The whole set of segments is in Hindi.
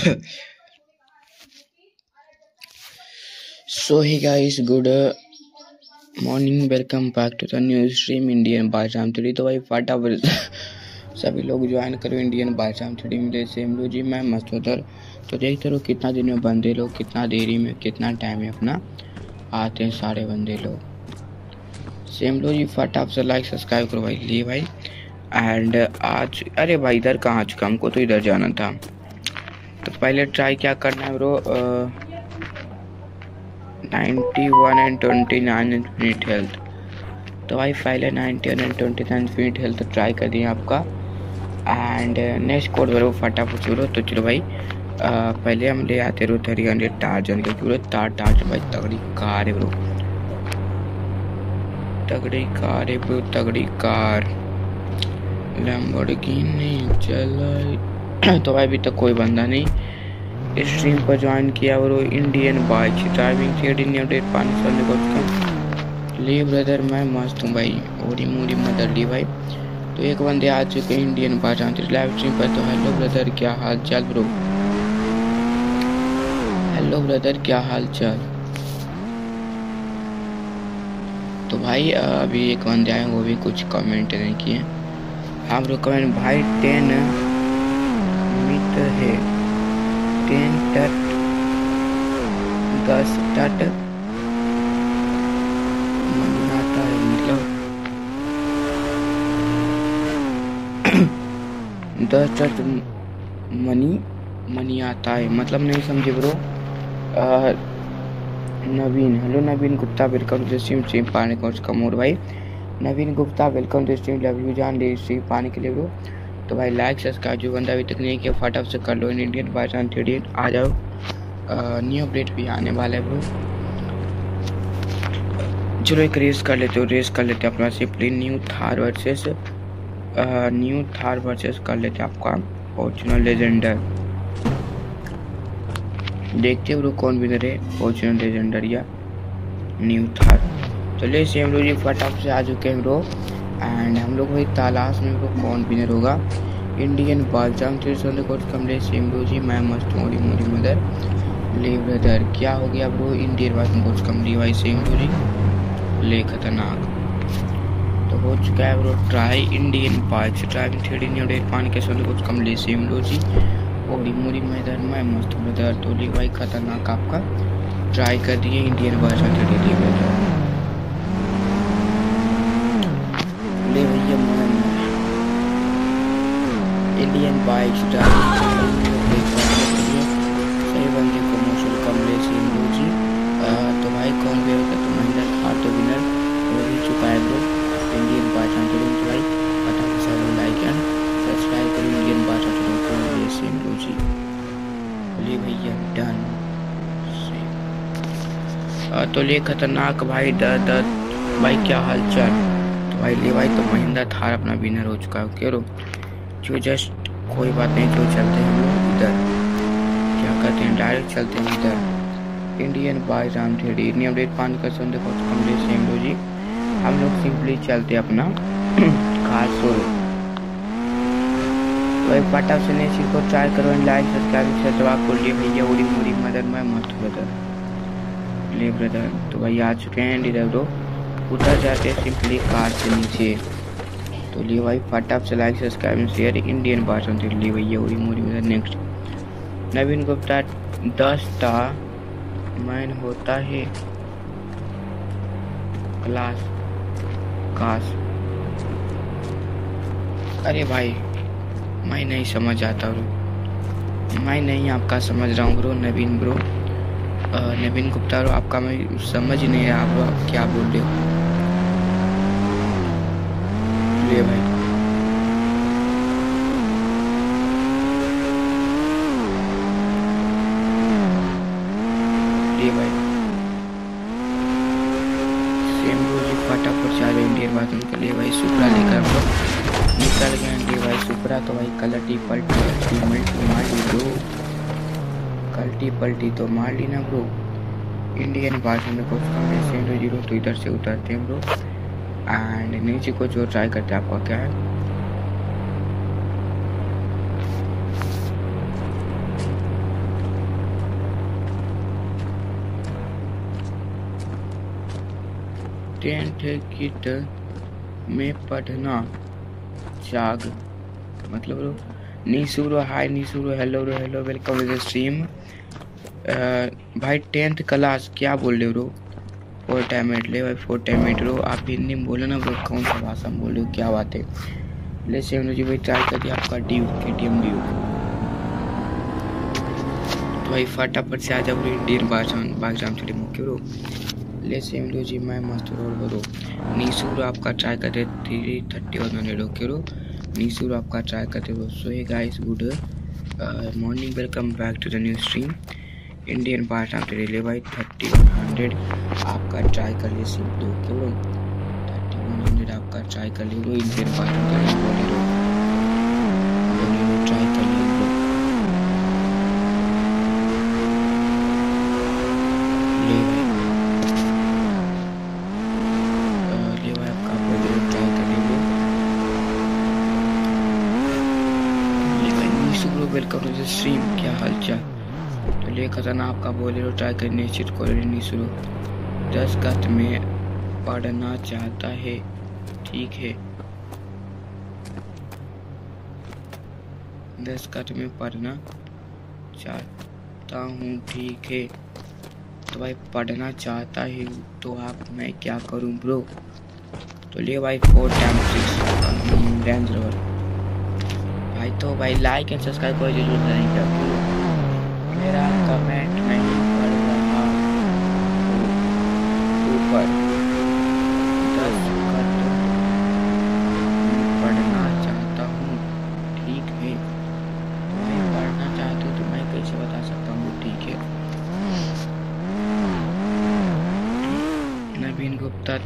hey guys good uh, morning. Welcome back to the new stream indian Balram three तो भाई फटाफट सभी लोग ज्वाइन करो इंडियन बालराम थ्री मिले सेम लो जी मैं मस्त उधर। तो देखते रहो कितना दिन में बंदे लोग कितना देरी में कितना टाइम में अपना आते हैं सारे बंदे लोग। सेम लो जी फटाफट से लाइक सब्सक्राइब करो भाई लिए भाई। एंड आज अरे भाई इधर कहाँ आ चुका? हमको तो इधर जाना था। तो पहले ट्राई क्या करना है bro ninety one and twenty nine infinite health तो भाई पहले ninety one and twenty nine infinite health try कर दिए आपका। एंड नेक्स्ट कोड ब्रो फटाफट चलो तो चलो भाई आ, पहले हम ले आते रहो थ्री हंड्रेड टार्जन के पूरे तार टार्जन भाई तगड़ी कार है ब्रो तगड़ी कार है ब्रो तगड़ी कार। लैम्बोर्गिनी चलो तो अभी तक कोई बंदा नहीं। स्ट्रीम पर ज्वाइन किया और वो Indian bike driving three new date पानी साल को ले ब्रदर मैं मस्त हूँ भाई। ओरी मूरी मदर ली भाई। तो एक बंदे आ चुके हैं इंडियन बाइक लाइव स्ट्रीम पर तो हेलो ब्रदर क्या हाल चाल ब्रो हेलो ब्रदर क्या हाल चाल? तो भाई अभी एक बंदे आए वो भी कुछ कमेंट नहीं किए। आप लोग कमेंट भाई टेन मित है। टेन टट, दस टट आता है मतलब दस टट मनी मनी आता है। मतलब नहीं समझे bro. Naveen. Hello Naveen Gupta, welcome to stream. Stream पाने का उसका मोर भाई? Naveen Gupta, welcome to stream. Love you, जान दे स्ट्रीम पाने के लिए ब्रो। तो भाई लाइक सब्सक्राइब जो बंदा अभी तक नहीं किया, फटाफट से कर लो इंडियन बाई चांस थ्री आ जाओ। न्यू अपडेट भी आने वाला है ब्रो चलो एक रेस कर लेते हो रेस कर लेते हैं अपना simply new Thar versus new Thar versus कर लेते हैं आपका फॉर्चुनर लेजेंडर देखते ब्रो कौन विनर है फॉर्चुनर लेजेंडर या न्यू थार ले सेम लोग फटाफट से आ चुके हैं ब्रो एंड हम लोग वही तालाश में ब्रो कौन विनर होगा? इंडियन बालजाम त्रिशोल कोच कमले सेम लो जी मैं मस्त मोरी मोरी मदर, ले ब्रदर। क्या हो गया ब्रो? इंडियन बालजाम कोच कमली भाई लो जी ले खतरनाक। तो हो चुका है bro try Indian bike driving three new date पान के सोले कोच कमले सेम लो जी ओरी मोरी मैदर, मैं मस्त ब्रदर। तो ले भाई खतरनाक आपका। ट्राई कर दिए इंडियन बालजाम थ्री डी ले भैया मोहन इंडियन बाइक सही बंदे को मोशन कमले से तो भाई कौन भी होगा तो महिंद्रा थार तो विनर हो ही चुका है इंडियन बाइक करें तो भाई भैया डन तो ले खतरनाक भाई दर भाई क्या हाल चाल भाई ले भाई तो महिंद्रा थार अपना विनर हो चुका है रो जो जस्ट कोई बात नहीं, जो चलते हैं इधर। क्या कहते हैं डायरेक्ट चलते हैं इधर। इंडियन बाई राम थ्रेडी इतनी अपडेट पान कर सुन देखो कमले सेम लो जी। हम लोग सिंपली चलते अपना कार शोरूम तो एक फटाफ से नहीं को ट्राई करो लाइक सब्सक्राइब से दवा को लिए भैया उड़ी मुड़ी मदद, में मत ब्रदर ले ब्रदर तो भाई आ चुके हैं इधर दो। उतर जाते सिंपली कार से नीचे। तो लिए भाई, फटाफ से लाइक सब्सक्राइब शेयर इंडियन भाषण से लिए भैया वही मोरी में नेक्स्ट नवीन गुप्ता दस टा मैन होता है क्लास कास अरे भाई, मैं नहीं समझ आता ब्रो मैं नहीं आपका समझ रहा हूँ ब्रो नवीन ब्रो नवीन गुप्ता आपका मैं समझ नहीं रहा क्या बोल रहे हो? लिए भाई। लिए तो भाई कलटी पलटी मल्टी मार दो। कल्टी पलटी तो मार ली ना ब्रो। इंडियन भाषा में कुछ कम है सेम ज़ीरो तो इधर से उतरते हैं ब्रो। एंड नीचे कुछ और ट्राई करते हैं आपका क्या है टेंट किट में पढ़ना जाग मतलब नीसुरो हाय नीसुरो hello row hello welcome to the stream भाई टेंथ क्लास क्या बोल रहे हो फोर टाइम एट ले भाई फोर टाइम एट ब्रो आप हिंदी में बोलो ना ब्रो कौन सा भाषा में बोल क्या बात है? ले सेम जी भाई ट्राई कर दिया, आपका due K T M due तो भाई फटाफट से आ जाओ इंडियन बागजाम बागजाम चले मुख्य ब्रो ले सेम लो जी मैं मस्त रोड ब्रो नीसू ब्रो आपका ट्राई करते three thirty one hundred okay bro Neesu bro आपका ट्राई करते bro so guys good morning welcome back to the new stream Indian part आप ले भाई थर्टी वन हंड्रेड आपका ट्राई कर लिए सिर्फ़ दो के ब्रो थर्टी वन हंड्रेड आपका ट्राई कर लिए Indian part Bolero Bolero try कर लिए ब्रो ले भाई अ, ले भाई आपका बोलेरो ट्राई कर लिए ब्रो ले भाई Neesu bro welcome to the stream क्या हाल चाल खजाना आपका बोलेरो ट्राई करने चिट कॉलोनी शुरू। दस गत में पढ़ना चाहता है, ठीक है। दस गत में पढ़ना चाहता हूँ, ठीक है। तो भाई, पढ़ना चाहता है तो आप मैं क्या करूँ ब्रो तो ले भाई four time six range rover भाई तो भाई लाइक एंड सब्सक्राइब कोई ज़रूर करते मेरा कमेंट नहीं पढ़ रहा ऊपर दस कट पढ़ना चाहता हूँ ठीक है मैं पढ़ना चाहती हूँ तो मैं कैसे बता सकता हूँ ठीक है नवीन गुप्ता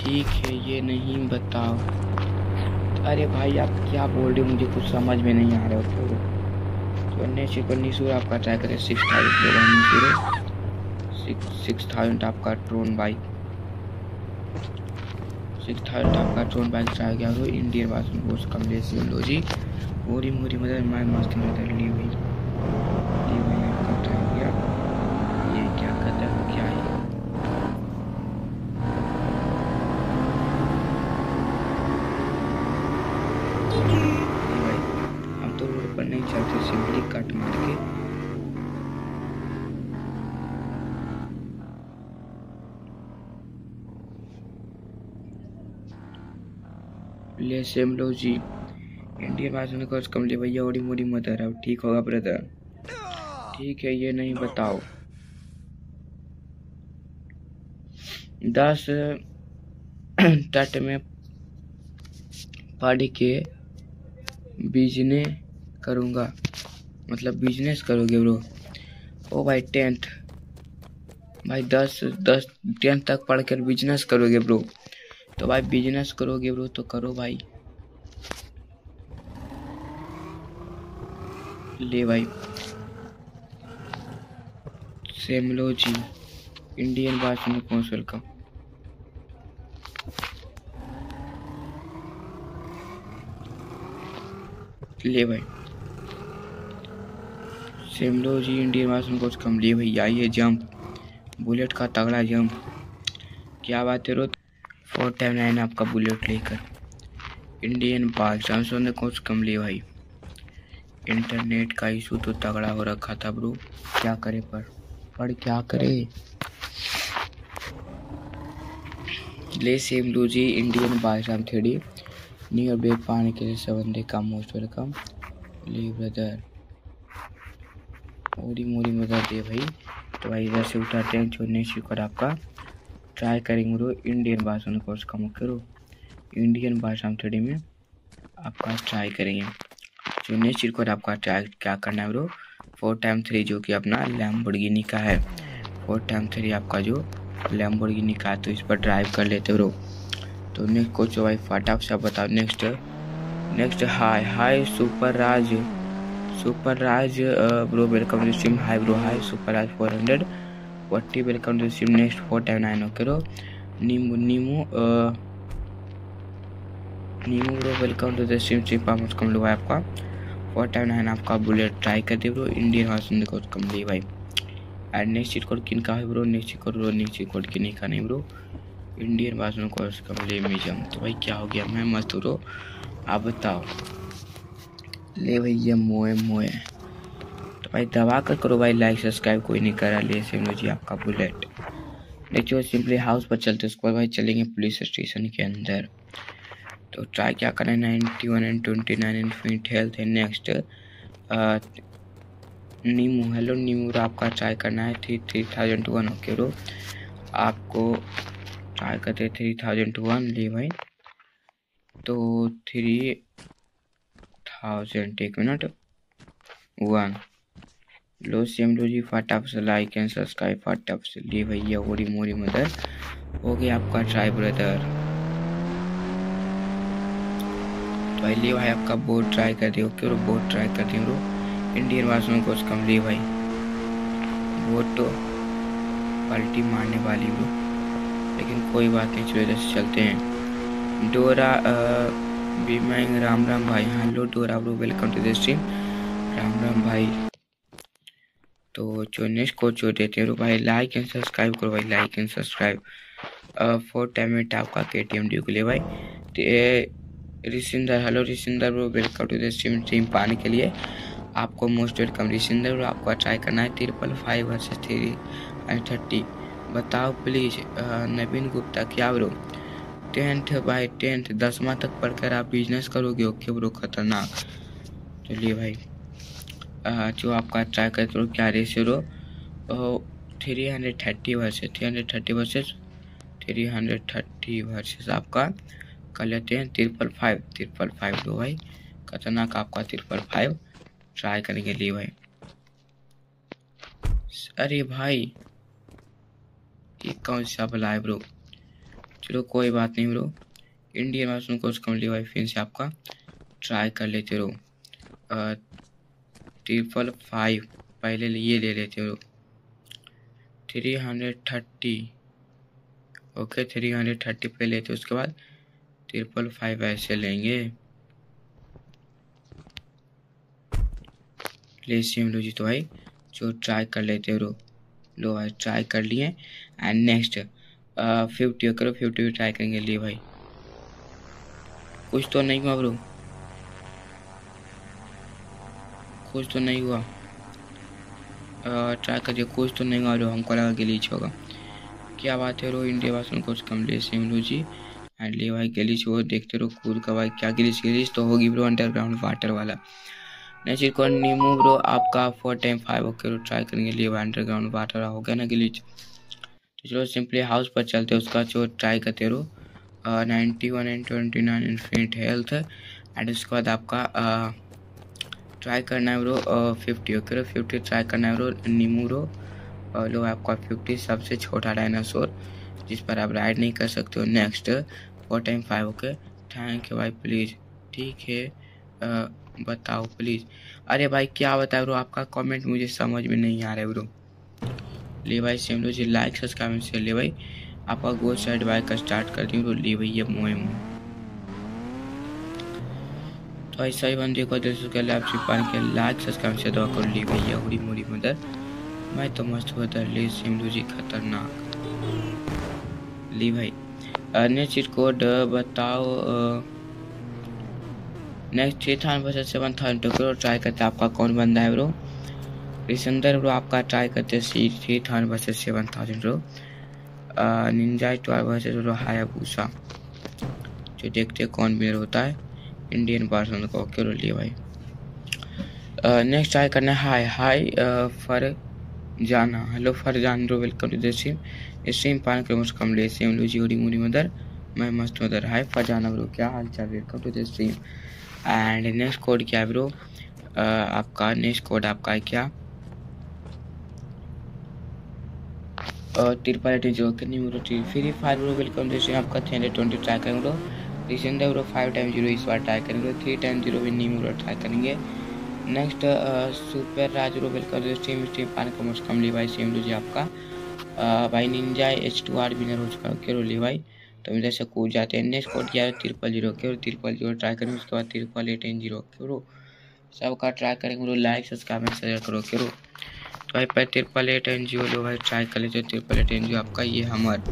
ठीक है, ये नहीं बताओ। अरे भाई, आप क्या बोल रहे हो? मुझे कुछ समझ में नहीं आ रहा है तो नेक्स्ट पर नीसूर आपका ट्राई करें। Six thousand six six thousand आपका ट्रोन बाइक सिक्स थाउज़ेंड आपका ट्रोन बाइक ट्राई किया तो इंडियन बात में बहुत कम ले सी जी। पूरी मूरी मदद मैं मस्त मदद ली हुई आपका ट्राई किया ये क्या करता है क्या है भाई हम तो रोड पर नहीं चलते सिंपली कट मार के ले सेम लो जी। इंडियन भाषा में कम ले भैया ओडी मोडी मत रहा ठीक होगा ब्रदर ठीक है, ये नहीं बताओ। दस, तट में पढ़ के बिज़नेस करूँगा। मतलब बिज़नेस करोगे ब्रो ओ भाई टेंथ भाई दस दस टेंथ तक पढ़ कर बिज़नेस करोगे ब्रो तो भाई बिज़नेस करोगे ब्रो तो करो भाई। ले भाई। सेमलो जी इंडियन भाषा में कौन वेलकम ले भाई। सेमलो जी इंडियन भाषा में कम ले भाई, आइए जंप बुलेट का तगड़ा जंप क्या बात है, रोत? फोर टाइम नाइन आपका बुलेट लेकर। इंडियन पास सैमसंग ने कुछ कम लिए भाई। इंटरनेट का इशू तो तगड़ा हो रखा था ब्रो। क्या करे पर? पर क्या करे? ले सेम लू जी, इंडियन बाईसाम थ्री न्यू अपडेट पाने के लिए सबंधे का मोस्ट वेलकम ले ब्रदर। मोरी मोरी मदद दे भाई। तो भाई इधर से उठाते हैं, जो नेक्स्ट कर आपका। ट्राई करेंगे ब्रो, इंडियन भाषा कोर्स का मुख्य रो इंडियन भाषा थ्री में आपका ट्राई करेंगे। जो नेक्स्ट रिकॉर्ड आपका ट्राई क्या करना है ब्रो? फोर टाइम थ्री जो कि अपना लैम्बोर्गिनी का है। फोर टाइम थ्री आपका जो लैम्बोर्गिनी का है तो इस पर ड्राइव कर लेते ब्रो। तो नेक्स्ट कोच भाई फटाफट से बताओ। Next next hi hi super Raj super Raj bro welcome to stream hi bro hi super Raj four hundred forty welcome to stream next four time nine okay रो नीमू नीमू नीमू bro welcome to the stream stream पामस कम लो आपका। फोर नाइन आपका बुलेट ट्राई कर दे ब्रो इंडियन हाउस देखो कम ली भाई। एंड नेक्स्ट चीट कोड किन का है bro next cheat code bro next cheat code किन का नहीं ब्रो इंडियन भाषण कोर्स कमले म्यूज़ियम तो भाई क्या हो गया? मैं मस्त आप बताओ। ले भैया मोए मोए। तो भाई दबा कर करो भाई लाइक सब्सक्राइब कोई नहीं करा। ले जी आपका बुलेट देखिए सिंपली हाउस पर चलते उसके बाद भाई चलेंगे पुलिस स्टेशन के अंदर। तो ट्राई क्या करें ninety one and twenty nine infinite health है नेक्स्ट नीमू हेलो नीमू आपका ट्राई करना है three three thousand one okay रो आपको ट्राई करते थ्री थाउज़ेंड वन ले भाई। तो थ्री थाउज़ेंड एक मिनट वन लो सेम लो जी फटाफ से लाइक एंड सब्सक्राइब फटाफ से लिए भैया होरी मोरी मदर। हो गया आपका ट्राई ब्रदर भाई लिए भाई, आपका बोर्ड ट्राई कर दियो क्यों बोर्ड ट्राई कर दियो इंडियन वासुओं को कम लिए भाई। बोर्ड तो पलटी मारने वाली ब्रो लेकिन कोई बात नहीं चलो जैसे चलते हैं। डोरा बीमाइंग राम राम भाई। हेलो डोरा bro welcome to the stream Ram Ram भाई। तो जो नेक्स्ट कोड जो देते हैं भाई लाइक एंड सब्सक्राइब करो भाई like and subscribe four time आपका के टी एम ड्यू के लिए भाई। रिसिंदर hello रिसिंदर bro welcome to the stream stream पाने के लिए। आपको मोस्ट वेलकम रिसिंदर ब्रो आपको ट्राई करना है triple five versus three and thirty बताओ प्लीज़ नवीन गुप्ता, क्या ब्रो टेंथ बाई टेंथ दसवा तक पढ़कर आप बिज़नेस करोगे? ओके ब्रो खतरनाक। चलिए भाई जो आपका ट्राई करते हो, क्या ratio three hundred thirty versus three hundred thirty versus three hundred thirty versus आपका कर लेते हैं। ट्रिपल फाइव ट्रिपल फाइव दो भाई। खतरनाक आपका ट्रिपल फाइव ट्राई करेंगे लिए भाई। अरे भाई, ये कौन सा भला है ब्रो चलो कोई बात नहीं ब्रो इंडियन मासूम को कम लिए भाई, फिर से आपका। ट्राई कर लेते रहो ट्रिपल फाइव पहले ये ले लेते हो three hundred thirty okay three hundred thirty पे लेते, उसके बाद ट्रिपल फाइव ऐसे लेंगे। ले सेम लो जी तो भाई, जो ट्राई कर लेते हो लो। भाई ट्राई कर लिए। एंड नेक्स्ट फिफ्टी करो फिफ्टी भी ट्राई करेंगे लिए भाई। कुछ तो नहीं हुआ ब्रो कुछ तो नहीं हुआ। ट्राई करिए, कुछ तो नहीं हुआ रो हमको लगा गिलीच होगा। क्या बात है रो इंडिया वास उनको कम ले सेम लो जी। एंड ले भाई गिलीच हो देखते रहो, कूद का भाई, क्या गिलीच गिलीच तो होगी ब्रो अंडरग्राउंड वाटर वाला। नेचर को नीमू ब्रो आपका फोर टाइम फाइव ओके रो ट्राई करेंगे। लिए अंडरग्राउंड वाटर हो गया ना गिलीच तो चलो सिंपली हाउस पर चलते उसका जो ट्राई करते रहो। Ninety one and twenty nine infinite health and उसके बाद आपका ट्राई करना है ब्रो फिफ्टी ओके रो फिफ्टी ट्राई करना है ब्रो नीमू रो लो आपका फिफ्टी सबसे छोटा डायनासोर जिस पर आप राइड नहीं कर सकते हो। Next four time five okay thank you भाई प्लीज़। ठीक है आ, बताओ प्लीज़। अरे भाई क्या बताए ब्रो? आपका कमेंट मुझे समझ में नहीं आ रहा है ब्रो। ले भाई सेम लो जी लाइक सब्सक्राइब से ले भाई। आपका गोल साइड बाइक का स्टार्ट कर दी ब्रो। ले भैया मोए मोए। तो ऐसा ही बंदे को दस के लिए आपसे पान के लाइक सब्सक्राइब से दवा कर। ली भैया उड़ी मुड़ी मदर मैं तो मस्त होता ले सिमलू जी खतरनाक। ली भाई अन्य चीज़ कोड बताओ next three thousand versus seven thousand two करो ट्राई करते आपका कौन बंदा है ब्रो रिसंदर ब्रो आपका ट्राई करते सी three thousand versus seven thousand bro Ninja twelve versus bro Hayabusa जो देखते कौन मेरे होता है इंडियन पर्सन को क्यों लिए भाई। नेक्स्ट ट्राई करना है हाय हाय फर जाना हेलो फर जान रो वेलकम टू द स्ट्रीम पान सेम लो जी मुरी मदर, मैं मस्त मदर। हाय फर जाना ब्रो, क्या हाल चाल welcome to the stream and next code क्या ब्रो? आपका नेक्स्ट कोड आपका है क्या? तिरपल एटी ज़ीरो, कितनी bro free fire bro welcome to stream आपका थ्री हंड्रेड ट्वेंटी ट्राई करेंगे bro. Recent bro five time zero इस बार ट्राई करेंगे थ्री टाइम ज़ीरो भी नीम ब्रो ट्राई करेंगे। Next super Raj bro welcome stream stream पान का मोस्ट कम ली भाई सेम लीजिए आपका। भाई Ninja H two R winner हो चुका है के ली भाई। तो इधर से कूद जाते हैं। नेक्स्ट कोड क्या है ज़ीरो के तिरपल ज़ीरो ट्राई करेंगे, उसके बाद तिरपल एट एन ज़ीरो के सबका ट्राई करेंगे bro like subscribe and share करो। के तो भाई पर ट्रिपल एट एन जी लो भाई ट्राई कर लेते ट्रिपल एट एन जी आपका ये हमर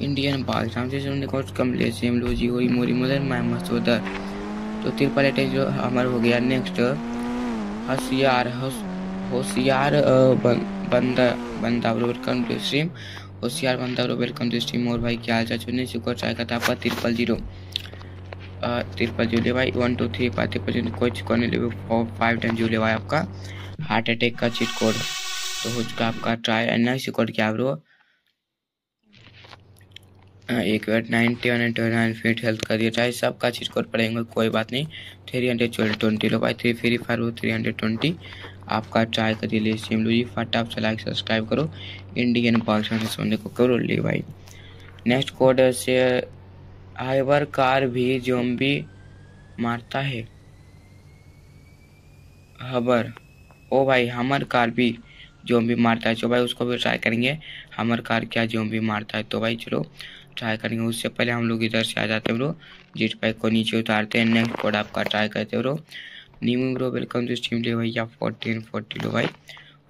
इंडियन पाकिस्तान से हमने कुछ कम ले सेम लो जी वही मोरी मदर, मैं मस्त उधर। तो ट्रिपल एट एन ज़ीरो हमर हो गया नेक्स्ट हसियार होशियार बंदा बंदा ब्रो वेलकम टू स्ट्रीम होशियार बंदा ब्रो वेलकम टू स्ट्रीम और भाई, क्या हाल चाल? चुनने से ट्राई करता आपका ट्रिपल ज़ीरो। तिरपल जो ले भाई। One two three five triple जो कोई चिकन ले फोर फाइव टाइम जो ले भाई आपका। हार्ट अटैक का चिट कोड तो हो चुका आपका try N I C code क्या ब्रो एक minute ninety one and nine feet health का दिया। ट्राई सबका चीज़ कोड पड़ेगा, कोई बात नहीं। थ्री हंड्रेड ट्वेंटी लो भाई। थ्री फ्री फायर वो थ्री हंड्रेड ट्वेंटी आपका ट्राई करिए ले सेम लो जी फटाफ से लाइक सब्सक्राइब करो। इंडियन पाकिस्तान से सुनने को करो ले भाई। नेक्स्ट कोड से हाइबर कार भी जोम्बी मारता है। हबर ओ भाई हमर कार भी जोम्बी मारता है चलो भाई उसको भी ट्राई करेंगे। हमर कार क्या जोम्बी मारता है तो भाई चलो ट्राई करेंगे। उससे पहले हम लोग इधर से आ जाते हैं ब्रो। जिट पैक को नीचे उतारते हैं। नेक्स्ट कोड आपका ट्राई करते हैं bro. New bro welcome to stream ले भैया फोर्टीन फोर्टी लो भाई।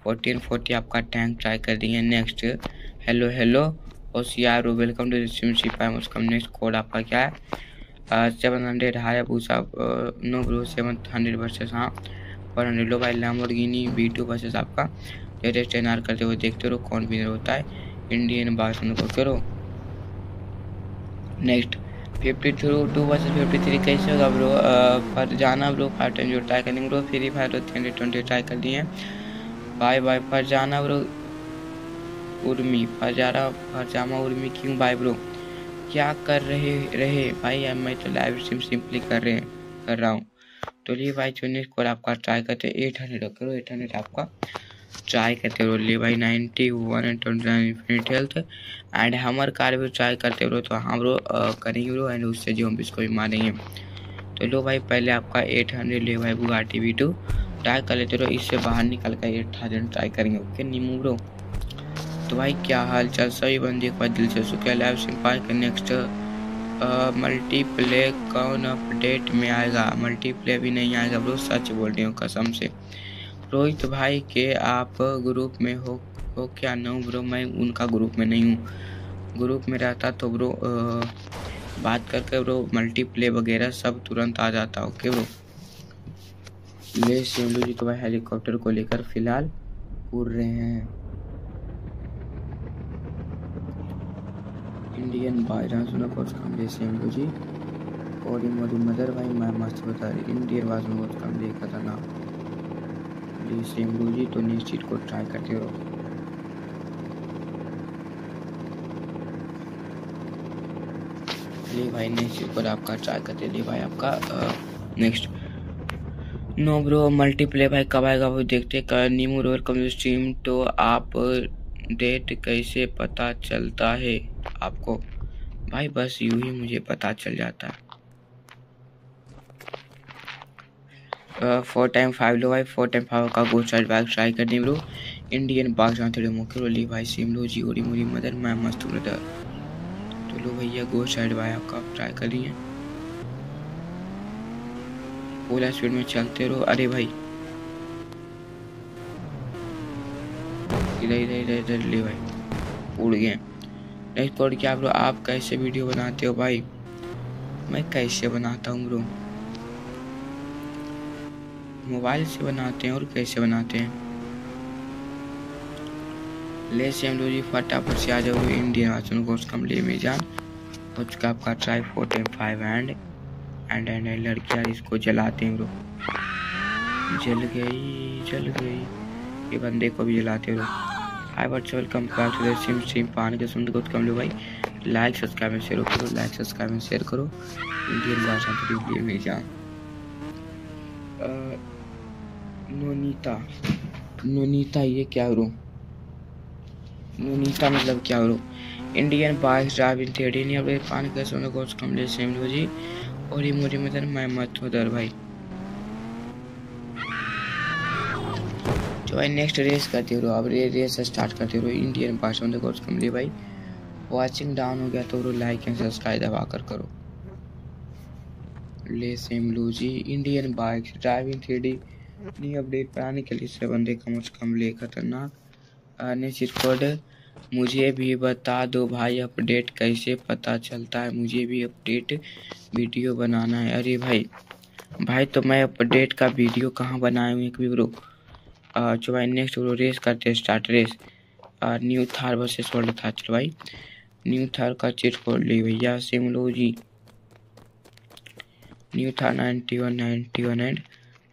फोर्टीन फोर्टी आपका टैंक ट्राई कर दिए नेक्स्ट हेलो हेलो और C R O welcome to stream C five उसका नेक्स्ट कोड आपका क्या है? सेवन हंड्रेड हाई पूछा? No bro seven hundred versus हाँ। फोर हंड्रेड लो भाई लैम्बोर्गिनी बी टू वर्सेस आपका। लेटेस्ट एन आर करते हुए देखते रहो, कौन विनर होता है? इंडियन बासन को करो। Next fifty through two versus fifty three कैसे होगा ब्रो पर जाना ब्रो फाइव टाइम जो ट्राई करेंगे bro free fire three twenty try कर दिए बाय बाय पर जाना ब्रो उर्मी फजारा फजामा उर्मी क्यों बाय ब्रो क्या कर रहे रहे भाई मैं तो लाइव स्ट्रीम सिंपली कर रहे कर रहा हूँ तो लिए भाई चुनिस को आपका ट्राई करते एट हंड्रेड करो एट हंड्रेड आपका ट्राई करते रहो भाई ninety one and twenty nine infinite health and Hummer car भी ट्राई करते रहो तो हम रो करेंगे ब्रो एंड उससे जो हम इसको भी मारेंगे। तो लो भाई, पहले आपका एट हंड्रेड ले भाई बुगाटी वी टू ट्राई कर लेते रहो इससे बाहर निकल कर एट थाउज़ेंड ट्राई करेंगे, ओके नीमू ब्रो? तो भाई क्या हाल चाल, सभी बंदे एक बार दिल से सुखा लाइव सिंपल का नेक्स्ट मल्टीप्ले कौन अपडेट में आएगा? मल्टीप्ले भी नहीं आएगा ब्रो, सच बोल रही हूँ कसम से। रोहित भाई के आप ग्रुप में हो हो क्या? नो ब्रो मैं उनका ग्रुप में नहीं हूँ। ग्रुप में रहता तो ब्रो आ, बात करके ब्रो मल्टीप्ले वगैरह सब तुरंत आ जाता ओके ब्रो? ले सिमलू जी तो भाई हेलीकॉप्टर को लेकर फ़िलहाल उड़ रहे हैं। इंडियन बायरा सुना कोच काम ले सिमलू जी। और मोदी मदर भाई मैं मस्त बता रही इंडियन बाजू कोच काम ले खतरनाक। ले सिमलू जी तो निश्चित को ट्राई करते रहो। ले भाई नेक्स्ट ऊपर आपका ट्राई करते। ले भाई, आपका नेक्स्ट नो ब्रो मल्टीप्ले भाई, कब आएगा वो देखते कर नीमू रोल कम स्ट्रीम तो आप डेट कैसे पता चलता है आपको? भाई, बस यूँ ही मुझे पता चल जाता। है फोर टाइम फाइव लो भाई फोर टाइम फाइव का गोस्ट साइड बैग ट्राई करनी ब्रो इंडियन पाकिस्तान थोड़े मुख्य रोली भाई सिम लो जी ओरी मोरी मदर मैं मस्त ब्रदर तो लो भैया गोस्ट साइड भाई, आपका ट्राई करिए फुल स्पीड में चलते रहो। अरे भाई। इधर इधर इधर इधर ले भाई। उड़ गए। नेक्स्ट कोड क्या ब्रो आप कैसे वीडियो बनाते हो भाई? मैं कैसे बनाता हूँ ब्रो मोबाइल से बनाते हैं और कैसे बनाते हैं। ले से हम लोग जी फटाफट से आ जाओ इंडियन वाचन कोर्स कम ले में जान। हो चुका आपका try four time five and and and लड़कियाँ इसको जलाते हैं ब्रो जल गई जल गई। ये बंदे को भी जलाते हैं bro hi but welcome back to SIM SIM पान के सुन को कम लो भाई। लाइक सब्सक्राइब में शेयर करो। लाइक सब्सक्राइब में शेयर करो। इंडियन भाषा में जान। नोनीता। नोनीता ये क्या ब्रो नोनीता मतलब क्या bro Indian bike driving three D नहीं अपने पान के सोने को कम ले सेम लो जी और ये मुझे मदर मैं मत उधर भाई। तो भाई नेक्स्ट रेस करते रहो अब रे, रेस स्टार्ट करते रहो इंडियन भाषा में कोर्स कम ले भाई। वाचिंग डाउन हो गया तो ब्रो लाइक एंड सब्सक्राइब दबा कर करो। ले सेम लो जी Indian bike driving three new update पर आने के लिए से बंदे कम से कम ले खतरनाक आने चिरकोड मुझे भी बता दो भाई, अपडेट कैसे पता चलता है? मुझे भी अपडेट वीडियो बनाना है। अरे भाई भाई तो मैं अपडेट का वीडियो कहाँ बनाया हूँ? एक भी ब्रो चलो भाई नेक्स्ट ब्रो रेस करते हैं start race new Thar versus world था। चलो भाई न्यू थार का चिट कोड ले भैया सिम लो जी new Thar ninety one ninety one and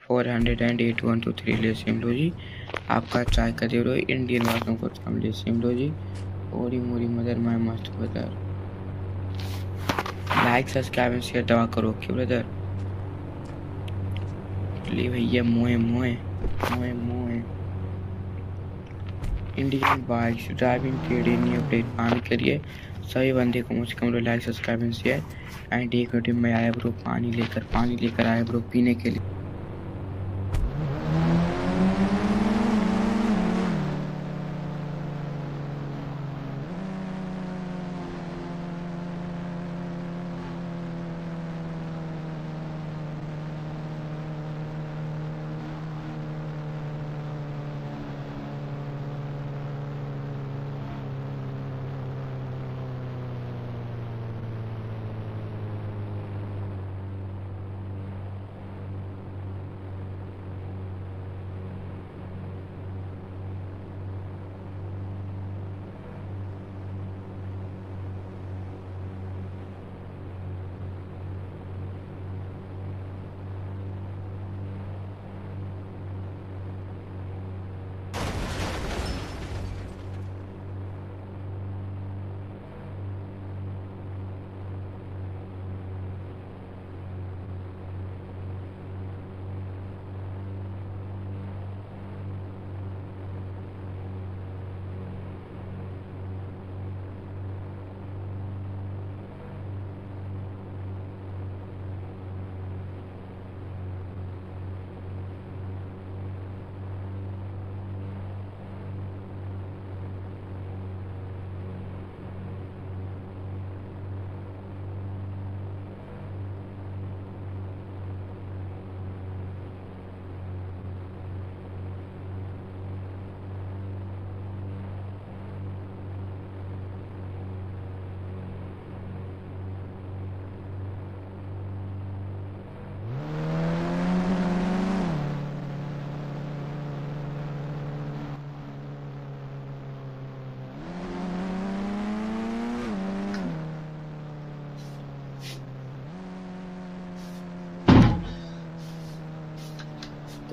four hundred and eight one two three ले सिम लो जी। आपका ट्राई कर दे इंडियन वालों को हम ले सिम लो जी। ओरी मोरी मदर माय मस्त brother like subscribe and share दवा करो ओके ब्रदर ले भैया, मोए मोए मोए मोए। इंडियन बाइक्स ड्राइविंग के लिए न्यू अपडेट पाने के लिए सभी बंदे को मुझे कम like subscribe and share and एक वीडियो में आया ब्रो, पानी लेकर पानी लेकर आया ब्रो, पीने के लिए।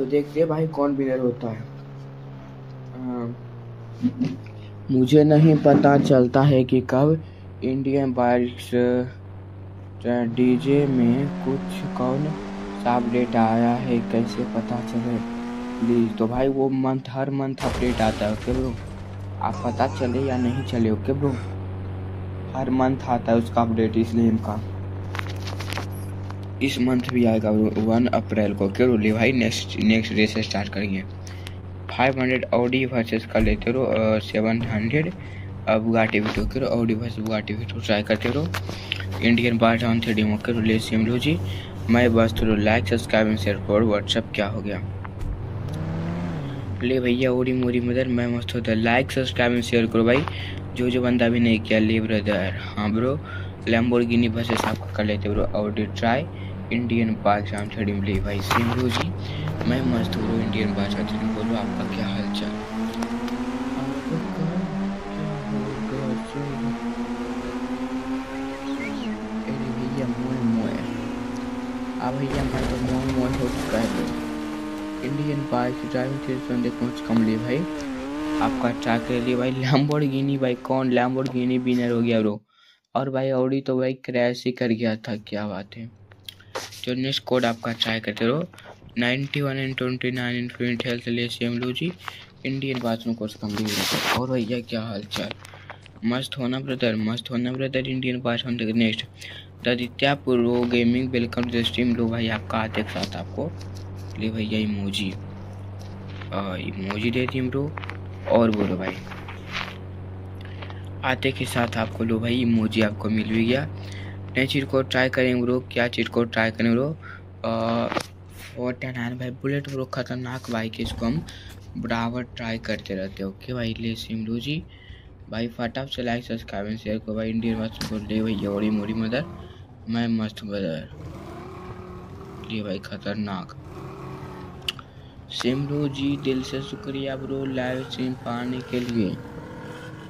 देखते हैं भाई कौन विनर होता है? आ, मुझे नहीं पता चलता है कि कब इंडियन बाइक्स डीजे में कुछ कौन सा अपडेट आया है कैसे पता चले? प्लीज़ तो भाई वो मंथ हर मंथ अपडेट आता है ओके ब्रो आप पता चले या नहीं चले ओके ब्रो हर मंथ आता है उसका अपडेट इसलिए इनका इस मंथ भी आएगा वन अप्रैल को। क्यों ले भाई? नेक्स्ट नेक्स्ट रेस स्टार्ट करेंगे। फाइव हंड्रेड ऑडी वर्सेस कर लेते रहो सेवन हंड्रेड बुगाटी वीटो करो ऑडी वर्सेस बुगाटी वीटो ट्राई करते रहो। Indian bar on three D करो, ले सिम लो जी मैं बस थोड़ा like subscribe and share for WhatsApp क्या हो गया? ले भैया ओरी मोरी मदर मैं मस्त होता। लाइक सब्सक्राइब एंड शेयर करो भाई। जो जो बंदा भी नहीं किया, ले ब्रदर हाँ ब्रो लैम्बोर्गिनी वर्सेस आपका कर लेते bro Audi try Indian Pakistan thirty मिली भाई सिमरू जी। मैं मस्त हूँ इंडियन बादशाह थर्डी बोलो, आपका क्या हाल चाल? भैया मैं तो मोए मोए हो चुका है इंडियन बाइक ड्राइविंग कम लिए भाई। आपका भाई भाई, कौन हो गया ब्रो? और भाई ऑडी तो भाई क्रैश ही कर गया था, क्या बात है। तो नेक्स्ट कोड आपका ट्राई करते रहो। Ninety one and twenty nine infinite health ले सेम लो जी इंडियन बाथरूम कोर्स कंप्लीट और भैया क्या हाल चाल मस्त होना ब्रदर मस्त होना ब्रदर इंडियन बाथरूम तक next Aditya pro gaming welcome to stream लो भाई, आपका आते के साथ आपको। ले भैया इमोजी इमोजी दे दी ब्रो और बोलो भाई। आते के साथ आपको लो भाई इमोजी आपको मिल भी गया। नई चीज़ को ट्राई करेंगे ब्रो, क्या चीज़ को ट्राई करेंगे ब्रो? फोर टेन नाइन भाई बुलेट ब्रो, खतरनाक बाइक है इसको हम बराबर ट्राई करते रहते हो। ओके भाई, ले सिमरू जी। भाई, फटाफट से लाइक सब्सक्राइब एंड शेयर करो भाई इंडियन मस्त बोल ले भाई योड़ी मोड़ी मदर, मैं मस्त बदर ये भाई खतरनाक। सिमरू जी, दिल से शुक्रिया ब्रो लाइव स्ट्रीम पाने के लिए।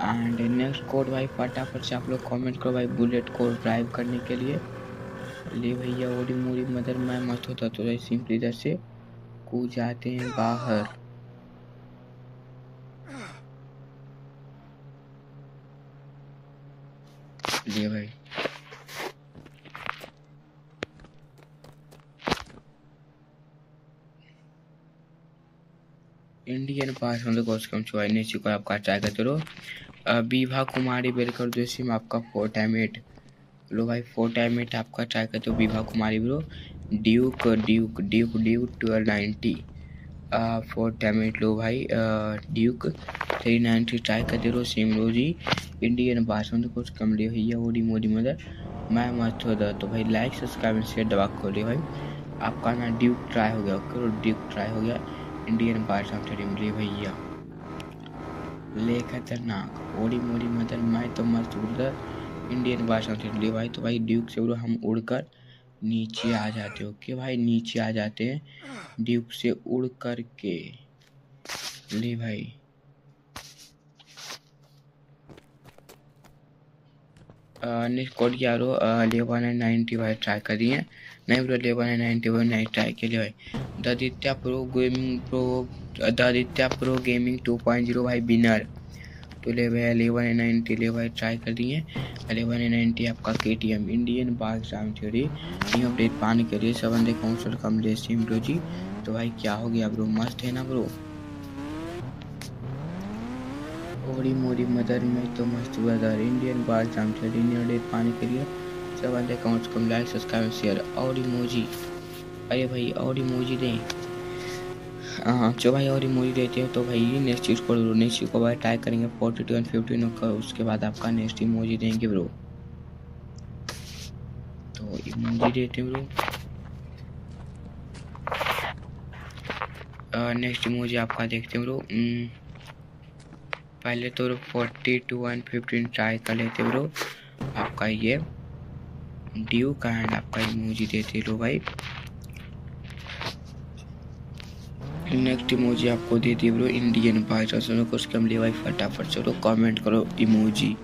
एंड नेक्स्ट कोड भाई, फटाफट से आप लोग कमेंट करो भाई बुलेट को ड्राइव करने के लिए। ले भैया, ओडी मोरी मदर मैं मस्त होता तो भाई सिंपली इधर से कूद जाते हैं बाहर। ले भाई इंडियन पासवर्ड कोर्स कम छुआई नहीं चुका, आपका ट्राई करते रहो विभा कुमारी बेलकर जोशी में आपका फोर टाइम एट लो भाई फोर टाइम एट आपका ट्राई करते हो Vibha Kumari bro. Duke duke duke duke twelve ninety four time eight लो भाई ड्यूक थ्री नाइन्टी ट्राई करते रहो सेम लो जी। इंडियन पासवर्ड कोर्स कम ले भैया ओडी मोदी मदर मैं मस्त हो तो भाई लाइक सब्सक्राइब शेयर दबा खोलिए भाई। आपका ना ड्यूक ट्राई हो गया ओके ड्यूक ट्राई हो गया। इंडियन भाषा ले भैया ले खतरनाक ओडी मोड़ी मदर मैं तो मस्त उड़कर इंडियन भाषा फ़िल्म ले भाई तो भाई ड्यूक से उड़ हम उड़कर नीचे आ जाते हो कि भाई नीचे आ जाते हैं ड्यूक से उड़ कर के ले भाई नेक्स्ट कोड क्या रो लेवन नाइन्टी भाई ट्राई करिए नहीं bro eleven and ninety one नहीं ट्राई के लिए भाई दादित्या pro gaming pro दादित्या pro gaming two point zero भाई बिनर तो ले भाई अलेवन एंड नाइन्टी ले भाई ट्राई कर दिए अलेवन एंड नाइन्टी आपका के टी एम इंडियन बाग जाम थ्योरी। न्यू अपडेट पाने के लिए सेवन डे काउंसलर कम ले सिम ब्रो जी। तो भाई, क्या हो गया ब्रो मस्त है ना ब्रो ओडी मोडी मदर में तो मस्त ब्रदर इंडियन बार जाम थ्योरी न्यू अपडेट पाने के लिए। Seven day accounts come like, subscribe share और इमोजी अरे भाई, और इमोजी दें। हाँ जो भाई और इमोजी देते हो तो भाई नेक्स्ट चीज़ को नेक्स्ट चीज़ को भाई ट्राई करेंगे फोर्टी टू एंड फिफ्टीन का उसके बाद आपका नेक्स्ट इमोजी देंगे ब्रो तो इमोजी देते हैं ब्रो नेक्स्ट इमोजी आपका देखते हैं ब्रो पहले तो forty two and fifteen try कर लेते ब्रो आपका ये ड्यू का एंड आपका इमोजी देते लो भाई। नेक्स्ट इमोजी आपको दे दी ब्रो, इंडियन भाषा। सुनो, कुछ कम ले भाई, फटाफट चलो कमेंट करो इमोजी।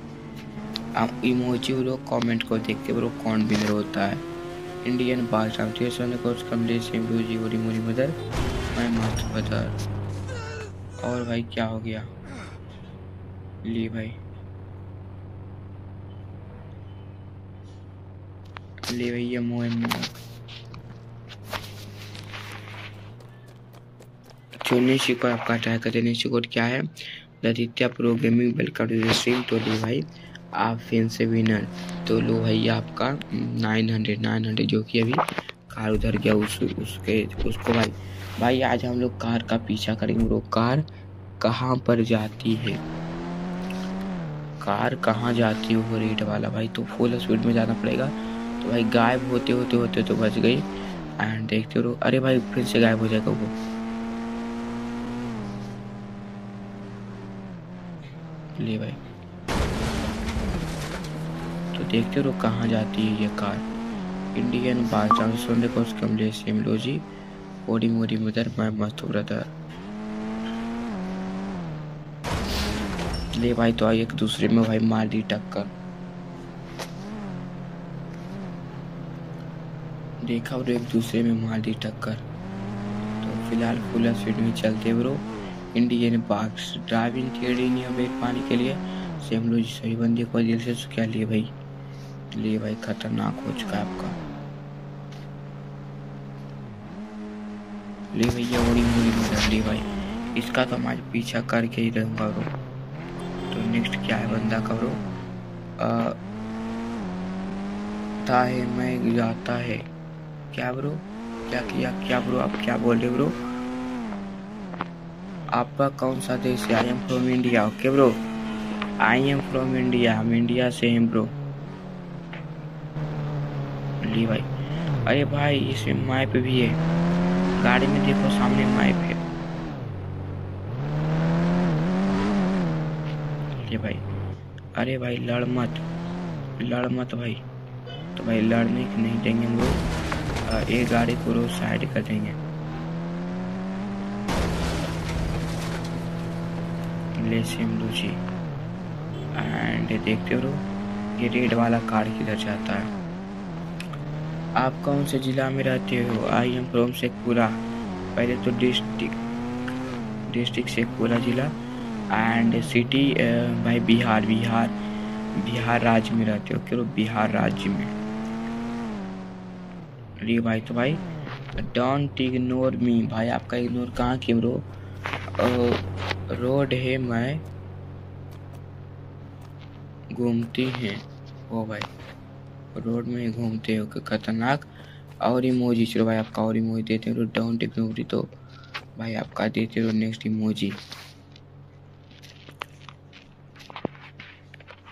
आप इमोजी ब्रो कमेंट को देखते ब्रो, कौन विनर होता है। इंडियन भाषा तो सुनो, कुछ कम ले सेम इमोजी और इमोजी मदर। मैं मस्त बदर और भाई, क्या हो गया? ले भाई। मोह मोह जो निशी को आपका ट्राई करते निशी कोड क्या है? लदित्या pro gaming welcome to stream. तो लो भाई, आप फ़ैन से विनर तो लो भाई आपका 900 900 जो कि अभी कार उधर गया, उस, उसके, उसको भाई। भाई, आज हम लोग कार का पीछा करेंगे वो कार कहाँ पर जाती है? कार कहाँ जाती है वो रेट वाला? भाई तो फुल स्पीड में जाना पड़ेगा। तो भाई गायब होते होते होते तो बच गई। एंड देखते रहो। अरे भाई, फिर से गायब हो जाएगा वो। ले भाई। तो देखते रहो कहाँ जाती है ये कार। इंडियन बादशाह सुनने को उसके हमले सेम लो जी। ओडी मोडी मदर, मैं मस्त ब्रदर ले भाई तो आई एक दूसरे में भाई मार दी टक्कर। देखा और एक दूसरे में मार दी टक्कर। तो फ़िलहाल फुल स्पीड में चलते bro Indian parks driving theory नहीं अपडेट पाने के लिए। सेम लो सही बंदे को दिल से क्या लिए भाई। लिए भाई, खतरनाक हो चुका है आपका। ले भैया बड़ी मुड़ी मदद ले भाई। इसका तो हमारे पीछा करके ही रहूँगा ब्रो तो नेक्स्ट क्या है बंदा का ब्रो है, मैं जाता है। क्या ब्रो? क्या किया? क्या ब्रो? आप क्या बोल रहे ब्रो? आपका कौन सा देश है? I am from India okay bro? I am from India हम इंडिया से हैं ब्रो। ली भाई। अरे भाई, इसमें मैप भी है। गाड़ी में देखो, सामने मैप है। ये भाई। अरे भाई, लड़ मत। लड़ मत भाई। तो भाई लड़ने की नहीं देंगे हम लोग एक गाड़ी को साइड कर देंगे। ले सिम जी। एंड देखते हो ये रेड वाला कार किधर जाता है। आप कौन से ज़िला में रहते हो? I am from Sheikhpura. पहले तो डिस्ट्रिक्ट डिस्ट्रिक्ट शेखपुरा ज़िला। एंड सिटी भाई बिहार बिहार बिहार राज्य में रहते हो। क्यों? बिहार राज्य में। अरे भाई तो भाई डोंट इग्नोर मी भाई, आपका इग्नोर कहाँ की ब्रो रोड है, मैं घूमती हैं। ओ, भाई रोड में घूमते हो खतरनाक? और इमोजी चलो भाई, आपका और इमोजी देते हो डोंट इग्नोर तो भाई, आपका देते हो नेक्स्ट इमोजी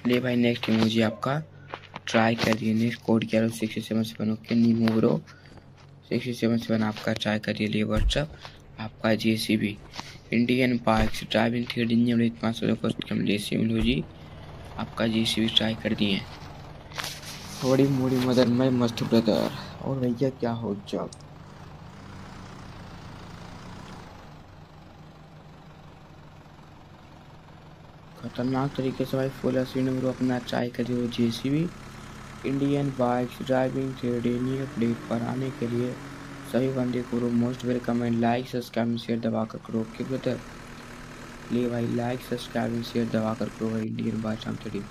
ले भाई नेक्स्ट इमोजी आपका। ट्राई करिए नेक्स्ट कोड क्या रो सिक्स सेवन सेवन ओके नीमो ब्रो सिक्स सेवन सेवन आपका ट्राई करिए लिए व्हाट्सअप आपका J C B Indian park driving three engine पाँच सौ कम ले जी। आपका जे सी बी ट्राई कर दिए थोड़ी मोड़ी मदर में मस्त ब्रदर और भैया, क्या हो जाओ खतरनाक तरीके से भाई फुल स्क्रीन में अपना ट्राई करिए जे Indian bike driving trading plate पर आने के लिए सभी बंदे को most welcome and like subscribe share दबा कर करो। ओके ब्रदर ले भाई लाइक सब्सक्राइब शेयर दबा कर करो भाई इंडियन बाइक शाम थोड़ी।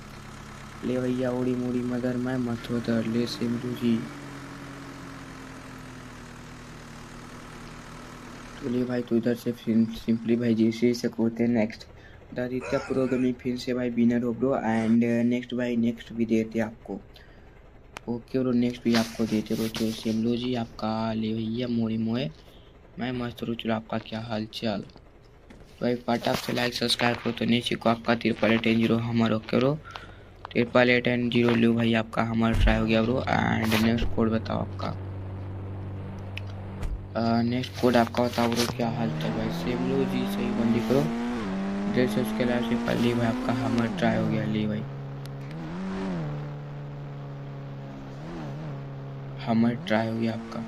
ले भैया ओड़ी मोड़ी मदर, मैं मत होता ले सिमरू जी। तो ले भाई तो इधर से सिंपली भाई जैसे से करते हैं नेक्स्ट आदित्य प्रोग्रामिंग फिर से भाई विनर हो ब्रो एंड नेक्स्ट भाई नेक्स्ट भी देते आपको। ओके ब्रो नेक्स्ट भी आपको देते रहो तो सिमलो जी आपका ले भैया मोड़ी मोए। मैं मस्त रो चलो आपका क्या हाल चाल? भाई फटाक से लाइक सब्सक्राइब करो तो नीचे को आपका तिरपल एट एन ज़ीरो हमार okay bro. Triple eight N zero लो भाई, आपका हमारा ट्राई हो गया ब्रो एंड नेक्स्ट कोड बताओ आपका। नेक्स्ट कोड आपका बताओ ब्रो, क्या हाल चाल भाई? सेम लो जी, सही बंदी करो जैसे उसके अलावा सिंपल ली भाई आपका हमर ट्राई हो गया, ली भाई। हमर ट्राई हो गया आपका?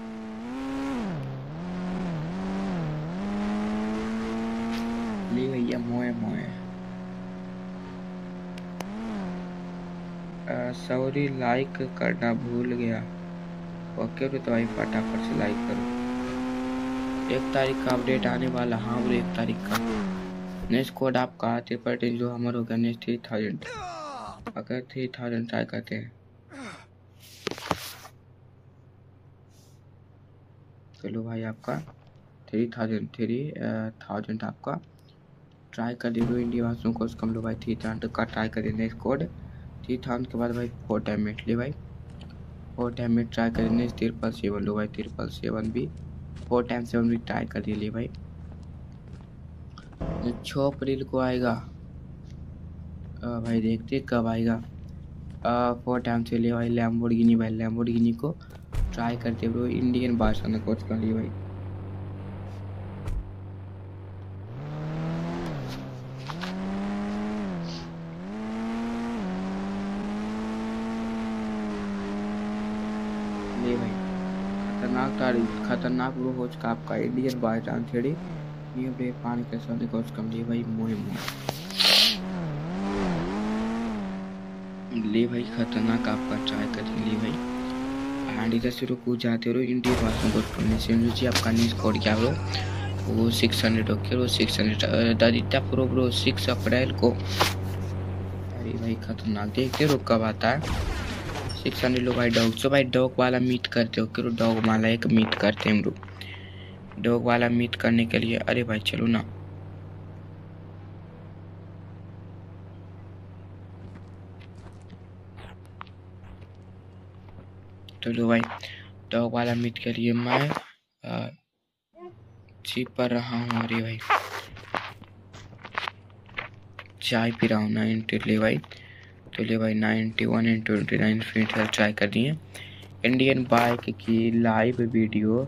ली भैया, मोए मोए। सॉरी लाइक करना भूल गया। ओके तो भाई फटाफट से लाइक करो। एक तारीख का अपडेट आने वाला। हाँ वो एक तारीख का। नेक्स्ट कोड आपका ट्रिपल टेन जो हमारा होगा नेक्स्ट थ्री थाउज़ेंड अगर थ्री थाउज़ेंड ट्राई करते हैं। चलो भाई आपका थ्री थाउज़ेंड थ्री थाउज़ेंड आपका। ट्राई कर दे इंडिया वासियों को कम लो भाई थ्री थाउज़ेंड का ट्राई कर नेक्स्ट कोड थ्री थाउज़ेंड के बाद भाई फोर टाइम मिनट ले भाई। फोर टाइम मिनट ट्राई कर नेक्स्ट तिरपल सेवन लो भाई तिरपल सेवन भी। फोर टाइम सेवन भी ट्राई कर दिए भाई। छः अप्रैल को आएगा। आ, भाई देखते कब आएगा। फोर टाइम से ले भाई लैम्बोर्गिनी भाई लैम्बोर्गिनी को। ट्राई करते ब्रो इंडियन भाषा में कोच कर लिए भाई। खतरनाक वो हो चुका आपका इंडियन बाई चांस थेड़ी। ये ब्रेक पानी के साथ देखो उसका ले भाई, मोए मोए। ले भाई, खतरनाक आपका ट्राई कर ले भाई। करने से जी आपका न्यूज़ कोड क्या हो वो सिक्स हंड्रेड ओके वो सिक्स हंड्रेड दादित्या प्रो ब्रो सिक्स अप्रैल को। अरे भाई, खतरनाक देखते रुक कब आता है। सिक्स हंड्रेड लो भाई डॉग सो भाई डॉग वाला मीट करते हो डॉग वाला एक मीट करते हम लोग डॉग वाला मीट करने के लिए, अरे भाई चलो ना। चलो भाई डॉग वाला मीट के लिए मैं चीप पर रहा हूँ अरे भाई। चाय पी रहा हूँ नाइनटी ले भाई। तो ले भाई ninety one and twenty nine feet try कर दिए। इंडियन बाइक की live video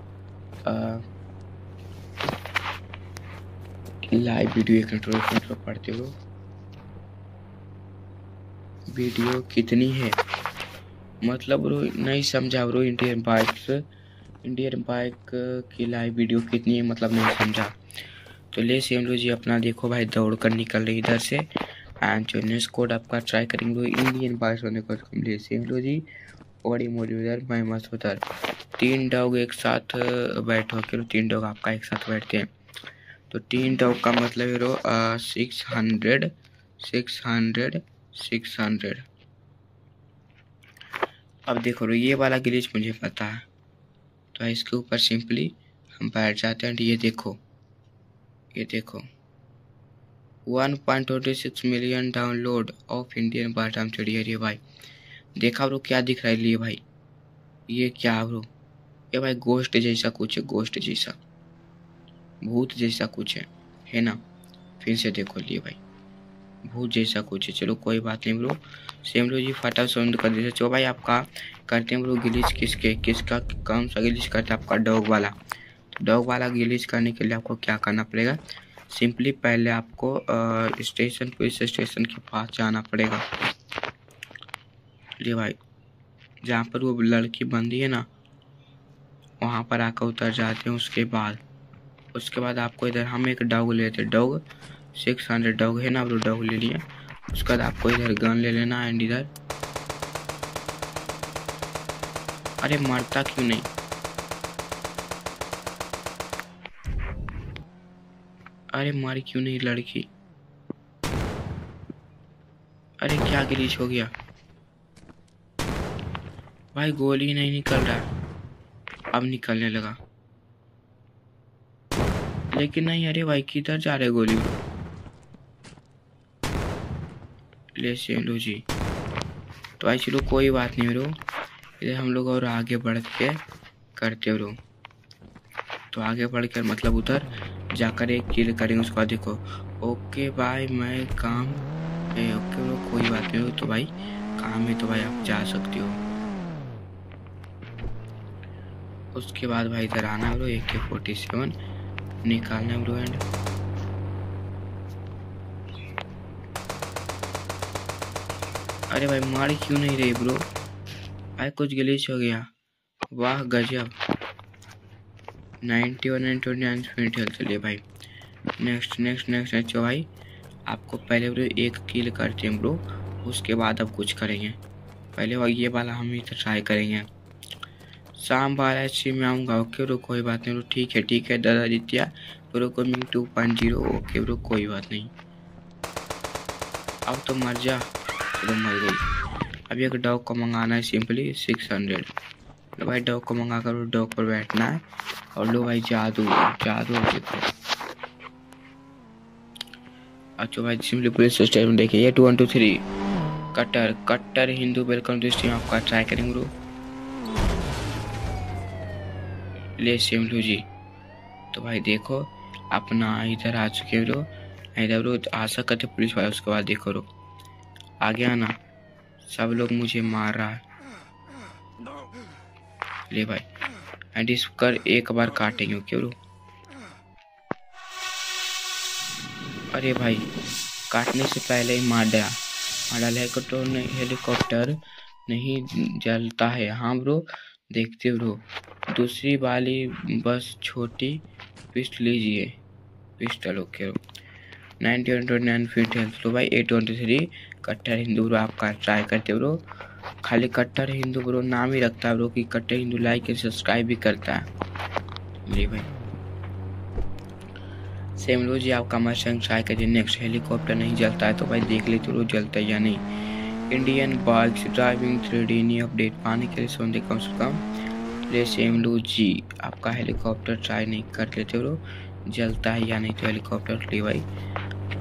live video control control पढ़ते हो। वीडियो कितनी है? मतलब ब्रो, नहीं समझा bro Indian bikes Indian bike की लाइव वीडियो कितनी है मतलब नहीं समझा। तो ले सेम लो जी अपना देखो भाई दौड़ कर निकल रही इधर से। एंड जो नेक्स्ट कोड आपका ट्राई करेंगे इंडियन बाइक होने को ले सेम लो जी मोड़ी उधर मैं मस्त उधर। तीन डॉग एक साथ बैठो के तीन डॉग आपका एक साथ बैठते हैं तो तीन डॉग का मतलब है रो six hundred six hundred six hundred अब देखो ये वाला ग्लिच मुझे पता है। तो इसके ऊपर सिंपली हम बैठ जाते हैं। ये देखो ये देखो। One point twenty six million download of Indian बाटाम चढ़िए रे भाई। देखा ब्रो क्या दिख रहा है लिए भाई? ये क्या ब्रो ये भाई गोश्त जैसा कुछ है गोश्त जैसा। भूत जैसा कुछ है है ना? फिर से देखो लिए भाई। भूत जैसा कुछ है। चलो कोई बात नहीं ब्रो। सेम लो जी फटा साउंड कर दीजिए चलो भाई आपका करते हैं ब्रो गिलीच किसके, किसका, कौन सा गिलीच करते हैं आपका डॉग वाला। तो डॉग वाला गिलीच करने के लिए आपको क्या करना पड़ेगा? सिंपली पहले आपको स्टेशन पुलिस स्टेशन के पास जाना पड़ेगा। जी भाई, जहाँ पर वो लड़की बंदी है ना, वहाँ पर आकर उतर जाते हैं उसके बाद। उसके बाद आपको इधर हम एक डॉग लेते डॉग सिक्स हंड्रेड डॉग है ना ब्रो डॉग ले लिया उसके बाद आपको इधर गन ले लेना एंड इधर। अरे मरता क्यों नहीं? अरे मारी क्यों नहीं लड़की? अरे क्या गिरीश हो गया? भाई गोली नहीं निकल रहा। अब निकलने लगा। लेकिन नहीं, अरे भाई किधर जा रहे गोली ले लो जी। तो भाई चलो कोई बात नहीं ब्रो। इधर हम लोग और आगे बढ़ के करते ब्रो। तो आगे बढ़ कर मतलब उधर जाकर एक किल करेंगे उसके। बाद देखो ओके भाई मैं काम ए, ओके ब्रो कोई बात नहीं तो भाई काम है तो भाई आप जा सकते हो। उसके बाद भाई इधर आना bro A K forty seven निकालना ब्रो एंड अरे भाई, मारी क्यों नहीं रही ब्रो भाई, कुछ गलीच हो गया। वाह, गजब। Ninety one and twenty nine minute health चलिए भाई। नेक्स्ट नेक्स्ट नेक्स्ट नेक्स्ट भाई। आपको पहले ब्रो एक किल करते हैं ब्रो उसके बाद अब कुछ करेंगे। पहले वो ये वाला हम ही ट्राई करेंगे। शाम बारह अच्छी में आऊँगा ओके ब्रो कोई बात नहीं ब्रो ठीक है ठीक है, दादा Jitiya bro coming two point zero okay bro कोई बात नहीं। अब तो मर जा। चलो मर गई अब एक डॉग को मंगाना है सिंपली सिक्स हंड्रेड लो भाई डॉग को मंगा कर डॉग पर बैठना है और लो भाई जादू जादू देखो अच्छा भाई सिंपली पुलिस स्टेशन देखिए ये टू वन टू थ्री कट्टर कट्टर हिंदू वेलकम टू स्ट्रीम आपका ट्राई करेंगे ब्रो ले सेम लो जी तो भाई देखो अपना इधर आ चुके ब्रो इधर ब्रो आ सकते पुलिस वाले उसके बाद देखो रो आगे आना। सब लोग मुझे मार रहा है। ले भाई। एंड इस कर एक बार काटेंगे ओके ब्रो अरे भाई, काटने से पहले ही मार डाला मार डाला हेलीकॉप्टर नहीं हेलीकॉप्टर नहीं जलता है। हाँ ब्रो, देखते ब्रो। दूसरी वाली बस छोटी, पिस्ट लीजिए। Pistol okay ninety one twenty nine feet health लो भाई एट ट्वेंटी थ्री कट्टर हिंदू ब्रो, आपका ट्राई करते ब्रो। खाली कट्टर हिंदू ब्रो नाम ही रखता है ब्रो कि कट्टर हिंदू लाइक एंड सब्सक्राइब भी करता है। ले भाई। सेम लो जी आपका मर्शन ट्राई करिए नेक्स्ट हेलीकॉप्टर नहीं जलता है तो भाई देख लेते ब्रो जलता है या नहीं। Indian bikes driving three D new update पाने के लिए सोने कम से कम। जैसे एम लो जी आपका हेलीकॉप्टर ट्राई नहीं कर लेते ब्रो। जलता है या नहीं तो हेलीकॉप्टर ले भाई।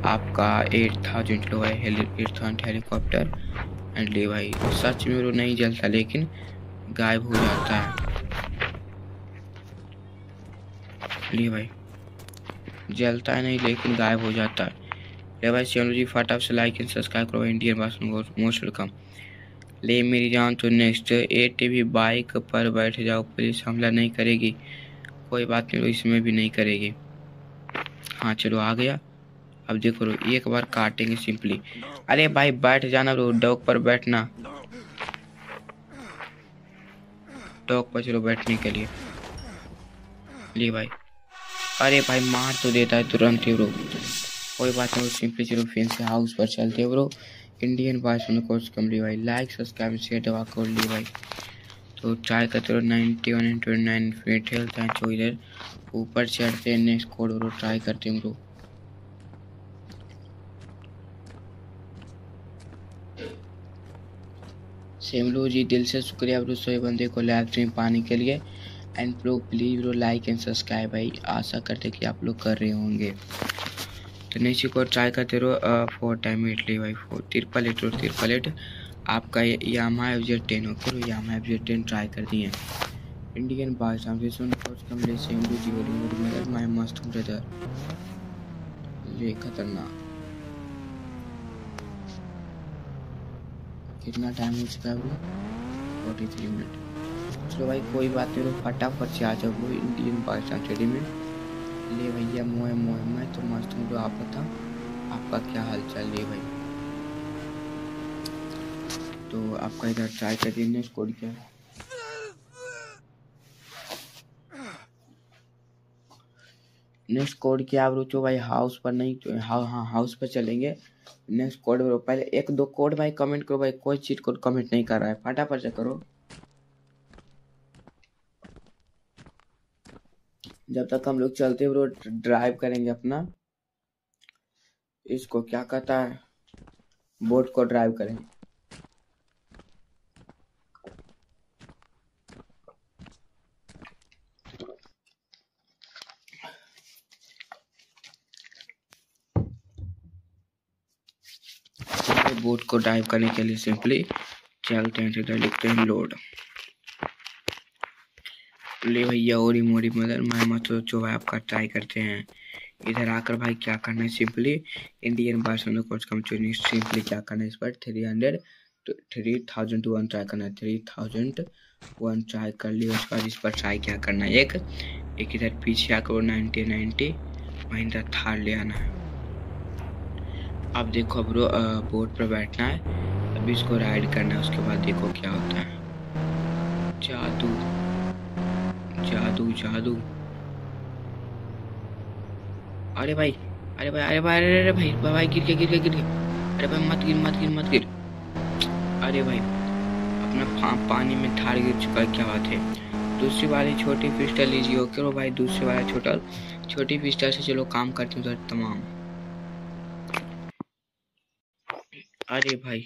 आपका एट थाउज़ेंड लो भाई एट थाउज़ेंड हेलीकॉप्टर एंड ले भाई। सच में ब्रो नहीं जलता, लेकिन गायब हो जाता है। ले भाई। जलता है नहीं, लेकिन गायब हो जाता है। ले भाई चैनल जी, फटाफट से लाइक एंड सब्सक्राइब करो। इंडियन बस मोस्ट वेलकम ले मेरी जान तो नेक्स्ट ए टी बाइक पर बैठ जाओ पुलिस हमला नहीं करेगी। कोई बात नहीं, इसमें भी नहीं करेगी। हाँ चलो आ गया। अब देखो रो एक बार काटेंगे सिंपली अरे भाई, बैठ जाना रो डॉग पर बैठना। डॉग पर चलो बैठने के लिए। लिए भाई। अरे भाई, मार तो देता है तुरंत ही ब्रो। कोई बात नहीं सिंपली चलो फिर से हाउस पर चलते ब्रो। इंडियन बॉयज़ में कोर्स कम ली भाई। लाइक सब्सक्राइब शेयर दबा कर ली भाई। तो ट्राई करते रहो ninety one and twenty nine feet health है जो इधर ऊपर चढ़ते हैं नेक्स्ट कोड ब्रो ट्राई करते हैं ब्रो। सेम लो जी, दिल से शुक्रिया ब्रो सभी बंदे को लाइव स्ट्रीम पाने के लिए। And pro please bro like and subscribe भाई। आशा करते कि आप लोग कर रहे होंगे। तो नीचे को ट्राई करते रहो। फोर टाइम इटली भाई फोर तिरपल एट और तिरपल एट आपका Yamaha F Z ten okay तो Yamaha F Z ten try कर दिए। इंडियन बास हम सुन कोच कम ले सेम टू ज़ीरो मेरे माय मस्ट ब्रदर ये खतरनाक। कितना टाइम हो चुका है फोर्टी थ्री मिनट चलो भाई, कोई बात नहीं तो फटाफट से आ जाओ इंडियन पाकिस्तान स्टेडियम में। ले भैया मोए मोए मैं तो मस्त हूँ तो आप बताओ, आपका क्या हाल चाल है भाई? तो आपका इधर ट्राई कर दिए कोड क्या? है नेक्स्ट कोड क्या, आप रुचो भाई हाउस पर नहीं तो हाँ हाँ हाउस पर चलेंगे। नेक्स्ट कोड भरो पहले एक दो कोड भाई कमेंट करो भाई, कोई चीट कोड कमेंट नहीं कर रहा है। फटाफट से करो। जब तक हम लोग चलते ब्रो ड्राइव करेंगे अपना। इसको क्या कहता है? बोट को ड्राइव करेंगे। बोट को ड्राइव करने के लिए सिंपली चलते हैं सीधा लिखते हैं लोड ले भैया ओरी मोरी मदर, मैं मत सोचो भाई आपका ट्राई करते हैं। इधर आकर भाई क्या करना है? सिंपली इंडियन भाषा कोच कम चुनी सिंपली क्या करना है इस पर? Three hundred three thousand one try करना है। थ्री थाउज़ेंड वन ट्राई कर लिया, उसके बाद इस पर ट्राई क्या करना है? एक एक इधर पीछे आकर नाइनटी नाइनटी वहीं इधर थार ले आना है। अब देखो, अब बोट पर बैठना है, अभी इसको राइड करना है, उसके बाद देखो क्या होता है। जादू जादू जादू। अरे भाई अरे भाई अरे भाई, अरे अरे भाई भाई, गिर गया गिर गया गिर गया। अरे भाई, मत गिर मत गिर मत गिर। अरे भाई, अपना पानी में ठार गिर चुका क्या बात है। दूसरी वाली छोटी पिस्टल लीजिए, ओके भाई, दूसरी वाला छोटा, छोटी पिस्टल से चलो, काम करते हैं उधर तमाम। अरे भाई।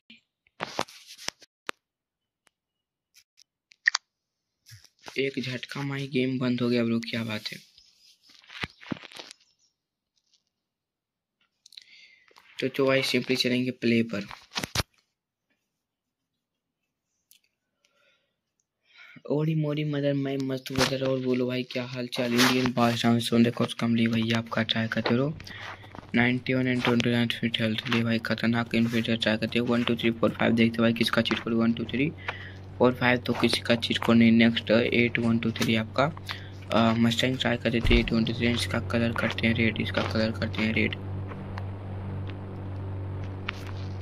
एक झटका माही गेम बंद हो गया लोग क्या बात है। तो तो भाई सिंपली चलेंगे प्ले पर। ओरी मोरी मदर, मैं मस्त बदर और बोलो भाई, क्या हाल चाल? इंडियन भाषा सुन देखो कमली भैया आपका ट्राई करते रहो ninety one and twenty nine fit health लिए भाई खतरनाक इन्फिटर ट्राई करते हो one two three four five देखते भाई किसका चीट करो one two three four five तो किसी का चीज़ को नहीं? Next eight one two three आपका मस्टैंग ट्राई कर देते एट वन टू थ्री इसका कलर करते हैं रेड इसका कलर करते हैं रेड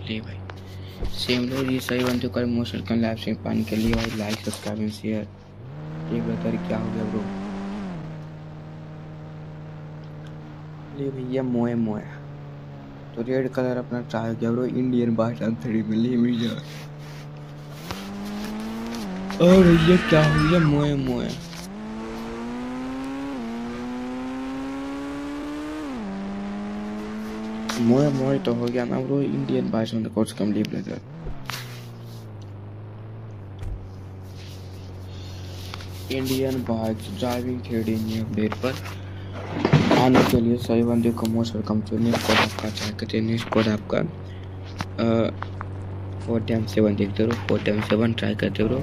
ले भाई। सेम लोग ये सही बनते कर मोस्ट वेलकम लाइव स्ट्रीम पाने के लिए भाई लाइक सब्सक्राइब एंड शेयर ये बता क्या हो गया ब्रो ले भैया मोए मोए। तो रेड कलर अपना ट्राई किया ब्रो, इंडियन भाषा थ्री में ले भैया और ये क्या हुआ मोए मोए। मोए मोए तो हो गया ना ब्रो, इंडियन भाषा में कोर्स कम ली brother Indian bike driving threading update पर। आने के लिए सही बंदे को most welcome to next code आपका चाहे करते हैं। नेक्स्ट कोड आपका फोर टाइम सेवन देखते रहो फोर टाइम सेवन ट्राई करते रहो।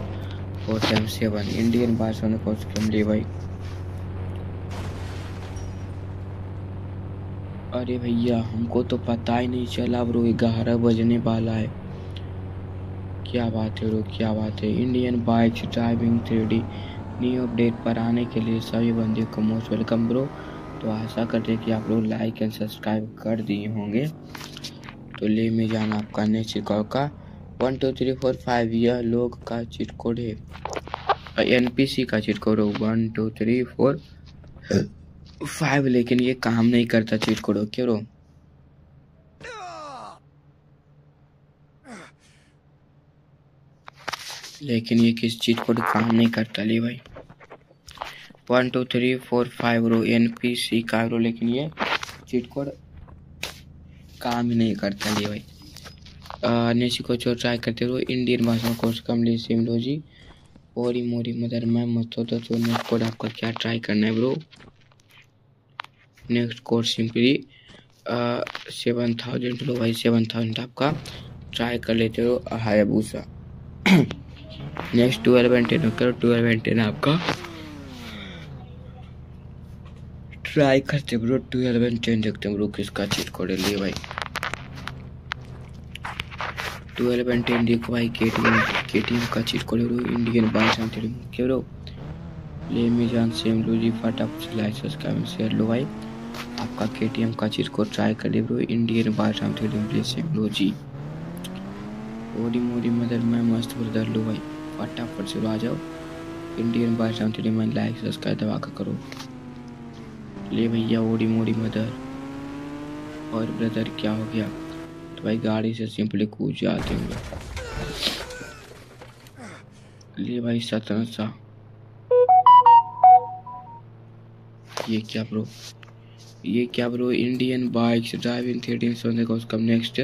फोर टाइम सेवन इंडियन भाषा में कौन सी भाई अरे भैया, हमको तो पता ही नहीं चला ब्रो ग्यारह बजने वाला है। क्या बात है ब्रो क्या बात है। Indian bike driving three new update पर आने के लिए सभी बंदे को मोस्ट वेलकम ब्रो तो आशा करते हैं कि आप लोग लाइक एंड सब्सक्राइब कर दिए होंगे। तो ले में जाना आपका नेक्स्ट रिकॉर्ड का। One two three four five यह लोग का चिट कोड है। एनपीसी का चिट कोड है one two three four five लेकिन ये काम नहीं करता चिट कोड क्यों रो लेकिन ये किस चीज़ कोड काम नहीं करता ले भाई। One two three four five रो एन पी सी का रो, लेकिन ये चीट कोड काम ही नहीं करता ले भाई। नेसी को चो ट्राई करते रहो इंडियन भाषा कोर्स कम ले सिम लो जी। ओरी मोरी मदर, मैं मत हो तो नेक्स्ट कोड आपका क्या ट्राई करना है bro next code simply seven thousand लो भाई सेवन थाउज़ेंड आपका ट्राई कर लेते हो Hayabusa next twelve and ten करो ट्वेल्व एंड टेन आपका। ट्राई करते ब्रो ट्वेल्व एंड टेन देखते ब्रो, किसका चीट कोड लिए भाई। ट्वेल्व एंड टेन देखो भाई के टी एम के का cheat code bro Indian by something क्या ब्रो। ले मी जान सेम लो जी फटाफट से लाइक सब्सक्राइब शेयर लो भाई। आपका के टी एम का चीट कोड ट्राई कर ले bro Indian by something please same लो जी। ओडी मोदी मदर मैं मस्त ब्रदर लो भाई। फटाफट से आ जाओ। इंडियन बाई समथिंग में लाइक सब्सक्राइब दबा कर करो। ले भैया, ओडी मोड़ी मदर। और ब्रदर क्या हो गया? तो भाई, गाड़ी से सिंपली कूद जाते होंगे ले भाई, सत्रह सा। ये क्या ब्रो ये क्या ब्रो इंडियन बाइक्स ड्राइविंग सोने का उसका नेक्स्ट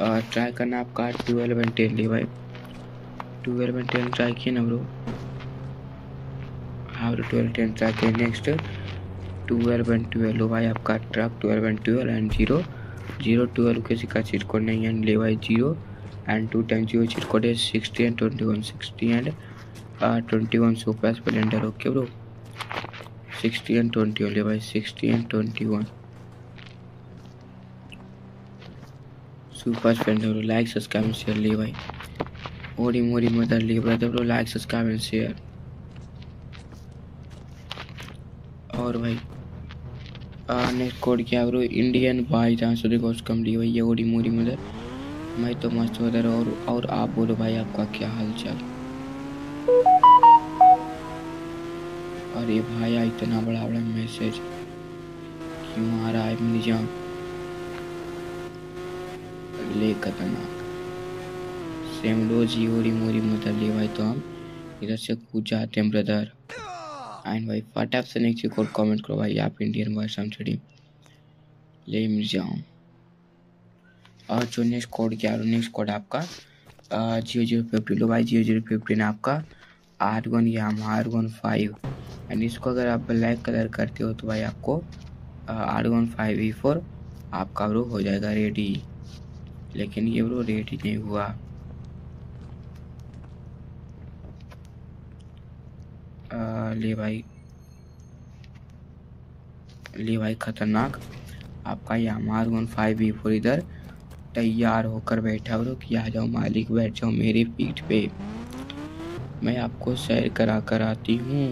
ट्राई करना आपका ट्वेल्व एंड टेन ले भाई। ट्वेल्व एंड टेन ट्राई किए ना ब्रो हाँ ब्रो ट्वेल्व टेन ट्राई किए नेक्स्ट ट्वेल्व एंड ट्वेल्व भाई आपका truck twelve and twelve and zero zero twelve किसी का चीट कोड नहीं है ले भाई zero and two time zero cheat code है sixty and twenty one sixty and twenty one Super Splendor okay bro sixty and twenty one ले भाई sixty and twenty one Super Splendor like subscribe share ले भाई ओरी मोरी मदर ले brother bro like subscribe and share और भाई नेक्स्ट कोड क्या ब्रो इंडियन बाई चांस देखो कम ली भाई, ये ओडी मोरी मदर मैं तो मस्त मदर और और आप बोलो भाई, आपका क्या हाल चाल अरे भाई इतना बड़ा बड़ा मैसेज क्यों आ रहा है मेरी जान? ले खतरनाक। सेम लो जी ओरी मोरी मदर ले भाई तो हम इधर से कूद जाते हैं ब्रदर एंड भाई फटाफ से नेक्स्ट कोड कमेंट करो भाई आप इंडियन भाषा में छड़ी ले मिल जाऊँ और जो नेक्स्ट कोड क्या नेक्स्ट कोड आपका ज़ीरो ज़ीरो फिफ्टी लो भाई ज़ीरो ज़ीरो फिफ्टीन आपका आर वन या आर वन फाइव एंड इसको अगर आप ब्लैक कलर करते हो तो भाई आपको R one five E four आपका ब्रो हो जाएगा रेडी लेकिन ये ब्रो रेडी नहीं हुआ आ, ले भाई ले भाई खतरनाक। आपका Yamaha R one five B four इधर तैयार होकर बैठा ब्रो कि आ जाओ मालिक बैठ जाओ मेरे पीठ पे। मैं आपको सैर करा कर आती हूँ।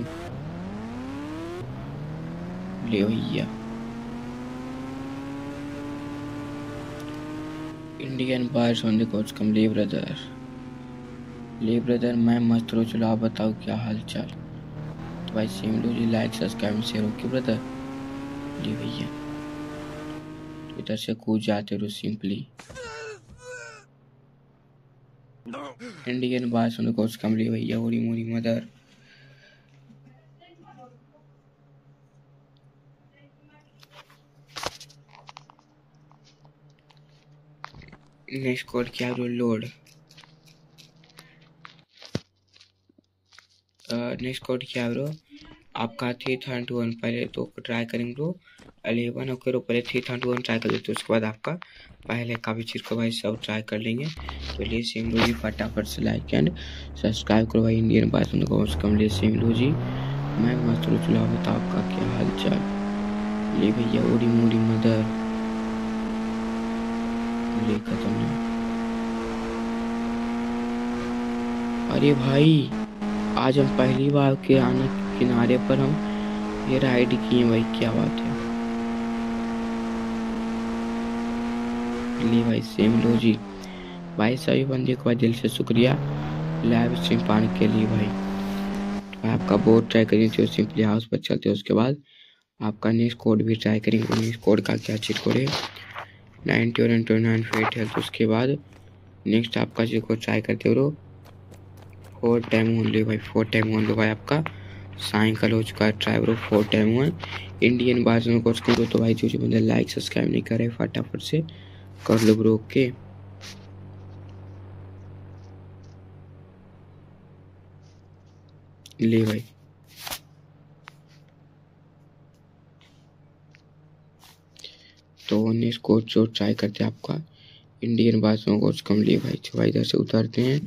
ले भैया। Indian bars on the coach come. ले ब्रदर। ले ब्रदर मैं मस्त रो चलो बताओ क्या हाल चाल भाई सेम लो जी like subscribe share okay brother ले भैया। इधर से कूद जाते रहो simply Indian bars on the coach come ले भैया ओरी मोरी मदर। नेक्स्ट कोड क्या रो लोड नेक्स्ट कोड क्या ब्रो आपका थ्री थर्ड वन पहले तो ट्राई करेंगे ब्रो अलेवन ओके रो पहले थ्री थर्ड वन ट्राई कर लेते उसके बाद आपका पहले का भी चीज़ को भाई सब ट्राई कर लेंगे। तो ले सेम लो जी, फटाफट से लाइक एंड सब्सक्राइब करो भाई, इंडियन बात को कम ले सेम लो जी। मैं मस्त चला बताओ आपका क्या हाल चाल ले भैया ओडी मोडी मदर। ले खत्म अरे भाई, आज हम पहली बार के आने किनारे पर हम ये राइड की है भाई, क्या बात है। लिए भाई सेम लो जी। भाई सभी बंदे को दिल से शुक्रिया। लाइव स्ट्रीम पाने के लिए भाई। तो आपका बोर्ड ट्राई करेंगे तो सिंपली हाउस पर चलते हैं, उसके बाद आपका नेक्स्ट कोड भी ट्राई करेंगे नेक्स्ट कोड का क्या चीज़ कोड है नाइनटी और ट्वेंटी नाइन फेट हेल्थ उसके बाद नेक्स्ट आपका चीज़ को ट्राई करते हो फोर टाइम ओनली भाई फोर टाइम ओनली भाई आपका। साइकिल चुका है try bro four time one Indian बाजन को करो तो भाई जो जो बंदे लाइक सब्सक्राइब नहीं करे, फटाफट से कर लो ब्रो ओके ले भाई। तो नेक्स्ट कोच जो ट्राई करते हैं आपका इंडियन बाइक्स कोच कम लिए भाई तो भाई इधर से उतरते हैं।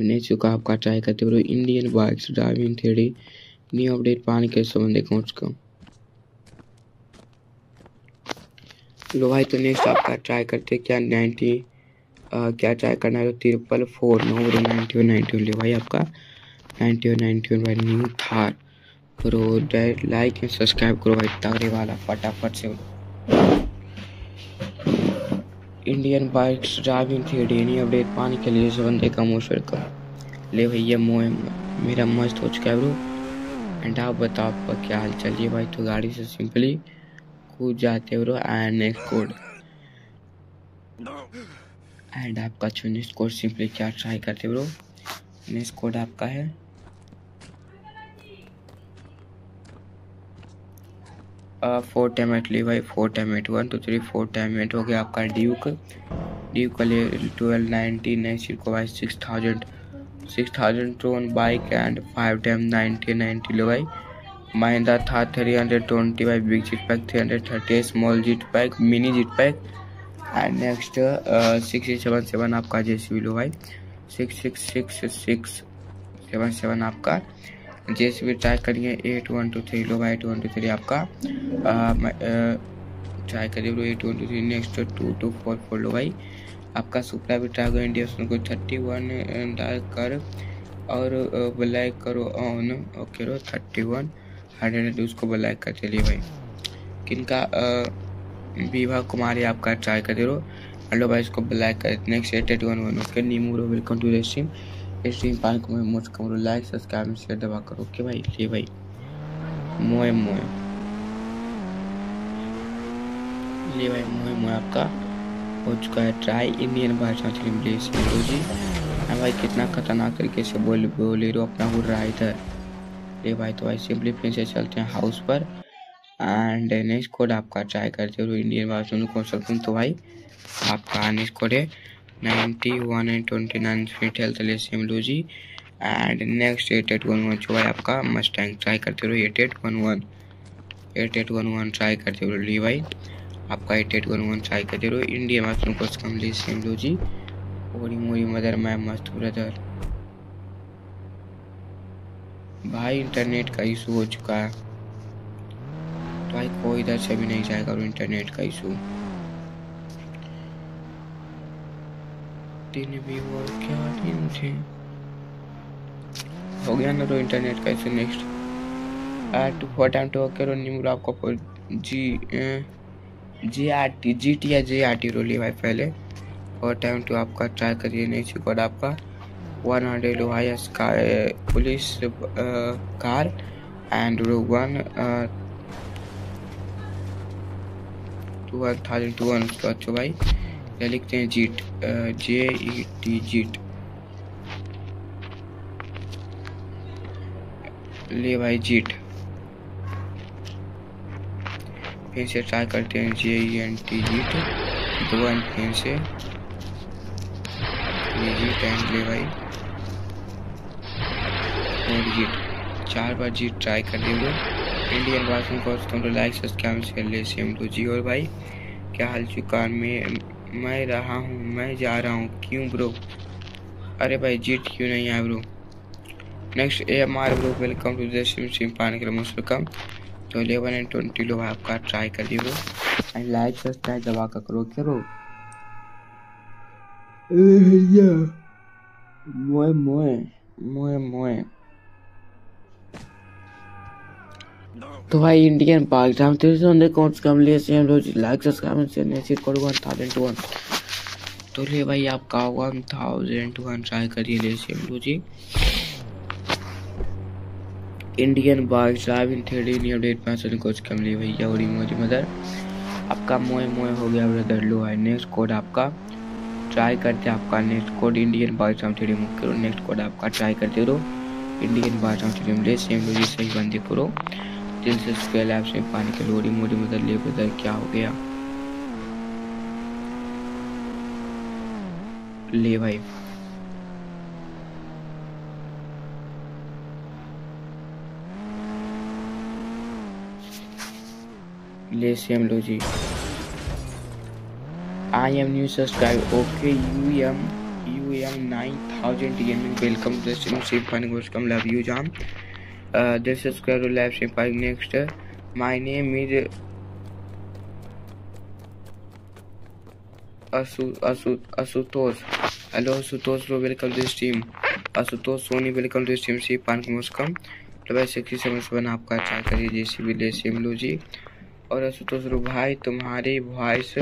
नेक्स्ट का आपका ट्राई करते हैं Indian bikes driving three new update पाने के संबंध कोच कम। लो भाई तो नेक्स्ट आपका ट्राई करते क्या नाइन्टी क्या ट्राई करना है तो triple four no bro ninety one ninety one भाई आपका। नाइन्टी वन नाइन्टी वन भाई new Thar. Bro like and subscribe करो भाई, तारे वाला, फटाफट से। Indian bikes driving three D update पाने के लिए बंदे का मोस्ट वेलकम ले भैया मोह मेरा मस्त हो चुका है ब्रो एंड आप बताओ आपका क्या हाल चलिए भाई तो गाड़ी से सिंपली कूद जाते bro and next code and आपका जो नेक्स्ट कोड सिंपली क्या ट्राई करते ब्रो नेक्स्ट कोड आपका है फोर टाइम एट ली भाई four time eight one two three four time eight हो गया आपका ड्यूक ड्यूक का लिए ट्वेल्व नाइनटी नाइन को भाई six thousand six thousand two one bike and five time ninety ninety लो भाई Mahindra Thar three hundred twenty five big jet pack three hundred thirty eight small jet pack mini jet pack and next six seven seven आपका जे सी लो भाई six six six six seven seven आपका जे सी भी ट्राई करिए एट वन टू थ्री लो भाई एट वन टू थ्री आपका. ट्राई करिए eight one two three next two two four four लो भाई आपका सुपरा भी करो इंडिया को थर्टी वन डाल कर और ब्लैक करो ऑन ओके रो थर्टी वन हंड्रेड उसको ब्लैक कर, चलिए भाई। किनका विवाह कुमारी आपका ट्राई कर दे रहो। हेलो भाई, इसको ब्लैक कर next eight eight one one okay Neemu welcome to the stream stream पान को मैं most come like subscribe share दबा करो ओके भाई? ले भाई। मोए मोए। ले भाई, मोए मोए आपका। हो चुका है। ट्राई इंडियन भाषा फ़िल्म प्लीज़ जी हाँ भाई, कितना खतरनाक तरीके से बोल रो अपना हो रहा है इधर। ले भाई तो भाई सिंपली फिर से चलते हैं हाउस पर। एंड नेक्स्ट कोड आपका ट्राई करते हो इंडियन भाषा कौन सकते तो भाई, आपका नेक्स्ट कोड है ninety one and twenty nine feet health ले सिम लो जी। And next eight eight one one जो है आपका मस्टैंग ट्राई करते रहो eight eight one one eight eight one one try करते रहो ली भाई। आपका eight eight one one try करते रहो इंडिया कोर्स कम ली सिम लो जी। ओरी मोरी मदर, मैं मस्त ब्रदर भाई इंटरनेट का इशू हो चुका है। तो भाई, कोई इधर से भी नहीं जाएगा और इंटरनेट का इशू दिन भी वो क्या दिन थे? हो गया ना तो इंटरनेट का इसे next two four time two करो निम्र आपको G G R T G T या जी आर टी रोली भाई पहले। फोर टाइम टू आपका ट्राई करिए, नहीं कोड आपका one hundred high police car and one two one thousand two one अच्छा भाई। या लिखते हैं जीट जे ई टी जीट ले भाई जीट फिर से ट्राई करते हैं जे ई एन टी जीट दो एन फिर से। ये जीट एंड ले भाई। और जीट चार बार जीट ट्राई कर दिए इंडियन बाथरूम को लाइक सब्सक्राइब शेयर ले सेम टू जी और भाई, क्या हाल चुका मैं मैं रहा हूँ, मैं जा रहा हूँ। क्यों ब्रो अरे भाई जीत क्यों नहीं आया bro next A M R bro welcome to दिम सिम पाने के मोस्ट वेलकम तो इलेवन एंड ट्वेंटी लोग आपका ट्राई करिए ब्रो एंड लाइक सब्सक्राइब दबा कर करो क्या ब्रो भैया। मोए मोए मोए मोए। तो भाई इंडियन पाकिस्तान तेरे से अंदर कौन सा कम लिए सेम रोज लाइक सब्सक्राइब से नेक्स्ट करो वन थाउज़ेंड वन तो ले भाई आपका वन थाउज़ेंड वन ट्राई करिए ले सेम लो जी। Indian bike driving three new update पैंसठ कोच कम लिए भैया और मोजी मदर। आपका मोए मोए हो गया ब्रदर लो है नेक्स्ट कोड आपका। ट्राई करते आपका next code Indian bike three मुख करो नेक्स्ट कोड आपका ट्राई करते रहो। इंडियन बाटा स्टेडियम ले सेम लोजी सही बंदी करो। दिल से स्क्वेयर लैब से पानी की लोड़ी मोड़ी मदद ले बदल क्या हो गया? ले भाई ले same low ji I am new subscribe okay you M am 9000 gaming welcome to the stream Shiv Panik welcome love you jam uh, this is Square Live Shiv Panik next uh, my name is Asu Asu Asutosh hello Asutosh bro welcome to the stream Asutosh Sony welcome to the stream Shiv Panik welcome तो भाई सिक्सटी सेवन सेवन आपका अच्छा करिए जैसे भी ले सिम लो जी और आशुतोष भाई तुम्हारी वॉइस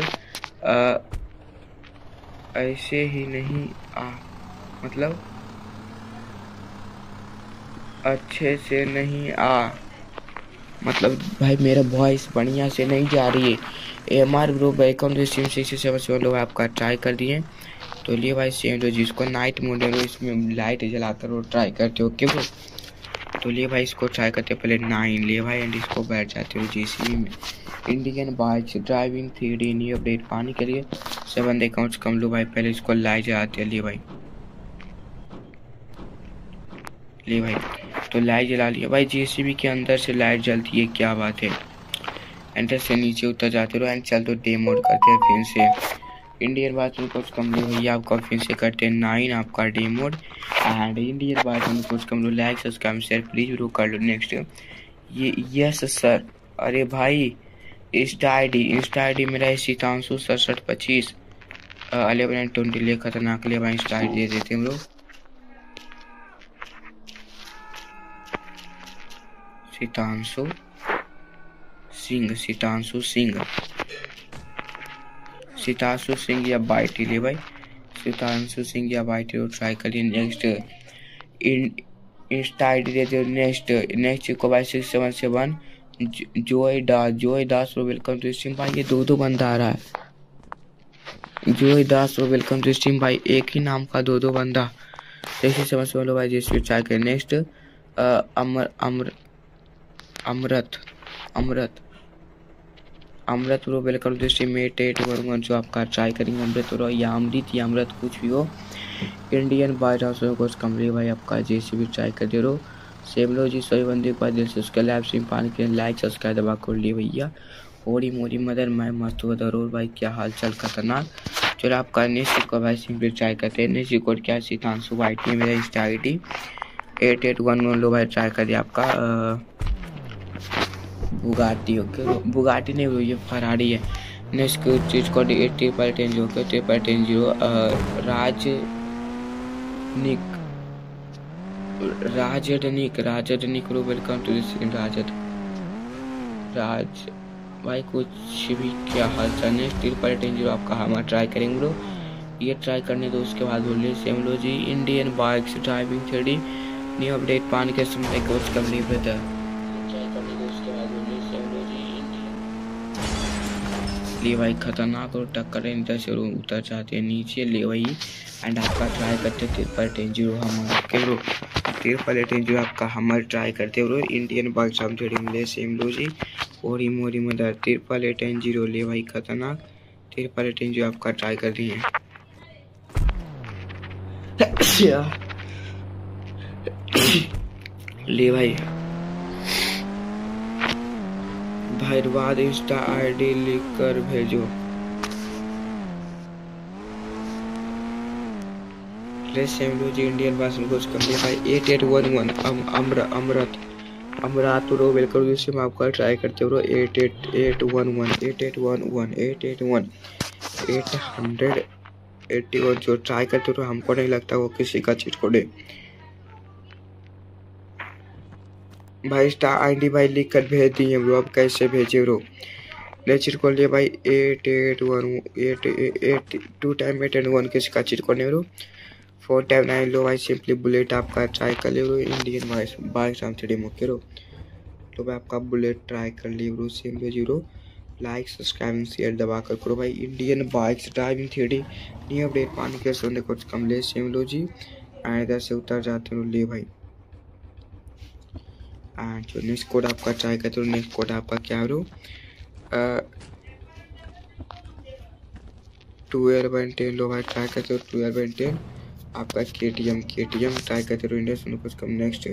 ऐसे ही नहीं आ मतलब अच्छे से नहीं आ। मतलब भाई मेरा वॉइस बढ़िया से नहीं जा रही है। एम आर ब्रो बैकअम जो सिम सिक्स सेवन सेवन लोग आपका ट्राई कर दिए। तो लिए भाई सेम जो जिसको नाइट मोड है इसमें लाइट जलाता रहो ट्राई करते हो ओके तो लिए भाई इसको ट्राई करते पहले नाइन लिए भाई एंड इसको बैठ जाते हो जी में। Indian bike driving three D new update पाने के लिए सेवन अकाउंट्स कम लो भाई, पहले इसको लाइट जलाते हैं लिए भाई। लिए भाई तो लाइट जला लिया। भाई जेसीबी के अंदर से लाइट जलती है, क्या बात है। एंटर से नीचे उतर जाते रहो एंड चल तो डे मोड करते हैं फिर से। इंडियन बाथरूम कुछ कम लो भैया, आपका फिर से करते हैं नाइन आपका day mode and Indian bathroom कुछ कम लो लाइक सब्सक्राइब शेयर प्लीज़ रो कर लो नेक्स्ट ये यस सर अरे भाई insta I D insta I D मेरा है सीतांशु सड़सठ, पच्चीस अलेवन एंड ट्वेंटी लिए खतरनाक लिए भाई इंस्टा आई डी दे देते हम लोग सीतांशु सिंह सीतांशु सिंह। सीतांशु सिंह या बाइटी ले भाई सीतांशु सिंह या बाइटी को ट्राई करिए next in insta I D they next next को भाई six seven seven Joy Das Joy Das row welcome to stream भाई ये दो दो बंदा आ रहा है जोय दास रो वेलकम टू स्ट्रीम भाई एक ही नाम का दो दो बंदा देखिए समझ लो भाई जैसे ट्राई करें next Amar Amar Amrit Amrit Amrit row welcome to stream eight eight one जो आपका ट्राई करेंगे, अमृत रो या अमृत या अमृत कुछ भी हो। इंडियन बाइट हाउस कोर्स कमरे भाई आपका जैसे भी ट्राई कर दे रहो सेम लो जी सभी बंदे को दिल से उसके लाइव स्ट्रीम पाने के लाइक सब्सक्राइब दबा कर लिए भैया। होरी मोरी मदर, मैं मस्त हुआ ज़रूर भाई, क्या हाल चाल खतरनाक। चलो आपका नेक्स्ट को भाई सिंपली ट्राई करते हैं। नेक्स्ट कोड क्या सीतांशु वाइट में मेरा insta I D eight eight one one लो भाई ट्राई कर दिया आपका बुगाटी ओके बुगाटी नहीं हुई ये फरारी है नेक्स्ट चीज़ eight triple ten zero okay triple ten zero Raj निक राजडनिक राजडनिक रो वेलकम टू दिस राजद राज भाई कुछ भी क्या हाल चाल है? ट्रिपल टेन ज़ीरो आपका हम ट्राई करेंगे ब्रो ये ट्राई करने दो, उसके बाद बोलिए सेम लो जी Indian bikes driving three. New update पाने के समय कोच कंपनी ब्रदर ले भाई, खतरनाक और टक्कर इधर से उतर जाते हैं, नीचे ले भाई। एंड आपका ट्राई करते तिरपल टेन ज़ीरो हमारे। के ब्रो तिरपल टेन ज़ीरो आपका, हमर ट्राई करते ब्रो। इंडियन बाइक साम ट्रेडिंग ले सेम लो जी। और ही मोरी मदर तिरपल टेन ज़ीरो ले भाई, खतरनाक। तिरपल टेन ज़ीरो आपका ट्राई कर रही है। ले भाई। बाद इंस्टा आईडी लिख कर भेजो इंडियन भाषण eight eight one one Amrit अमरात रो वेलकम जिससे मैं आपका ट्राई करते हो eight eight eight one one eight eight one one eight eight one eight hundred eighty one जो ट्राई करते हो हमको नहीं लगता वो किसी का चीट कोड है भाई स्टार आईडी भाई लिख कर भेज दिए ब्रो अब कैसे भेजे ब्रो लेचिट कॉल लिया भाई eight eight one eight eight two time eight and one के का चीट करने ब्रो फोर टाइम नाइन लो भाई सिंपली बुलेट आपका ट्राई कर ले ब्रो इंडियन वाइस बाइक साम थ्री मुख्य रो तो भाई आपका बुलेट ट्राई कर लिए ब्रो पे ज़ीरो लाइक सब्सक्राइब शेयर दबा कर करो भाई Indian bikes driving three new update पाने के सोने कुछ कम ले सेम लो जी. इधर से उतर जाते हो, ले भाई. एंड जो नेक्स्ट कोड आपका ट्राई करते हो नेक्स्ट कोड आपका क्या रो ट्वेल्व एंड टेन लो भाई ट्राई करते हो ट्वेल्व एंड टेन आपका K T M K T M try करते हो इंडिया सुनो कुछ कम next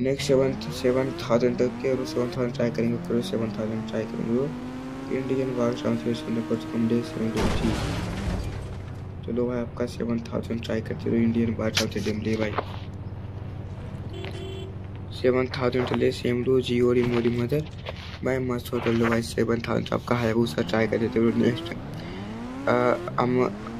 next seven seven thousand तक के सेवन थाउज़ेंड ट्राई करेंगे, करो सेवन थाउज़ेंड ट्राई करेंगे। इंडियन वार्क ट्रांसलेशन कुछ कम डे सेवन जी चलो भाई, आपका सेवन थाउज़ेंड ट्राई करते रहो इंडियन वार्क ट्रांसलेशन ले भाई। सेवन थाउज़ेंड ले सेम लो जियो मोरी मदर। भाई, मस्त होटल लो भाई, सेवन थाउज़ेंड। आपका है वो ट्राई कर देते नेक्स्ट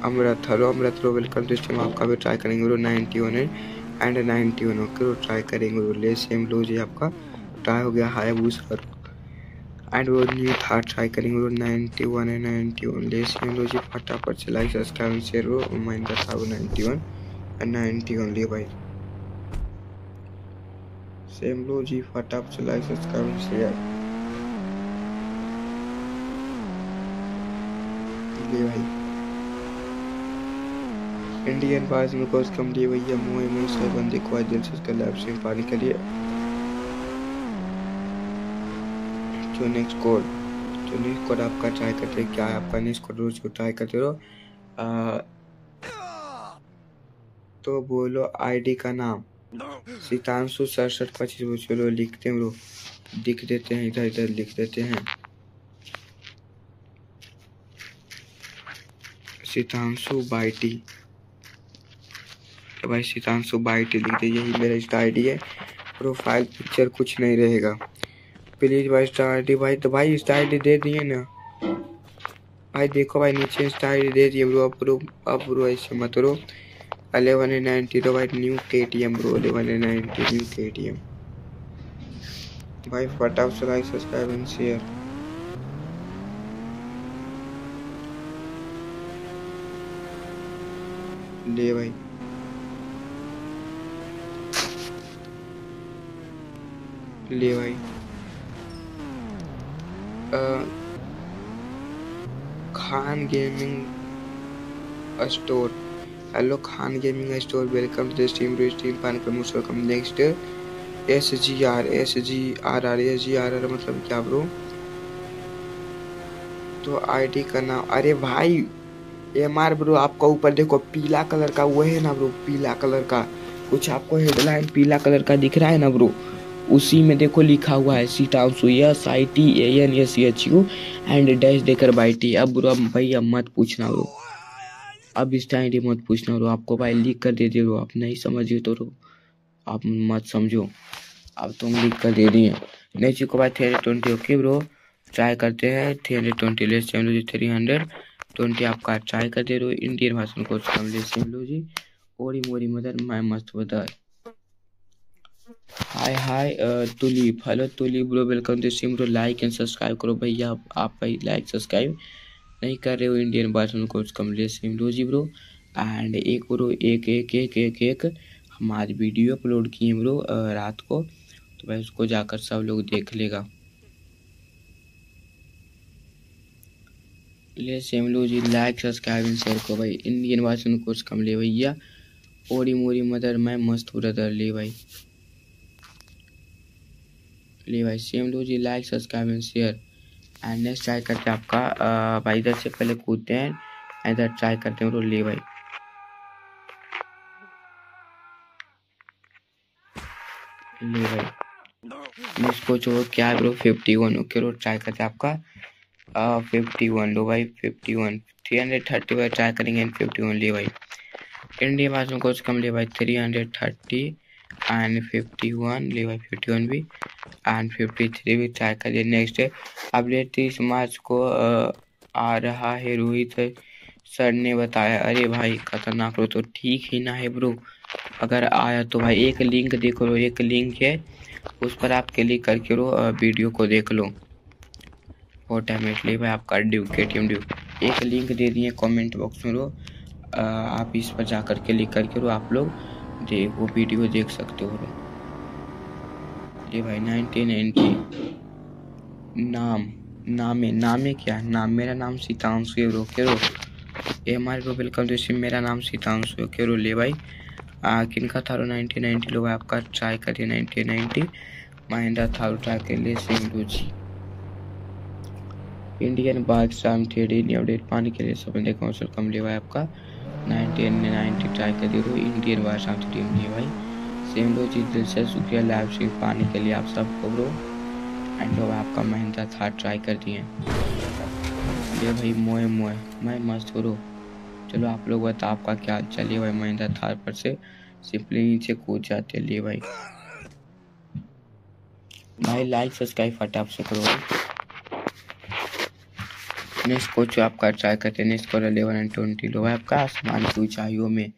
अमृत हेलो अमृत लो वेलकम टू स्टीम आपका भी ट्राई करेंगे रो ninety one and ninety one okay try करेंगे रो ले सेम लो जी आपका। ट्राई हो गया हाई बूस कर एंड वो न्यू था ट्राई करेंगे रो ninety one and ninety one ले सेम लो जी, फटाफट से like subscribe share row Mahindra Thar ninety one and ninety one ले भाई। सेम लो जी फटाफट से लाइक सब्सक्राइब शेयर ले भाई। इंडियन पास में कोर्स कम लिए भैया मुँह मुँह से बंदे को जल्द से उसका लैब से पानी के लिए। जो नेक्स्ट कोड जो नेक्स्ट कोड आपका ट्राई करते क्या है आपका नेक्स्ट कोड रोज को ट्राई करते रहो। तो बोलो आईडी का नाम। सीतांशु सड़सठ पच्चीस चलो, लिखते हैं ब्रो लिख देते हैं, इधर इधर लिख देते हैं। सीतांशु बाइटी तो भाई, सीतांशु बाइटी लिख दे यही मेरा इंस्टा आई है। प्रोफ़ाइल पिक्चर कुछ नहीं रहेगा। प्लीज़ भाई इंस्टा आई भाई तो भाई इंस्टा आई दे दिए ना। भाई, देखो भाई, नीचे इंस्टा आई दे दिए, ब्रो अब ब्रो अब ब्रो ऐसे मत रो अलेवन ए नाइनटी तो भाई new K T M bro eleven A ninety new K T M भाई फटाफट से लाइक सब्सक्राइब एंड शेयर ले भाई ले भाई आ, Khan gaming store hello Khan gaming store welcome to the stream to stream पान कर welcome next S G R S G R R S G R R मतलब क्या ब्रो तो आईडी का नाम, अरे भाई एम आर ब्रो आपका ऊपर देखो, पीला कलर का वो है ना ब्रो पीला कलर का। कुछ आपको हेडलाइन पीला कलर का दिख रहा है ना ब्रो उसी में देखो लिखा हुआ है सीटाउसु S I T N S H U and dash देकर बाई टी अब ब्रो अब भैया मत पूछना ब्रो अब इस टाइम मत पूछना ब्रो आपको भाई लिख कर दे दिए ब्रो आप नहीं समझिए तो रो। आप मत समझो, अब तुम लिख कर दे दिए। नहीं को भाई three hundred twenty okay bro try करते हैं three hundred twenty less three hundred twenty आपका ट्राई कर दे हो इंडियन भाषण को कम ले सुन लो जी। ओरी मोरी मदर, मैं मस्त बदर hi hi Tulip hello Tulip bro welcome to SIM bro like and subscribe करो भैया, आप भाई लाइक सब्सक्राइब नहीं कर रहे हो इंडियन भाषण को कम ले सिम लो जी ब्रो एंड एक ब्रो एक एक एक एक एक, हम आज वीडियो अपलोड किए ब्रो रात को। तो भाई उसको जाकर सब लोग देख लेगा। ले same low ji like subscribe and share को भाई। इंडियन भाषण कोर्स कम ले भैया। ओरी मोरी मदर, मैं मस्त ब्रदर ले भाई। ले भाई same low ji like subscribe and share and next try करते हैं आपका भाई इधर से पहले कूदते हैं, इधर ट्राई करते हैं ले भाई। ले भाई। इसको जो क्या ब्रो फिफ्टी वन ओके रो ट्राई करते हैं आपका। फिफ्टी वन लो भाई fifty one three hundred thirty भाई ट्राई करेंगे एंड फिफ्टी वन ले भाई। इंडिया पास में कुछ कम ले भाई three hundred thirty and fifty one ले भाई फिफ्टी वन भी। एंड फिफ्टी थ्री भी ट्राई करिए नेक्स्ट अब ले तीस मार्च को आ रहा है। रोहित सर ने बताया, अरे भाई, खतरनाक रो तो ठीक ही ना है ब्रो। अगर आया तो भाई, एक लिंक देखो एक लिंक है। उस पर आप क्लिक करके रो वीडियो को देख लो। ऑटोमेटली भाई, आपका Duke K T M Duke एक लिंक दे दिए कमेंट बॉक्स में रो। आप इस पर जाकर क्लिक करके रो, आप लोग देख वो वीडियो देख सकते हो रो। ये भाई नाइनटीन नाइनटी नाम, नामे नामे क्या? नाम, मेरा नाम सीतांशु है रो के रो ये हमारे को वेलकम जैसे मेरा नाम सीतांशु है के रो ले भाई। किन का थारो नाइनटीन नाइनटी लो आपका ट्राई करिए नाइनटीन नाइनटी महिंद्रा थारो ट्राई कर लिए सेम लो जी इंडियन बाइक शाम थ्री न्यू अपडेट पाने के लिए सब कौशल कम ले भाई आपका। नाइनटीन नाइनटी ट्राई कर दिए इंडियन बाइक शाम थ्री भाई। सेम लो जी दिल से शुक्रिया लाइव स्ट्रीम पाने के लिए आप सबको ब्रो एंड लो आपका महिंद्रा था ट्राई कर दिए ये भाई मोए मोए, मैं मस्त करो चलो आप लोग बता आपका क्या चलिए भाई महिंद्रा थार पर से? सिंपली नीचे कूद जाते लिए भाई। भाई लाइक सब्सक्राइब फटाफ से करो। नेक्स्ट कोच आपका ट्राई करते हैं नेक्स्ट कोर अलेवन एंड ट्वेंटी लो। है आपका आसमान की ऊंचाइयों में।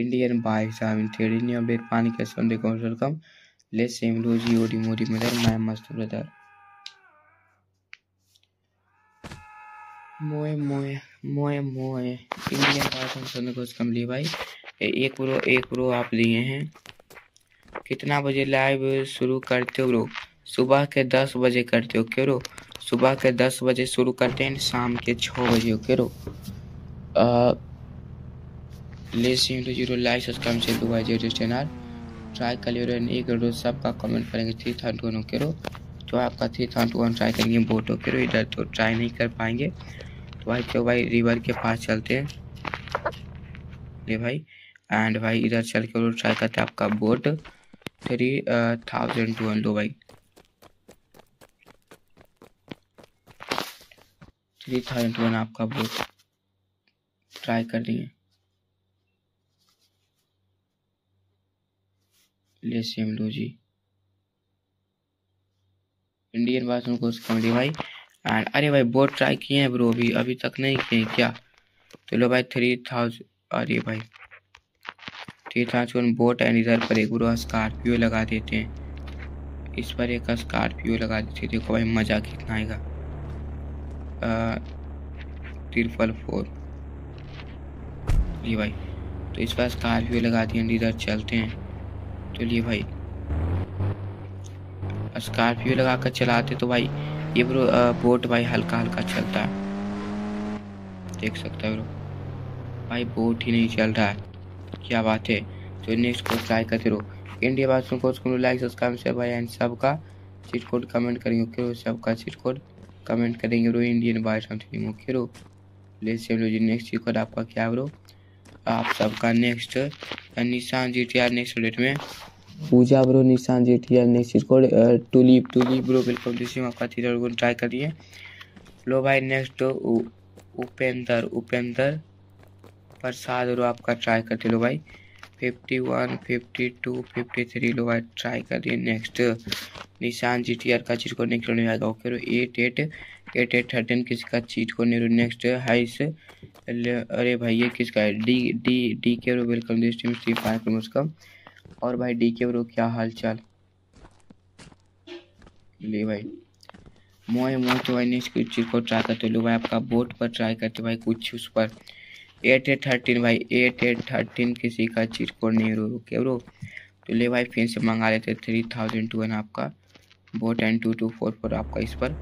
इंडियन बाइक सामिन थेड़ी अपडेट पानी के संडे कौन वेलकम ले सेम रोजी ओडी मोडी मदर मैं मस्त ब्रदर मोए मोए मोए मोए इंडियन बाइक संडे कोच कम ली भाई एक प्रो एक प्रो आप लिए हैं कितना बजे लाइव शुरू करते हो ब्रो सुबह के दस बजे करते हो क्यों सुबह के दस बजे शुरू करते हैं, शाम के छः बजे रो लेसिंग टू ज़ीरो लाइक सब्सक्राइब से दुआ ज़ीरो चैनल ट्राई कर लियो एक रोज सबका कमेंट करेंगे थ्री थाउज़ेंड वन ओके रो तो आपका थ्री थाउज़ेंड वन ट्राई करेंगे बोट ओके रो इधर तो ट्राई नहीं कर पाएँगे। तो भाई क्यों भाई रिवर के पास चलते हैं। ले भाई एंड भाई, इधर चल के ट्राई करते हैं आपका boat three thousand two one लो भाई। थ्री थाउज़ेंड वन आपका बुक ट्राई कर लिए ले सेम लो जी। इंडियन बाथरूम को कॉमेडी भाई? एंड अरे भाई बोट ट्राई किए हैं ब्रो अभी अभी तक नहीं किए क्या? चलो भाई थ्री थाउज़ेंड अरे भाई। थ्री थाउज़ेंड बोट एंड इधर पर एक ब्रो स्कॉर्पियो लगा देते हैं। इस पर एक स्कॉर्पियो लगा देते देखो भाई, मज़ा कितना आएगा। ट्रिपल फोर लिए भाई तो इस पर स्कॉर्पियो लगा दिए इधर चलते हैं। तो लिए भाई। स्कॉर्पियो लगा कर चलाते तो भाई, ये ब्रो बोट भाई हल्का हल्का चलता है। देख सकते हो ब्रो। भाई बोट ही नहीं चल रहा है। क्या बात है। तो नेक्स्ट को ट्राई करते रहो। इंडिया बात को लाइक सब्सक्राइब से भाई एंड सबका चीट कोड कमेंट करेंगे ओके रो सबका चीट कोड कमेंट करेंगे bro Indian by something okay bro? Let's चलो जी नेक्स्ट रिकॉर्ड आपका क्या ब्रो? आप सबका next Nissan G T R next date में। Pooja bro, Nissan G T R next record tulip tulip bro, बिल्कुल जिसमें आपका थ्री को ट्राई करिए। लो भाई नेक्स्ट उपेंद्र उपेंद्र प्रसाद ब्रो आपका ट्राई करते लो भाई। Fifty one fifty two fifty three लो भाई ट्राई करिए next Nissan G T R का चीट कोड नेक्स्ट आएगा okay eight eight eight eight thirteen किसी का चीट नहीं नेक्स्ट हाइस अरे भाई, ये किसका है? D D D K bro welcome this team C five कम उसका और भाई, डी के ब्रो क्या हाल चाल ले भाई। मोए मोए तो भाई नेक्स्ट कुछ चीज़ को ट्राई करते लो भाई, आपका बोट पर ट्राई करते भाई, कुछ उस पर। एट एट थर्टीन भाई एट एट थर्टीन किसी का चीट कोड नहीं रो रुके ब्रो तो ले भाई, फिर से मंगा लेते थ्री थाउज़ेंड टू आपका। Boat and two two four four आपका इस पर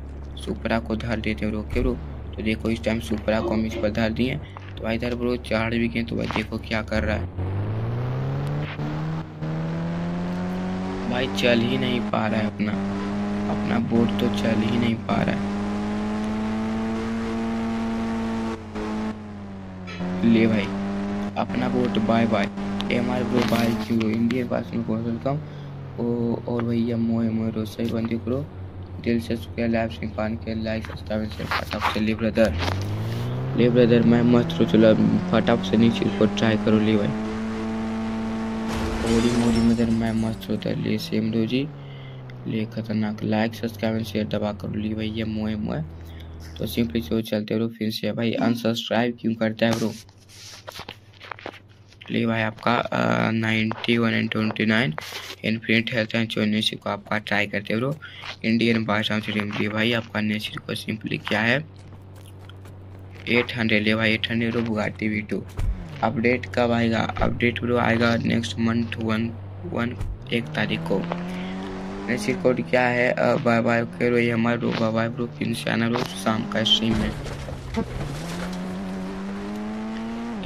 सुपरा को धर देते रोके ब्रो तो देखो इस टाइम सुपरा को हम इस पर धर दिए। तो भाई इधर ब्रो भी गए तो भाई देखो क्या कर रहा है। भाई चल ही नहीं पा रहा है अपना। अपना बोट तो चल ही नहीं पा रहा है। ले भाई, अपना boat bye bye M R bro bye क्यों इंडियन पास में वेलकम और भैया, मोए मोए, रोज सही बंदी करो। दिल से शुक्रिया लाइव सिंह पान के लाइक सब्सक्राइब से फटाफ से ले ब्रदर ले ब्रदर मैं मस्त रो चलो फटाफ से नीचे को ट्राई करो, ले भाई। मोरी मोरी, मदर, मैं मस्त होता ले सेम दो जी। ले, खतरनाक लाइक सब्सक्राइब एंड शेयर दबा करो, ली भाई, ये मोए मोए तो सिंपली सो चलते रहो, फिर से, भाई अनसब्सक्राइब क्यों करता है ब्रो ले भाई, आपका ninety one and twenty nine infinite health and चौनीस को आपका ट्राई करते ब्रो इंडियन भाषा से लिए भाई, आपका नेचर को सिंपली क्या है? एट हंड्रेड ले भाई eight hundred Bugatti V two update कब आएगा? अपडेट ब्रो आएगा? नेक्स्ट मंथ वन वन एक तारीख को। नेक्स्ट कोड क्या है? बाय बाय करो ये हमारे bro bye bye bro pin channel शाम का स्ट्रीम में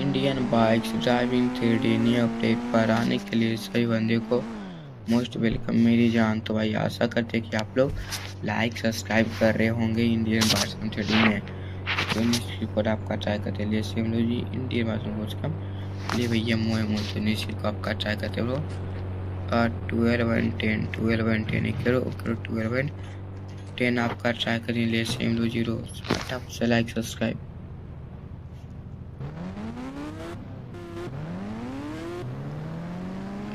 Indian bikes driving three D new update पर आने के लिए सभी बंदे को मोस्ट वेलकम। मेरी जान तो भाई आशा करते हैं कि आप लोग लाइक सब्सक्राइब कर रहे होंगे इंडियन भाषण थ्री में। तो पर आपका ट्राई करते लिए सेम लो जी इंडियन भाषण को कम। लिए भैया मोए मोए तो निश्चित को आपका ट्राई करते हो twelve and ten twelve and ten करो करो ट्वेल्व एंड टेन आपका ट्राई करें लिए। सेम लो ज़ीरो से लाइक सब्सक्राइब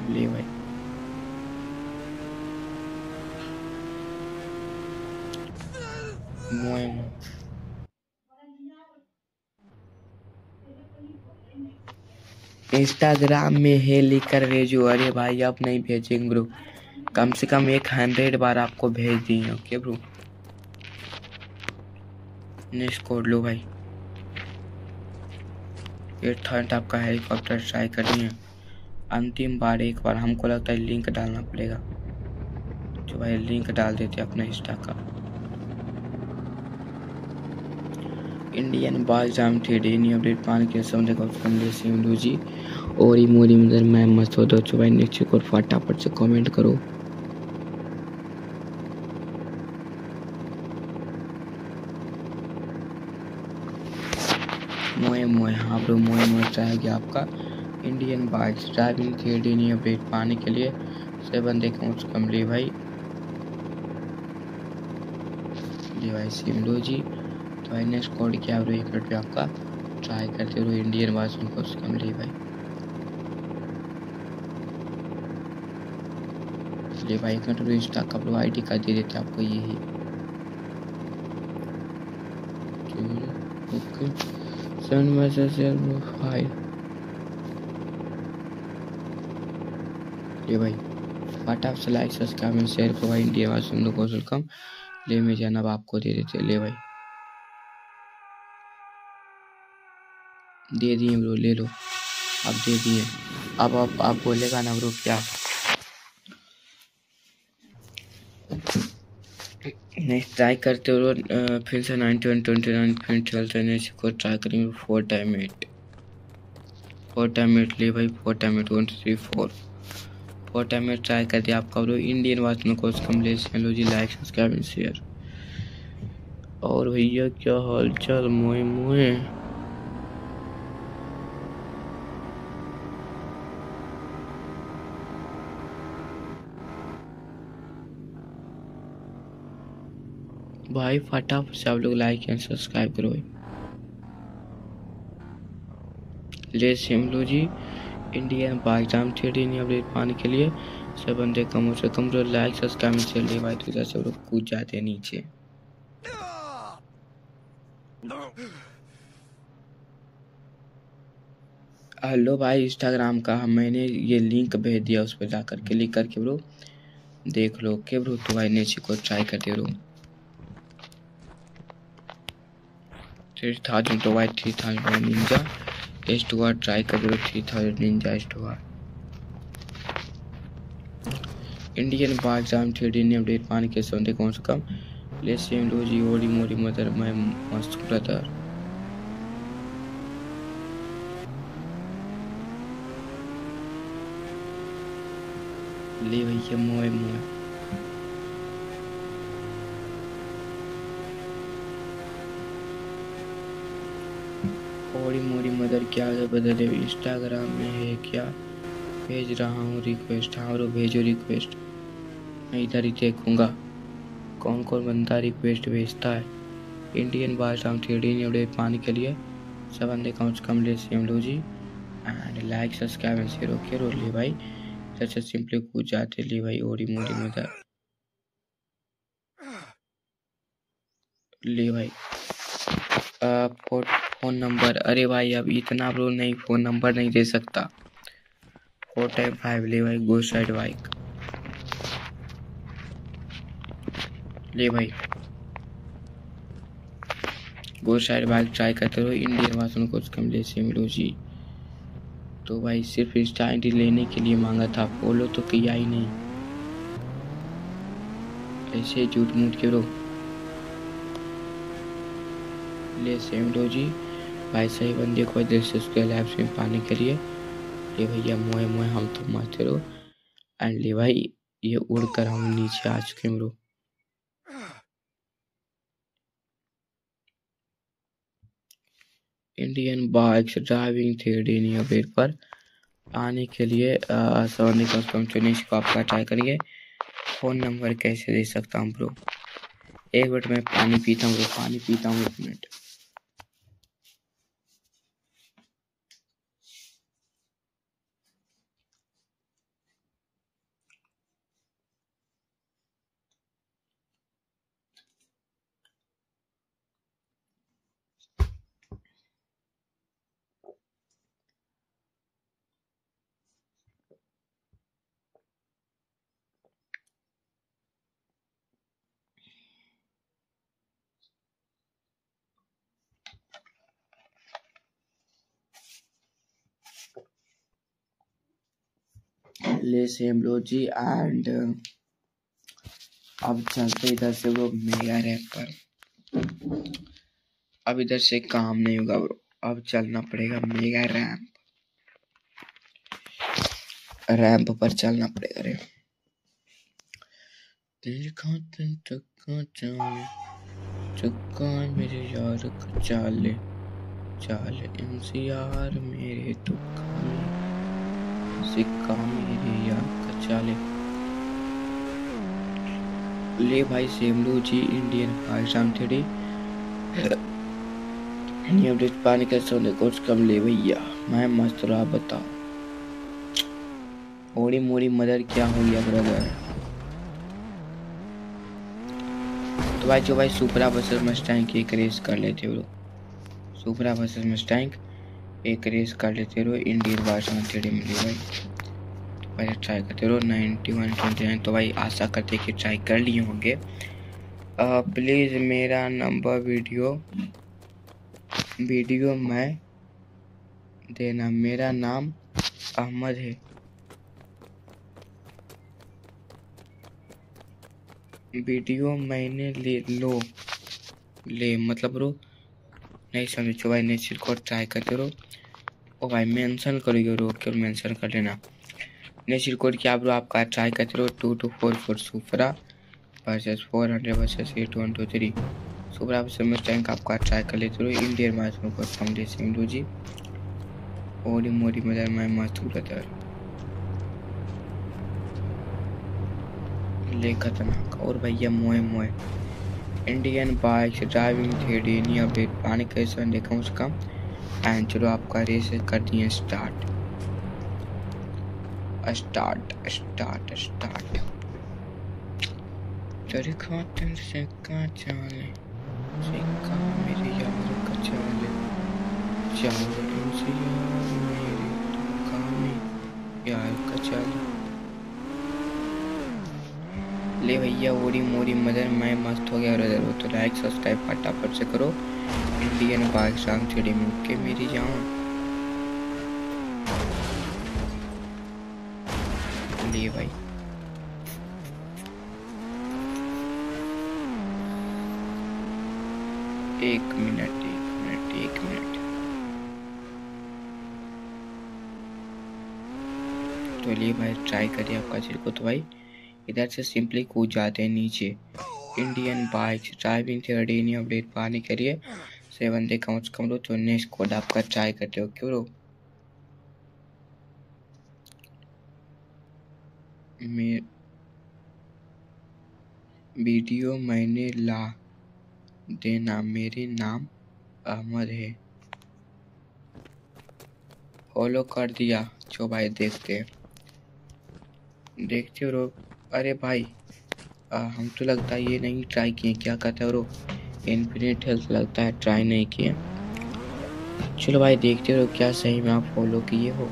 ले भाई। मोए इंस्टाग्राम में है लिख कर भेजो अरे भाई अब नहीं भेजेंगे ब्रो कम से कम एक हंड्रेड बार आपको भेज दिए ओके ब्रो नेक्स्ट कोड लो भाई ये थर्ड आपका हेलीकॉप्टर ट्राई करनी है अंतिम बार एक बार हमको लगता है लिंक डालना पड़ेगा तो भाई लिंक डाल देते अपना इंस्टा का इंडियन बाल जाम थे डेनी अपडेट पान के समझे सिम जी और ही मोरी मदर मैं मस्त हो तो भाई नेक्स्ट और फटाफट से कमेंट करो मोए मोए हाँ ब्रो मोए मोए चाहेगी आपका Indian bikes driving three new update पाने के लिए से बंदे कम से कम ले भाई ले भाई सिम लो जी तो भाई नेक्स्ट कोड क्या एक मिनट पे आपका ट्राई करते रहो इंडियन भाषण को उसके मिली भाई चलिए भाई मिनट इंस्टा का ब्रो आई डी का दे देते, आपको यही। ओके। सेवन मैसेज फ़ाइल ये भाई, फटाफट से लाइक सब्सक्राइब शेयर करो भाई इंडिया वासियों को वेलकम ले में जाना आपको दे देते, ले भाई। दे दिए ब्रो, ले लो। अब दे दिए। अब आप आप बोलेगा ना ब्रो क्या? नेक्स्ट ट्राई करते हो फिर से नाइनटी वन ट्वेंटी नाइन फिर चलते हैं इसको ट्राई करेंगे। Four time eight four time eight ले भाई four time eight one three four four time eight try कर दिया आपका ब्रो। इंडियन वाच में कोर्स कम ले लो जी लाइक सब्सक्राइब शेयर और भैया, क्या हाल चाल मोए मोए। भाई, फटाफट से आप लोग लाइक एंड सब्सक्राइब करो ले सिम लो जी इंडियन बाइजाम थ्री न्यू अपडेट पाने के लिए सब बंदे कम से कम जो लाइक सब्सक्राइब चल रही भाई तो जैसे लोग कूद जाते हैं नीचे। हेलो भाई इंस्टाग्राम का मैंने ये लिंक भेज दिया उस पर जाकर क्लिक करके ब्रो, देख लो के ब्रो तो भाई नीचे को ट्राई करते रहो। थ्री थाउज़ेंड तो Y three thousand ninja S two R try कर लो three thousand ninja S two R Indian बार एग्ज़ाम थ्री डी ने अपडेट पाने के सौंदे कौन सा कम ले सेम लो जी ओडी मोरी मदर मैं मस्त ब्रदर ले भैया मोए मोए ओड़ी मोड़ी मदर क्या बदले इंस्टाग्राम में है क्या? भेज रहा हूँ रिक्वेस्ट हाँ रो, भेजो रिक्वेस्ट मैं इधर ही देखूँगा। कौन कौन बंदा रिक्वेस्ट भेजता है? इंडियन भाषा थ्री डी अपडेट पाने के लिए सब बंदे कम से कम ले same low ji. And like subscribe and share okay रो ले भाई। जैसे सिंपली कूद जाते ले भाई, ओड़ी मोड़ी मदर। ले भाई। Phone number. अरे भाई, अब इतना ब्रो नहीं, फ़ोन नंबर नहीं दे सकता। फोर टाइप फाइव ले भाई गो साइड बाइक ले भाई। गो साइड बाइक ट्राई करते रहो इंडियन वासन को कम जैसे मिलो जी। तो भाई, सिर्फ़ इंस्टा आई लेने के लिए मांगा था। फॉलो तो किया ही नहीं। ऐसे झूठ मूठ के रो ले सेम डोजी भाई सही बंदे को इधर से उसके लैब में पाने के लिए ले भैया मोए मोए, हम तो मारते रहो। एंड ले भाई, ये उड़ कर हम नीचे आ चुके हैं, bro. Indian bikes driving three नहीं अबेर पर आने के लिए सोनी कस्टम चुनिश को आपका ट्राई करिए फ़ोन नंबर कैसे दे सकता हूँ, ब्रो? एक मिनट, में पानी पीता हूँ पानी पीता हूँ एक मिनट ले सेम लो जी एंड अब चलते इधर से वो मेगा रैप पर। अब इधर से काम नहीं होगा ब्रो। अब चलना पड़ेगा मेगा रैंप। रैंप पर चलना पड़ेगा रे। देखा दिन चक्का चाले चक्का मेरे यार का चाले चाले एमसीआर मेरे में सिक्का मेरे यार कच्चा ले ले भाई सेमलू जी, इंडियन। पाकिस्तान थ्री अपडेट पानी का सोने कुछ कम ले भैया। मैं मस्त रहा, बताओ। ओड़ी मोड़ी मदर क्या हो गया ब्रदर तो भाई जो भाई सुपरा बसर मस्टैंक एक रेस कर लेते हो सुपरा बसर मस्टैंक एक रेस कर लेते रहो इंडियन वर्जन थ्री मिली भाई। तो पहले ट्राई करते रहो नाइन्टी वन ट्वेंटी नाइन तो भाई आशा करते कि ट्राई कर लिए होंगे। प्लीज़ मेरा नंबर वीडियो वीडियो में देना। मेरा नाम अहमद है। वीडियो मैंने ले, लो, ले मतलब रो। नहीं समझो भाई, नेचर को ट्राई करते रहो। ओ भाई मेंशन करोगे रोक के मेंशन कर लेना। नेचर कोड क्या ब्रो आपका ट्राई करते रहो two two four four supra versus four hundred versus eight one two three supra versus में टैंक आपका ट्राई कर लेते रहो इंडियन मैच में परफॉर्म जैसे इंडो जी। ओडी मोडी मदर मैं मस्त ब्रदर ले खतरनाक, और भैया, मोए मोए। इंडियन बाइक ड्राइविंग थ्री नहीं अपडेट पानी कैसे, देखा उसका। एंड चलो आपका रेस कर दिए स्टार्ट स्टार्ट स्टार्ट स्टार्ट तेरे खातिर से का चाले, सिक्का मेरे यार का चाले। चाले तुमसे यार मेरे कामी यार का चाले। ले भैया, ओरी मोरी, मदर, मैं मस्त हो गया ब्रदर हो तो लाइक सब्सक्राइब फटाफट से करो। इंडियन पाकिस्तान में के मेरी जाऊँ ले भाई। एक मिनट एक मिनट एक मिनट। तो लिए भाई ट्राई करिए आपका चिर को तो भाई। इधर से सिंपली कूद जाते हैं नीचे। Indian bike driving theory update पाने के लिए सेवन दे कम से कम लो तो नेक्स्ट कोड आपका ट्राई करते हो, क्यों रो? वीडियो मैंने ला देना, मेरे नाम अहमद है। फॉलो कर दिया, जो भाई देखते देखते हो अरे भाई आ, हम तो लगता है ये नहीं ट्राई किए क्या कहते हो इन्फिनिट हेल्थ लगता है ट्राई नहीं किए। चलो भाई देखते रहो क्या सही में आप फॉलो किए हो।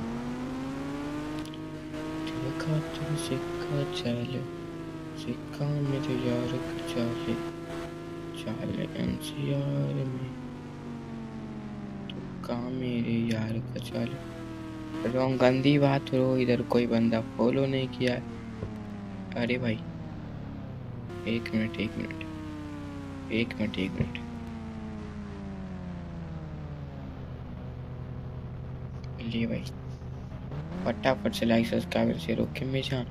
सिक्का मेरे यार का चाले चाले एनसीआर में। तुक्का मेरे यार का चाले रॉन्ग गंदी बात हो इधर कोई बंदा फॉलो नहीं किया अरे भाई। एक मिनट एक मिनट। एक मिनट एक मिनट। लिए भाई। फटाफट से लाइक सब्सक्राइब से रोक के मैं जान।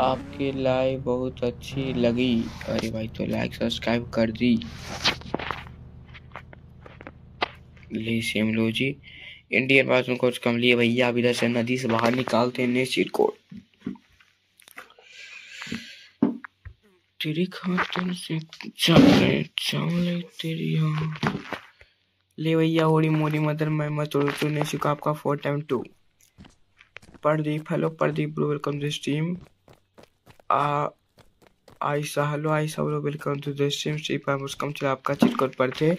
आपकी लाइव बहुत अच्छी लगी। अरे भाई तो लाइक, सब्सक्राइब कर दी। ले सेम लो जी। इंडियन बाथरूम कोच कम लिए भैया। अब इधर से नदी से बाहर निकालते हैं। नेट कोड तेरी खातिर से चावले चावले तेरी हाँ। ले भैया होड़ी मोरी मदर, मैं मत ने सिखा आपका four time two Pradeep hello Pradeep bro welcome to stream Ayesha hello Ayesha bro welcome to the stream stream पर मुस्कम चला, आपका चिट कोड पढ़ते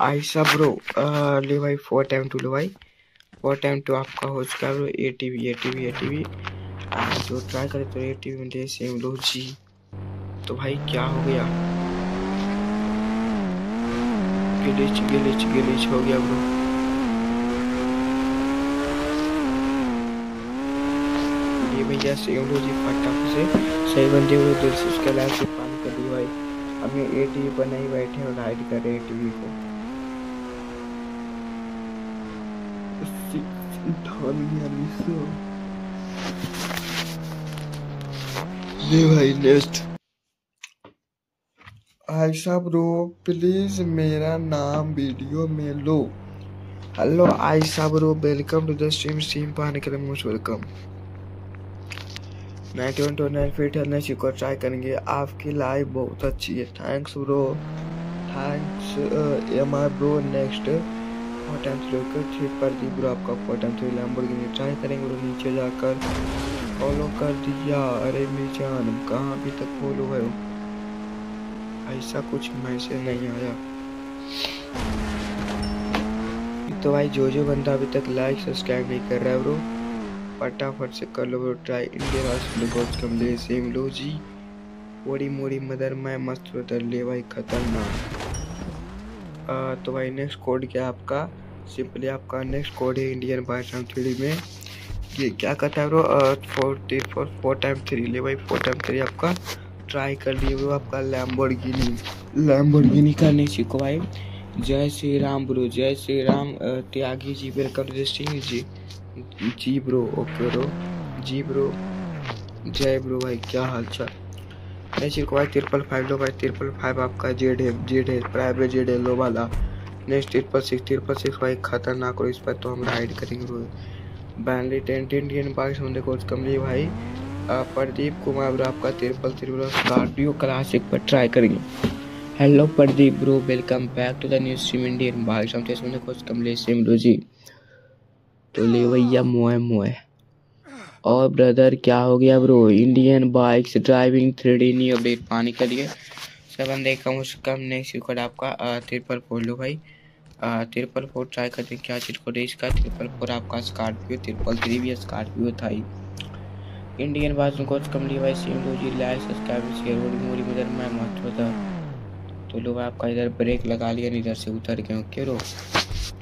आयशा ब्रो ले भाई फोर टाइम टू लो भाई। फोर टाइम टू आपका हो चुका है bro A T V A T V A T V तो ट्राई करें तो ए टी वी में सेम लो जी। तो भाई क्या हो गया? गिलिच गिलिच गिलिच हो गया ब्रो ये भैया सेम लो जी फटाफट से सही बंदे वो दिल से उसका लाइफ से पानी कर दी भाई। हम ए टी वी पर नहीं बैठे और हाइड कर रहे टी वी को। ये भाई नेक्स्ट आयशा ब्रो प्लीज़ मेरा नाम वीडियो में लो। Hello Ayesha bro welcome to the stream stream पर आने के लिए most welcome ninety one two nine feet हरने को ट्राई करेंगे। आपकी लाइव बहुत अच्छी है। Thanks bro thanks M R bro next four time three three पर दी ब्रो आपका four time three Lamborghini try करेंगे ब्रो नीचे जाकर फॉलो कर दिया। अरे मेरी जान, कहाँ अभी तक फॉलो है ऐसा कुछ मैसेज नहीं आया। तो भाई जो जो बंदा अभी तक लाइक सब्सक्राइब नहीं कर रहा है ब्रो फटाफट से कर लो ब्रो ट्राई ले सेम लो जी। मोड़ी मोड़ी मदर, मैं मस्त उतर ले भाई, खतरनाक। तो भाई नेक्स्ट कोड क्या आपका? सिंपली आपका नेक्स्ट कोड है इंडियन बाई टाइम थ्री में। ये क्या कहता है bro four three four four time three ले भाई फोर टाइम थ्री आपका। ट्राई कर लिए ब्रो आपका लैम्बोर्गिनी लैम्बोर्गिनी करने सीखो भाई, जय श्री राम ब्रो, जय Shri Ram Tyagi ji welcome to Singh ji. Ji bro okay bro ji bro, जय ब्रो भाई, क्या हाल चाल? नहीं सीखो भाई ट्रिपल फाइव लो भाई ट्रिपल फाइव आपका जेड है जेड है प्राइवेट जेड है, लो वाला। Next triple six triple six भाई, खतरनाक हो इस पर तो हम राइड करेंगे ब्रो बैंडली टेंट इंडियन बाइक होने को कम लिए भाई। प्रदीप कुमार ब्रो आपका तिरपल त्रिपुरा स्कॉर्पियो क्लासिक पर ट्राई करेंगे। Hello Pradeep bro, welcome back to the new stream Indian भाई समझे सुनने को कमले सिम ब्रो जी। तो ले भैया, मोए मोए। और ब्रदर क्या हो गया bro? Indian bikes driving three D new update पाने के लिए। सेवन कम से कम नेक्स्ट कोड आपका ट्रिपल फोर लो भाई। ट्रिपल फोर ट्राई करते हैं, क्या चीज़ है इसका ट्रिपल फोर आपका स्कॉर्पियो ट्रिपल थ्री भी स्कॉर्पियो था ही। इंडियन बाथरूम कोच कमली भाई सेम दो जी लाइक सब्सक्राइब शेयर मोरी मोरी इधर मैं मत बता तो लोग आपका इधर ब्रेक लगा लिया इधर से उतर गए क्यों रो?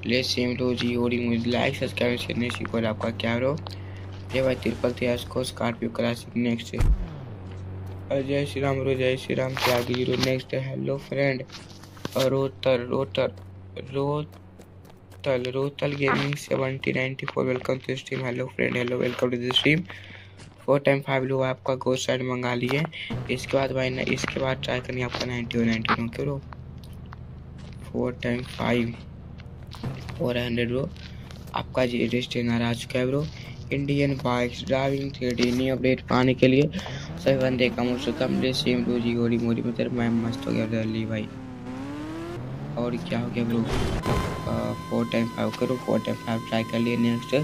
ले सेम लो जी ओरी मुझे लाइक सब्सक्राइब शेयर नहीं सीखो आपका क्या रो? ये भाई तिरपल त्यास को स्कॉर्पियो क्लासिक नेक्स्ट जय श्री राम, रो जय Shri Ram, Tyagi zero next hello friend रोतर रोतर रोतल रोतल gaming seventy ninety four welcome to stream hello friend hello welcome to the stream four time five लोग आपका गोस्ट साइड मंगा लिए। इसके बाद भाई ना, इसके बाद ट्राई करनी आपका नाइन्टी नाइन्टी वन क्यों four time five four hundred bro आपका जी रजिस्टर आ चुका है bro Indian bikes driving three D new update पाने के लिए। सभी बंदे कम से कम ले सेम लो जी गोरी मोरी मतलब मैं मस्त हो गया ली भाई। और क्या हो गया ब्रो फोर टाइम फाइव करो फोर टाइम फाइव ट्राई कर लिए next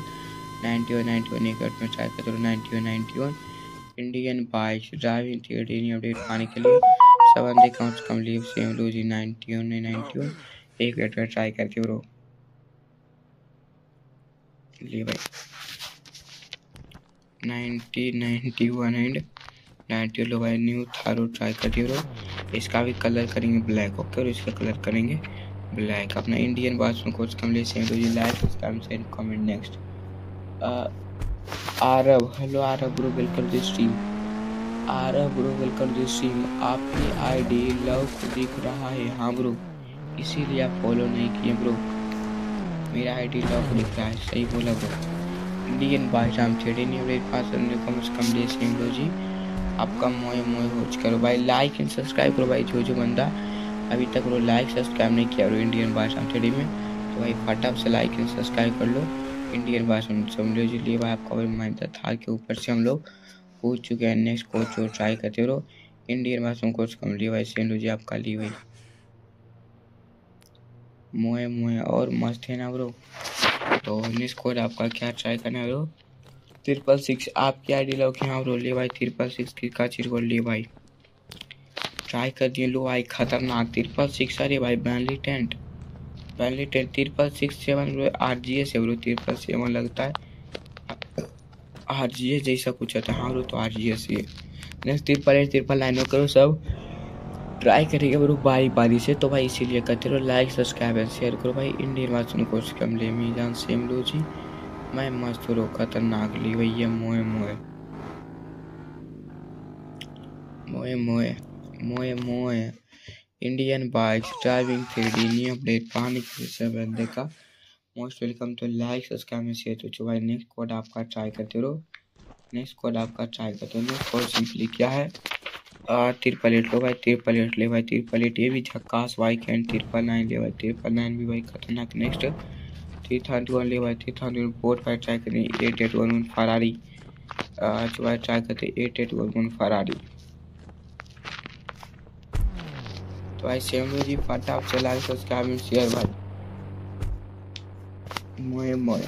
ninety one ninety one एक में ट्राई कर दो ninety one ninety one Indian bike driving theatre update पाने के लिए सब कम से कम लीव सेम लो जी नाइन्टी वन नाइन्टी वन एक मिनट में ट्राई करके ब्रो लिए भाई ninety ninety one and ninety लो भाई न्यू थारो ट्राई करिए ब्रो इसका भी कलर करेंगे ब्लैक ओके और इसका कलर करेंगे ब्लैक अपना इंडियन बाथरूम कोर्स कम ले सेम तो ये like subscribe send comment next आरब हेलो आरब ब्रो वेलकम टू स्ट्रीम आरब ब्रो वेलकम टू स्ट्रीम आपकी आईडी लव को दिख रहा है। हाँ ब्रो इसीलिए आप फॉलो नहीं किए ब्रो मेरा आईडी लव दिख रहा है। सही बोला ब्रो इंडियन भाषा में छेड़े नहीं मेरे पास कम से कम ले सेम लो जी आपका मोए मोए हो करो भाई लाइक एंड सब्सक्राइब करो भाई, जो जो बंदा अभी तक वो लाइक सब्सक्राइब नहीं किया इंडियन भाषा में छेड़ी में तो भाई फटाफ से लाइक एंड सब्सक्राइब कर लो। इंडियन भाषा में समझ जी लिए भाई आपका महिंद्रा थार के ऊपर से हम लोग पूछ चुके हैं नेक्स्ट कोच और ट्राई करते रहो इंडियन भाषा में कोच कम लिए भाई सेंड हो जी आपका लिए भाई मोए मोए और मस्त है ना ब्रो तो नेक्स्ट कोड आपका क्या ट्राई करना है ब्रो ट्रिपल सिक्स आपकी आई डी लॉक यहाँ ब्रो ले भाई ट्रिपल सिक्स की का चीज़ को ले भाई। ट्राई कर दिए लो भाई, खतरनाक ट्रिपल सिक्स अरे भाई बैनली tent tent triple six seven bro R G S है ब्रो ट्रिपल सेवन लगता है। आर जी एस जैसा कुछ होता है। हाँ तो आर जी एस ये next triple eight triple nine करो सब। ट्राई करेंगे ब्रो बारी बारी से। तो भाई, इसीलिए करते रहो। लाइक सब्सक्राइब एंड शेयर करो। भाई इंडियन वाचन कोर्स कम ले मी जान सेम लो जी। मैं मस्त रो खतरनाक ली भैया मोए मोए। मोए मोए। मोए मोए। Indian bikes driving three D new update पानी के सब देखा? मोस्ट वेलकम तो लाइक सब्सक्राइब में शेयर तो भाई नेक्स्ट कोड आपका ट्राई करते रहो। नेक्स्ट कोड आपका ट्राई करते हो नेक्स्ट कोड सिंपली क्या है? तिरपल एट लो भाई तिरपल एट ले भाई तिरपल एट ये भी झक्कास भाई कैन तिरपल नाइन ले भाई तिरपल नाइन भी भाई खतरनाक नेक्स्ट थ्री थर्टी वन ले भाई three thirty one board five try करें eight eight one one Ferrari जो भाई ट्राई करते eight eight one one Ferrari तो भाई सेम जी फटाफट चला के उसका हम शेयर भाई मोए मोए।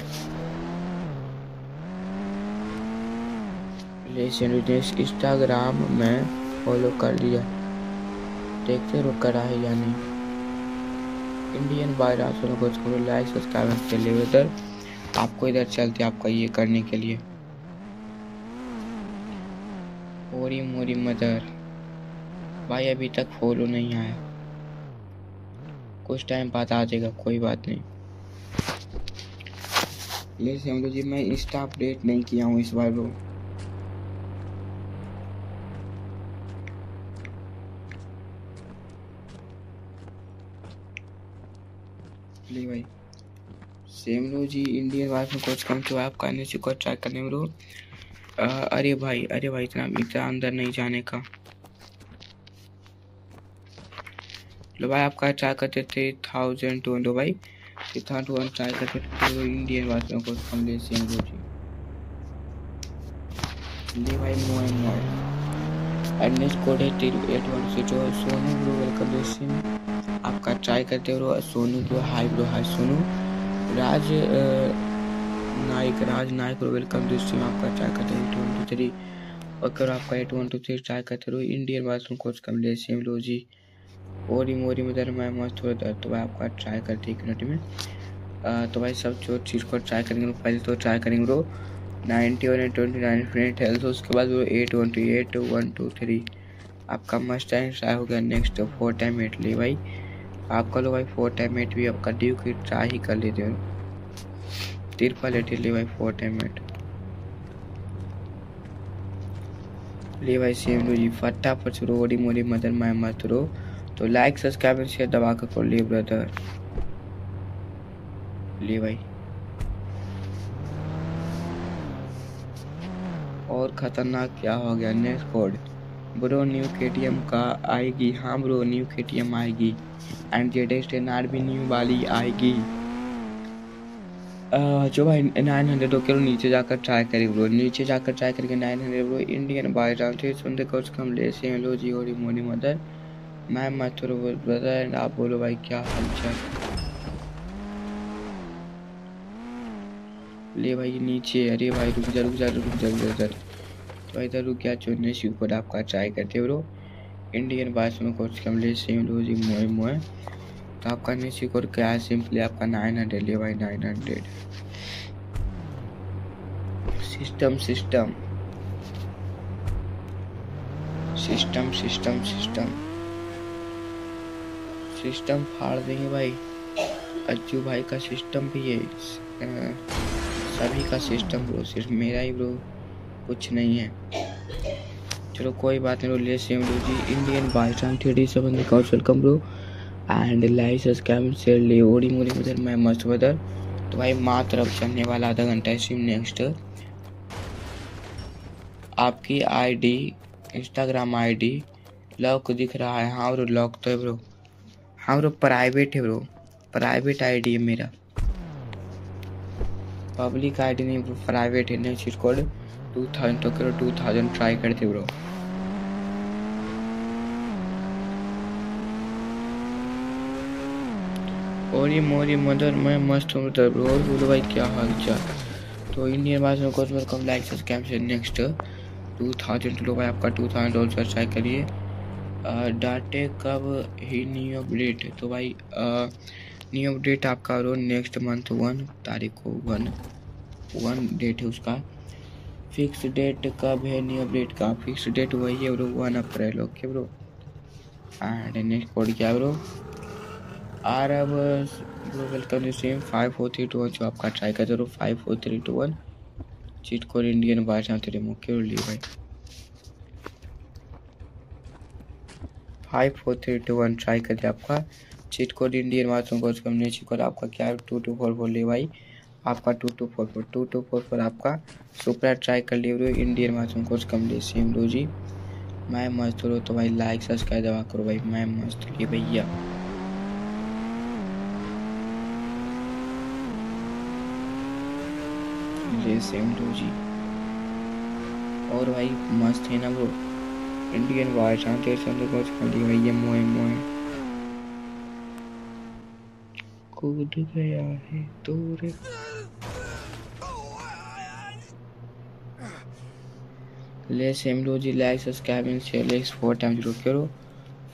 लेसन इंस्टाग्राम में फॉलो कर लिया। देखते रहो करा है या नहीं। इंडियन वायरस को छोड़ो लाइक सब्सक्राइब के लिए उधर आपको इधर चलते, आपका ये करने के लिए। मोरी मोरी मदर। भाई अभी तक फॉलो नहीं आया। कुछ टाइम बाद आ जाएगा, कोई बात नहीं। लोग जी, मैं इंस्टा अपडेट नहीं किया हूँ इस बार वो। सेम लो जी इंडियन वाइफ में कोच कम तो आप करने से कोच ट्राई करने में लो अरे भाई अरे भाई, इतना इतना अंदर नहीं जाने का। लो भाई आपका ट्राई करते थे थाउज़ेंड टू लो भाई? था टू वन ट्राई करते थे तो इंडियन में कोच कम ले सेम लो जी। ले भाई मोए मोए एडनेस कोड है टी एट वन से जो सोनू ब्रो वेलकम दोस्त आपका ट्राई करते हो सोनू को hi bro hi Sonu. Raj Nayak Raj Nayak welcome to stream आपका ट्राई करते हैं एट वन टू थ्री अगर आपका eight one two three try करते रहो इंडियन बाथरूम कोच कम ले सेम लो जी। और मोरी में दर मैं मस्त हो दर तो भाई आपका ट्राई करते एक मिनट में। आ, तो भाई सब जो चीज़ को ट्राई करेंगे पहले तो ट्राई करेंगे bro ninety one twenty nine freight health उसके बाद वो eight one two eight one two three आपका मस्ट टाइम ट्राई हो गया नेक्स्ट फोर टाइम एट ले भाई। आपका लो भाई फोर टाइम एट भी आपका ड्यू की ट्राई ही कर लेते हो। तिरपल एट ले भाई फोर टाइम एट ले भाई सेम लो जी फटाफट से रोडी मोरी मदर माय मत रो। तो लाइक सब्सक्राइब एंड शेयर दबा कर ले ब्रदर ले भाई। और खतरनाक क्या हो गया next code bro new KTM का आएगी। हाँ ब्रो न्यू केटीएम आएगी। And Z S ten R भी न्यू वाली आएगी। जो भाई नाइन हंड्रेड हो करो नीचे जाकर ट्राई करें ब्रो नीचे जाकर ट्राई करके nine hundred bro Indian round थे सुनते कुछ कम ले लो जी होरी मोनी मदर मैं मत ब्रदर एंड आप बोलो भाई क्या हाल चाल? ले भाई नीचे, अरे भाई रुक जा रुक जा रुक जा रुक जा तो इधर रुक गया, चुनने सी ऊपर आपका ट्राई करते ब्रो इंडियन बास में कोर्स कम ले सेम लो जी मोए मोए। तो आपका नीचे कोड क्या है सिंपली आपका नाइन हंड्रेड ले भाई nine hundred system system system system system system फाड़ देंगे भाई। अज्जू भाई का सिस्टम भी है। सभी का सिस्टम ब्रो सिर्फ़ मेरा ही ब्रो कुछ नहीं है। चलो कोई बात नहीं ले सेम ब्रो जी। इंडियन बाईस्टान three D seven couch welcome bro and like subscribe share ले ओडी मोरी उधर मैं मस्त वेदर तो भाई माँ तरफ़ चलने वाला आधा घंटा सिम नेक्स्ट आपकी आईडी इंस्टाग्राम आईडी लॉक दिख रहा है। हाँ ब्रो लॉक तो है ब्रो हाँ ब्रो प्राइवेट है ब्रो प्राइवेट आईडी है मेरा। पब्लिक आईडी नहीं ब्रो प्राइवेट है नेक्स्ट कोड टू थाउज़ेंड तो करो टू थाउज़ेंड ट्राई करते ब्रो ये मोरी मदर, मैं मस्त हूँ ब्रो और बोलो भाई, क्या हाल चाल? तो इंडियन भाषा में कुछ वेलकम लाइक सब्सक्राइब से नेक्स्ट टू थाउज़ेंड लो भाई, आपका टू थाउज़ेंड और ट्राई करिए। डाटे कब ही न्यू अपडेट तो भाई न्यू अपडेट आपका रो नेक्स्ट मंथ वन तारीख को वन वन डेट है उसका। फिक्स डेट कब है न्यू अपडेट का? फिक्स डेट वही है bro one April okay bro and next code क्या ब्रो आर अब bro welcome to same five four three two one जो आपका ट्राई करते रहो five four three two one cheat code Indian भाषा तेरे मुख्य ली भाई? Five four three two one try कर दिया आपका। चीट कोड इंडियन भाषा को हमने चीट कोड आपका क्या है? टू टू फोर फोर ले भाई। आपका two two four four two two four four आपका सुपर ट्राई कर लिए इंडियन भाषा कोच ले सेम रो जी। मैं मस्त रो तो भाई लाइक सब्सक्राइब दवा करो भाई। मैं मस्त लिए भैया। सेम रो जी। और भाई मस्त है ना ब्रो शांति संदर्भ कोच कर लिए भैया मोए मोए। कूद गया है तोरे ले same low ji like subscribe and share लेक्स फोर टाइम ज़रूर करो।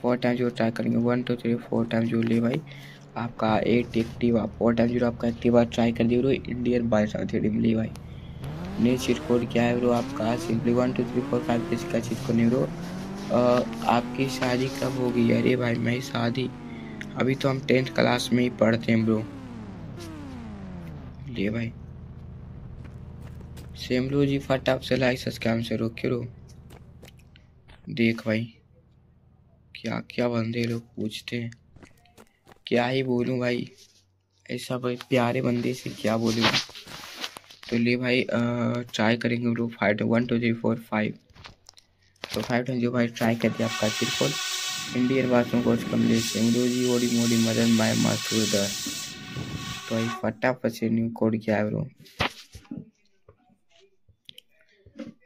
फोर टाइम ज़रूर ट्राई करेंगे। One two three four time ज़रूर ले भाई। आपका एट एक्टिव आप फोर टाइम ज़रूर आपका एक्टिव बार ट्राई कर दिए ब्रो। इंडियन साउथ थ्री ले भाई। न्यू चीट कोड क्या है ब्रो आपका? Simply one two three four five किसी का चीट कोड नहीं ब्रो? आपकी शादी कब होगी? अरे भाई मैं शादी अभी तो हम टेंथ क्लास में ही पढ़ते हैं, ब्रो। ले भाई। सेम लो जी, फटाफ से लाइक सब्सक्राइब से रोक रो देख भाई, क्या क्या बंदे लोग पूछते हैं। क्या ही बोलूँ भाई, ऐसा भाई प्यारे बंदे से क्या बोलूँ। तो ले भाई ट्राई करेंगे bro five one two three four five तो फाइव टाइम जो भाई ट्राई कर दिया आपका सिर्फ़ Indian bathroom coach Kamlesh Singh ji OD मोडी, मदन माय माथुर तो भाई फटाफट से न्यू कोड क्या है ब्रो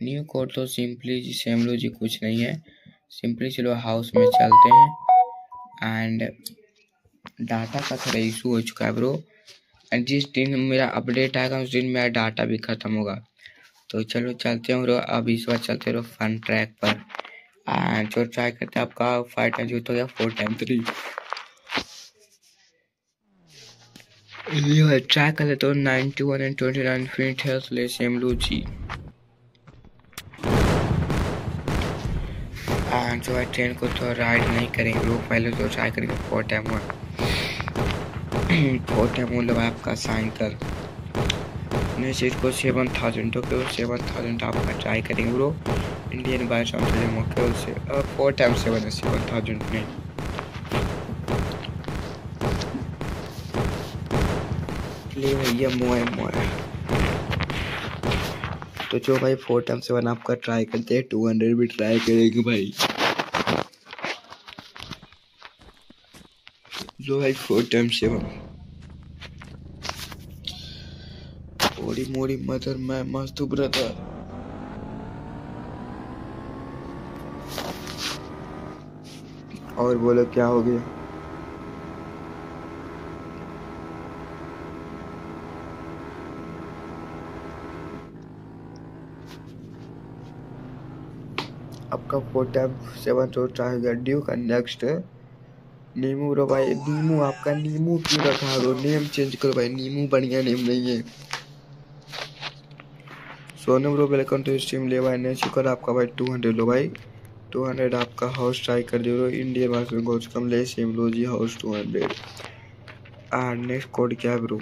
न्यू कोड तो सिंपली जी सेम लो जी कुछ नहीं है। सिंपली चलो हाउस में चलते हैं। एंड डाटा का थोड़ा इशू हो चुका है ब्रो एंड जिस दिन मेरा अपडेट आएगा, उस दिन मेरा डाटा भी ख़त्म होगा। तो चलो चलते हैं ब्रो अब इस बार चलते रहो फन ट्रैक पर। जो ट्राई करते हैं आपका फाइव टाइम जो तो गया फोर टाइम थ्री ट्राई कर लेते हो ninety one and twenty nine feet है ले सेम लो जी। जो है ट्रेन को तो राइड नहीं करेंगे लोग पहले तो ट्राई करेंगे four time one four time one लगा आपका साइकिल नेक्स्ट इसको सेवन थाउज़ेंड तो क्यों सेवन थाउज़ेंड आपका ट्राई करेंगे ब्रो इंडियन बाय मौके से फोर टाइम सेवन है सेवन थाउज़ेंड में। ले भैया, मोए मोए। तो जो भाई फोर टाइम सेवन आपका ट्राई करते हैं टू हंड्रेड भी ट्राई करेंगे भाई। जो भाई फोर टाइम सेवन मोड़ी मोड़ी मदर, मैं मस्त ब्रदर और बोलो, क्या हो गया? आपका टाइम सेवन तो ट्राई कर ड्यू का नेक्स्ट नीमू रो भाई, नीमू, आपका नीमू क्यों रखा? रो नेम चेंज करो भाई, नीमू बढ़िया नेम नहीं है। सोनम रो वेलकम टू स्ट्रीम ले भाई नेक्स्ट कर आपका भाई टू हंड्रेड लो भाई। टू हंड्रेड आपका हाउस ट्राई कर दियो इंडियन वर्सन कोच कम ले same low ji house two hundred and next code क्या है ब्रो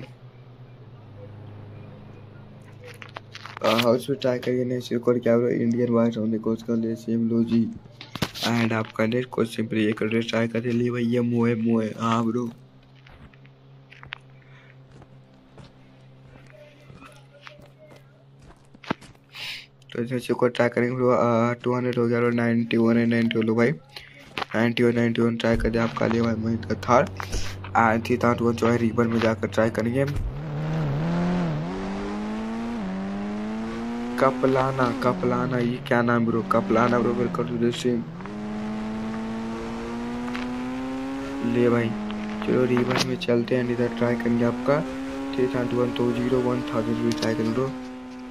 हाउस में ट्राई करिए नेक्स्ट कोड क्या bro Indian version coach come ले सेम लो जी। एंड आपका नेक्स्ट कोच सिंपली कर ट्राई कर लिए भैया मोए मोए। हाँ ब्रो तो जैसे को ट्राई करेंगे। टू हंड्रेड हो गया और नाइन्टी वन है नाइन्टी लो भाई। Ninety one ninety one try कर दिया आपका लिए भाई महित का थार। एंड थी था वो जो है रिबन में जाकर ट्राई करेंगे। कपलाना कपलाना, ये क्या नाम bro कपलाना bro welcome to the stream ले भाई, चलो रिबन में चलते हैं, इधर ट्राई करेंगे आपका। Three thousand one two zero one thousand भी ट्राई करेंगे ब्रो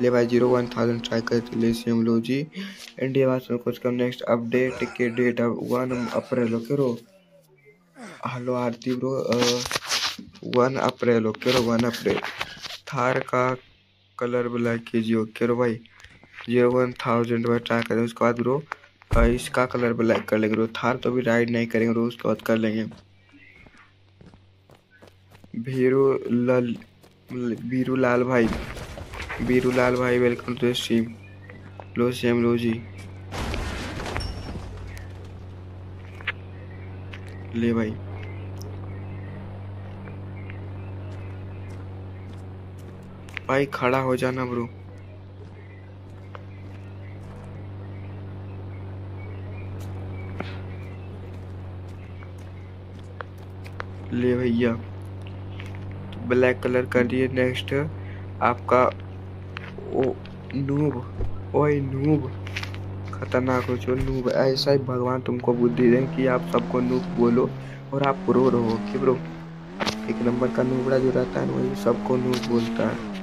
ले भाई ज़ीरो वन थाउज़ेंड ट्राई करते ले same low ji India was में कुछ कम नेक्स्ट अपडेट के डेट अब वन अप्रैल ओके रो hello Aarti bro one April okay रो वन अप्रैल थार का कलर ब्लैक कीजिए ओके रो भाई. ज़ीरो वन थाउज़ेंड में ट्राई करें उसके बाद ब्रो इसका कलर ब्लैक कर लेंगे ब्रो थार तो भी राइड नहीं करेंगे ब्रो उसके बाद कर लेंगे. भीरू लाल बीरू लाल भाई. बीरूलाल भाई वेलकम टू स्ट्रीम लो सेम लो जी ले भाई। भाई, खड़ा हो जाना ब्रो ले भैया। ब्लैक कलर कर दिए नेक्स्ट आपका ओ, नूब, ओए नूब, खतरनाक हो चो नूब। ऐसा ही भगवान तुमको बुद्धि दें कि आप सबको नूब बोलो और आप प्रो रहो कि ब्रो, एक नंबर का नूबड़ा जो रहता है वही सबको नूब बोलता है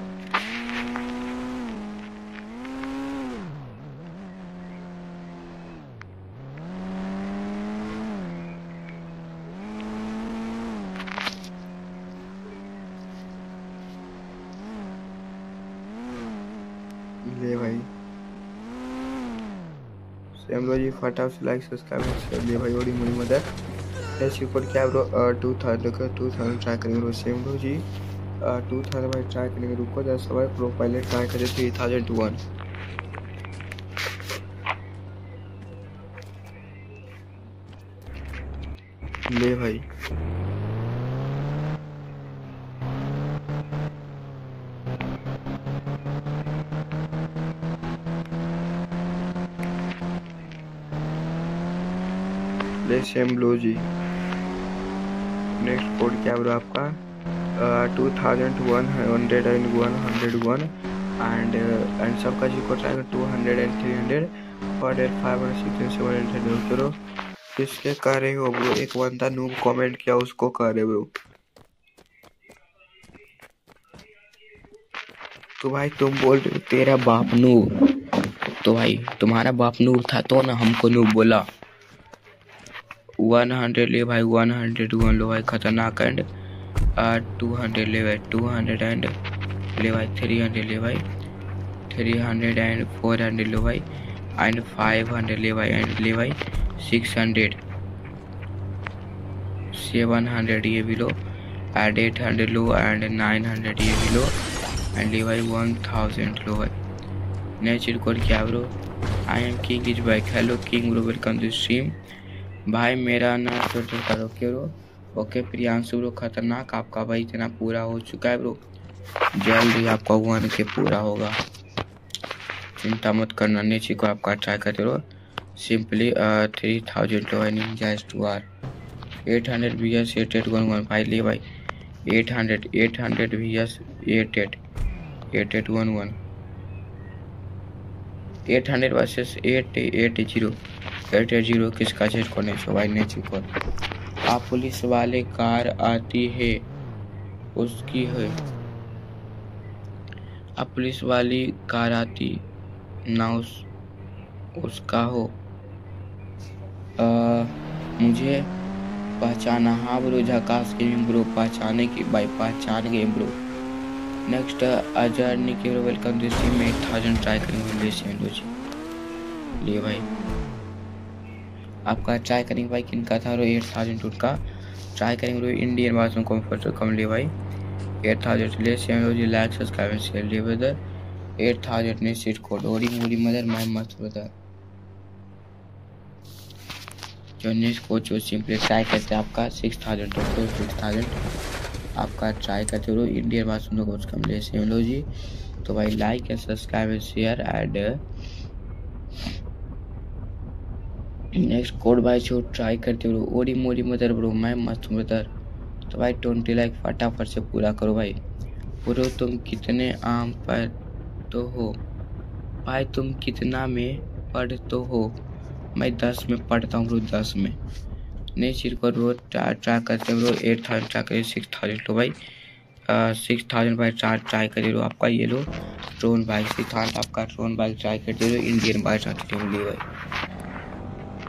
ले भाई जी, फटाफट से लाइक सब्सक्राइब कर ले भाई, बड़ी मेरी मदद। ऐसे ऊपर क्या bro two thousand two thousand try करेंगे ब्रो सेम ब्रो जी। टू थाउज़ेंड भाई ट्राई करेंगे, रुको, जैसे सब प्रो पहले ट्राई करें थ्री थाउज़ेंड वन ले भाई। सेम ब्लू जी। नेक्स्ट कोड क्या ब्रो आपका? Two thousand one hundred and one hundred one and and सबका जी कोड आएगा two hundred and three hundred four hundred five hundred six hundred seven hundred करो किसके कर रहे हो ब्रो? एक बंदा नूब कमेंट किया, उसको कर रहे ब्रो। तो भाई तुम बोल रहे हो, तेरा बाप नूब तो भाई, तुम्हारा बाप नूब था तो ना हमको नूब बोला। वन हंड्रेड ले भाई वन हंड्रेड वन लो भाई, खतरनाक एंड टू हंड्रेड ले भाई टू हंड्रेड एंड ले भाई थ्री हंड्रेड ले भाई three hundred and four hundred लो भाई एंड फाइव हंड्रेड ले भाई एंड ले भाई सिक्स हंड्रेड सेवन हंड्रेड ये भी लो एंड एट हंड्रेड लो एंड नाइन हंड्रेड ये भी लो एंड ले भाई वन थाउज़ेंड लो भाई. नेचर कोड क्या bro I am king is bike hello king bro welcome to stream भाई, मेरा ना टोटल करो के ब्रो। ओके, प्रियांशु ब्रो, खतरनाक आपका भाई इतना पूरा हो चुका है ब्रो। जल्द आपका वन के पूरा होगा। चिंता मत करना, नीचे को आपका ट्राई करते रहो। सिंपली थ्री थाउज़ेंड लो है two or eight hundred V S eight eight one one भाई, ले भाई। Eight hundred eight hundred V S eight eight eight eight one one eight hundred versus eight eight zero eight zero किसका चेक करने भाई नहीं चेक कर आप पुलिस वाले कार आती है उसकी है। अब पुलिस वाली कार आती ना उस उसका हो। आ, मुझे पहचाना। हाँ ब्रो झकास गेमिंग ब्रो पहचाने की भाई पहचान गए ब्रो नेक्स्ट अजर निके वेलकम दिस में थाउज़ेंड ट्राई करेंगे ले से ले भाई। आपका ट्राई करेंगे भाई किन का था एट थाउज़ेंड टूट का। ट्राई करेंगे इंडियन बाथरूम कंफर्ट कम लिए भाई। एट थाउज़ेंड ले सेवन जी लाइक सब्सक्राइब शेयर लिए ब्रदर एट थाउज़ेंड ने सीट कोड ओरी मोरी मदर माय मस्त ब्रदर जो नेक्स्ट कोच जो सिंपली ट्राई करते हैं आपका। Six thousand total six thousand आपका ट्राई करते हो इंडियन बाथरूम कोच कम ले सेम लो जी। तो भाई like and subscribe and share and next code भाई जो ट्राई करते हो ओरी मोरी मदर ब्रो मैं मस्त मदर तो भाई ट्वेंटी लाइक फटाफट से पूरा करो भाई। पूरे तुम कितने आम पर तो हो? भाई, तुम कितना में पढ़ तो हो? मैं दस में पढ़ता हूँ ब्रो दस में। नहीं, सिर्फ़ को रोज ट्राई ट्राई करते ब्रो एट थाउज़ेंड ट्राई करिए सिक्स थाउज़ेंड लो भाई। सिक्स थाउज़ेंड बाइक चार ट्राई करिए आपका ये लो ट्रोन बाइक सिक्स थाउज़ेंड आपका ट्रोन बाइक ट्राई करते रहो इंडियन बाइक आती ली भाई।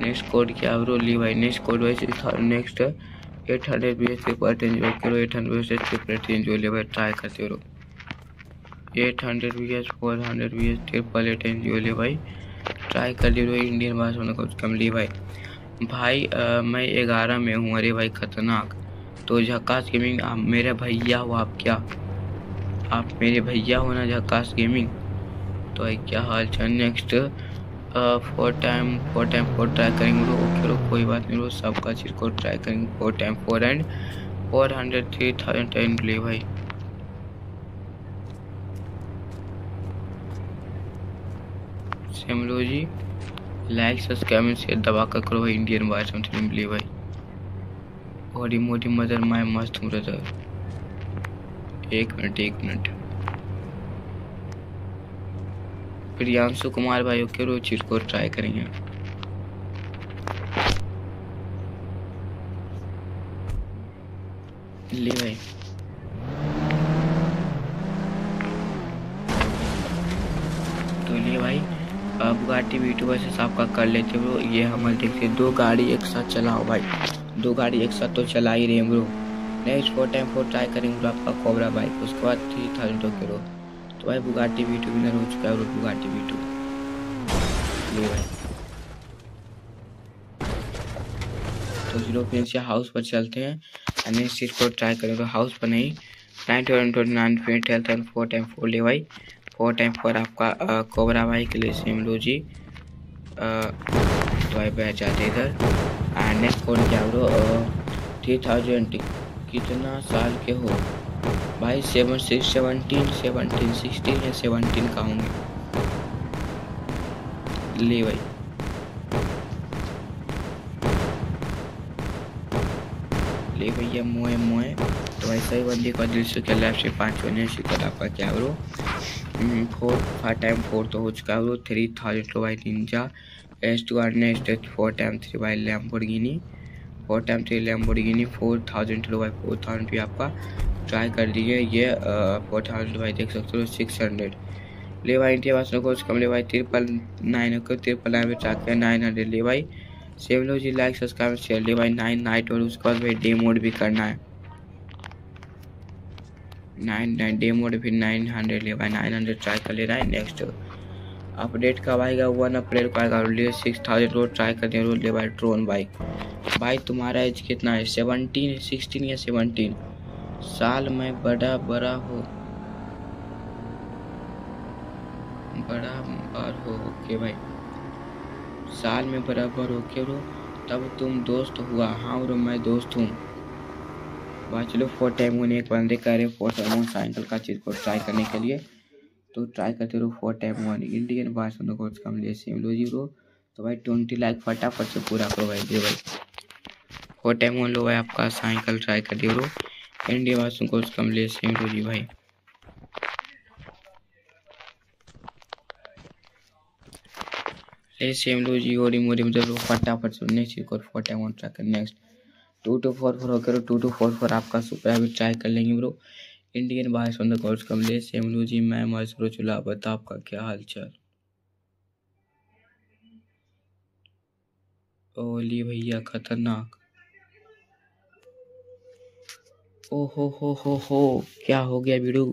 नेक्स्ट कोड क्या ब्रो ली भाई नेक्स्ट कोड भाई next eight hundred B S पर एंजॉय करो eight hundred B S triple enjoy ले भाई ट्राई करते रहो eight hundred B S four hundred B S triple eight enjoy ले भाई ट्राई कर ली इंडियन भाषा होने कुछ कम ली भाई। भाई आ, मैं ग्यारह में हूँ अरे भाई खतरनाक। तो झकास गेमिंग आप मेरे भैया हो आप क्या? आप मेरे भैया हो ना झकास गेमिंग तो भाई क्या हाल चाल? Next four time four time four try करेंगे रो ओके रो कोई बात नहीं रो सबका चीज़ को ट्राई करेंगे four time four and four hundred three thousand ten ले भाई। सेम लो जी। लाइक सब्सक्राइब शेयर दबा कर करो भाई इंडियन बाय समथिंग ले भाई। बॉडी मोटी मदर माय मस्त ब्रदर एक मिनट एक मिनट प्रियांशु कुमार भाई के रोज चीज़ को ट्राई करेंगे। ले भाई। तो ले भाई, अब गाड़ी वीटू वैसे आपका कर लेते ब्रो। ये हमारे देखते दो गाड़ी एक साथ चलाओ भाई। दो गाड़ी एक साथ तो चला ही रहे bro. Next four time four try करेंगे ब्रो आपका कोबरा बाइक उसके बाद थ्री थाउज़ेंड टू करो तो भाई बुगाटी वी टू विनर हो चुका है और बुगाटी वी टू तो ज़ीरो पेन से हाउस पर चलते हैं। नेक्स्ट चीज़ को ट्राई करें तो हाउस पर नहीं। Nine two twenty nine fate health and four time four ले भाई। फोर टाइम फोर आपका कोबरा भाई के लिए सेम लो जी। तो भाई बैठ जाते इधर। एंड नेक्स्ट कोड क्या थ्री थाउज़ेंड कितना साल के हो? भाई seven six seventeen seventeen sixteen या सेवनटीन का होंगे ले भाई। ले भैया मोए मोए तो भाई, सही बंदी का दिल से क्या लेफ़्ट से पाँच होने शिकर आपका क्या bro four five time four तो हो चुका है ब्रो। थ्री थाउज़ेंड लो भाई ninja S two R next four time three भाई Lamborghini four time three Lamborghini four thousand लो भाई फोर थाउज़ेंड भी आपका। ट्राई कर लीजिए ये फोर थाउज़ेंड भाई देख सकते हो सिक्स हंड्रेड। ले भाई इंडिया वालों को कम ले भाई ट्रिपल नाइन को ट्रिपल नाइन में ट्राक किया नाइन हंड्रेड ले भाई सेव लो जी लाइक, सब्सक्राइब, शेयर ले भाई नाइन, नाइट और उसके बाद भाई डे मोड भी करना है। नाइन नाइन डे मोड फिर नाइन हंड्रेड ले भाई नाइन हंड्रेड ट्राई कर ले रहा है, नेक्स्ट। अपडेट कब आएगा वन अप्रैल को आएगा ले सिक्स थाउज़ेंड रोड ट्राई कर दिया रोड ले भाई ड्रोन बाइक भाई, तुम्हारा एज कितना है? सेवनटीन, सिक्सटीन या सेवनटीन? साल में बड़ा बड़ा हो, बड़ा बार हो, ओके भाई। साल में बराबर हो के ब्रो। तब तुम दोस्त हुआ। हाँ ब्रो, मैं दोस्त हूँ। बात चलो फोर टाइम होने एक बंदे कह रहे फोर टाइम साइकिल का चीज़ को ट्राई करने के लिए। तो ट्राई करते रहो फोर टाइम वन इंडियन भाषा को कम ले सेम लो जी ब्रो। तो भाई ट्वेंटी लाख फटाफट से पूरा करो भाई दे भाई। फोर टाइम वन लो भाई, आपका साइकिल ट्राई कर दिए इंडिया वासियों को उसका मिले सेम जी भाई। ले सेम लो जी और मोरी मतलब फटाफट से नेक्स्ट एक और फोर्टी वन ट्राई कर next two two four four करो टू टू फोर फोर आपका सुपर अभी ट्राई कर लेंगे ब्रो इंडियन बाय सुंदर कोर्स कम ले सेम लो जी, मैं मजरो चुला बता आपका क्या हाल चाल ओली भैया, खतरनाक। ओ हो हो हो हो क्या हो गया बिड़ू?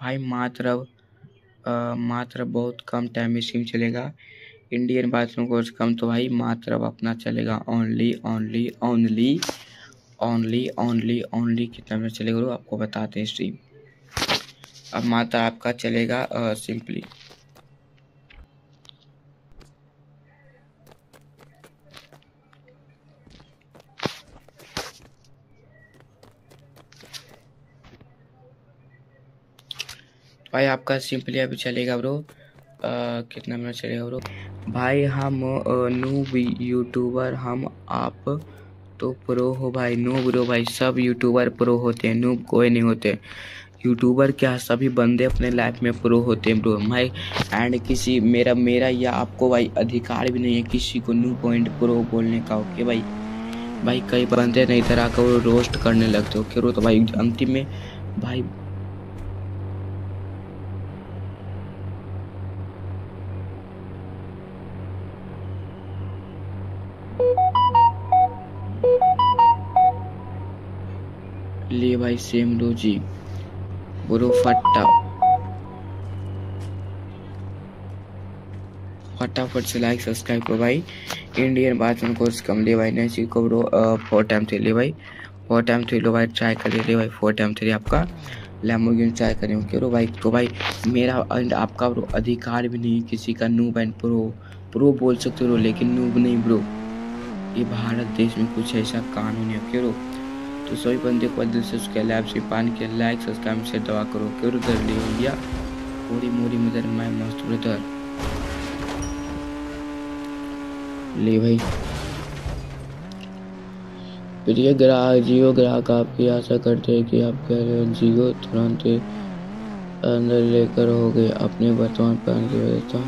भाई, मात्र मात्र बहुत कम टाइम में स्ट्रीम चलेगा। इंडियन बाथरूम कोर्स कम तो भाई, मात्र अब अपना चलेगा। Only only only only only only कितना में चलेगा आपको बताते हैं स्ट्रीम अब मात्र आपका चलेगा सिंपली भाई आपका सिंपली अभी चलेगा ब्रो कितना मिनट चलेगा ब्रो भाई हम नूब यूट्यूबर हम आप तो प्रो हो भाई नो ब्रो भाई। सब यूट्यूबर प्रो होते हैं नूब कोई नहीं होते। यूट्यूबर क्या, सभी बंदे अपने लाइफ में प्रो होते हैं ब्रो भाई एंड किसी, मेरा मेरा या आपको भाई अधिकार भी नहीं है किसी को न्यू पॉइंट प्रो बोलने का ओके भाई? भाई कई बंदे नहीं तरह का वो रोस्ट करने लगते हो तो भाई अंतिम में भाई लिए भाई सेम लो जी। बुरो फट्टा फटाफट से लाइक सब्सक्राइब करो भाई। इंडियन बाथरूम कोर्स कम ले भाई नहीं सीखो ब्रो फोर टाइम थ्री ले भाई। फोर टाइम थ्री लो भाई ट्राई कर ले भाई फोर टाइम थ्री आपका। लैम्बोर्गिनी ट्राई करें करो भाई? तो भाई, मेरा एंड आपका ब्रो अधिकार भी नहीं किसी का नूब एंड प्रो प्रो बोल सकते हो लेकिन नूब नहीं ब्रो ये भारत देश में कुछ ऐसा कानून है क्यों तो सभी बंदे को दिल से उसके लैब से पान के लाइक सब्सक्राइब से दवा करो, क्यों उधर ले भैया पूरी मोरी, मदर, मैं मस्त ब्रदर ले भाई। प्रिय ग्राहक, जियो ग्राहक, आपकी आशा करते हैं कि आप कह हो, जियो तुरंत अंदर लेकर हो गए, अपने वर्तमान प्लान की व्यवस्था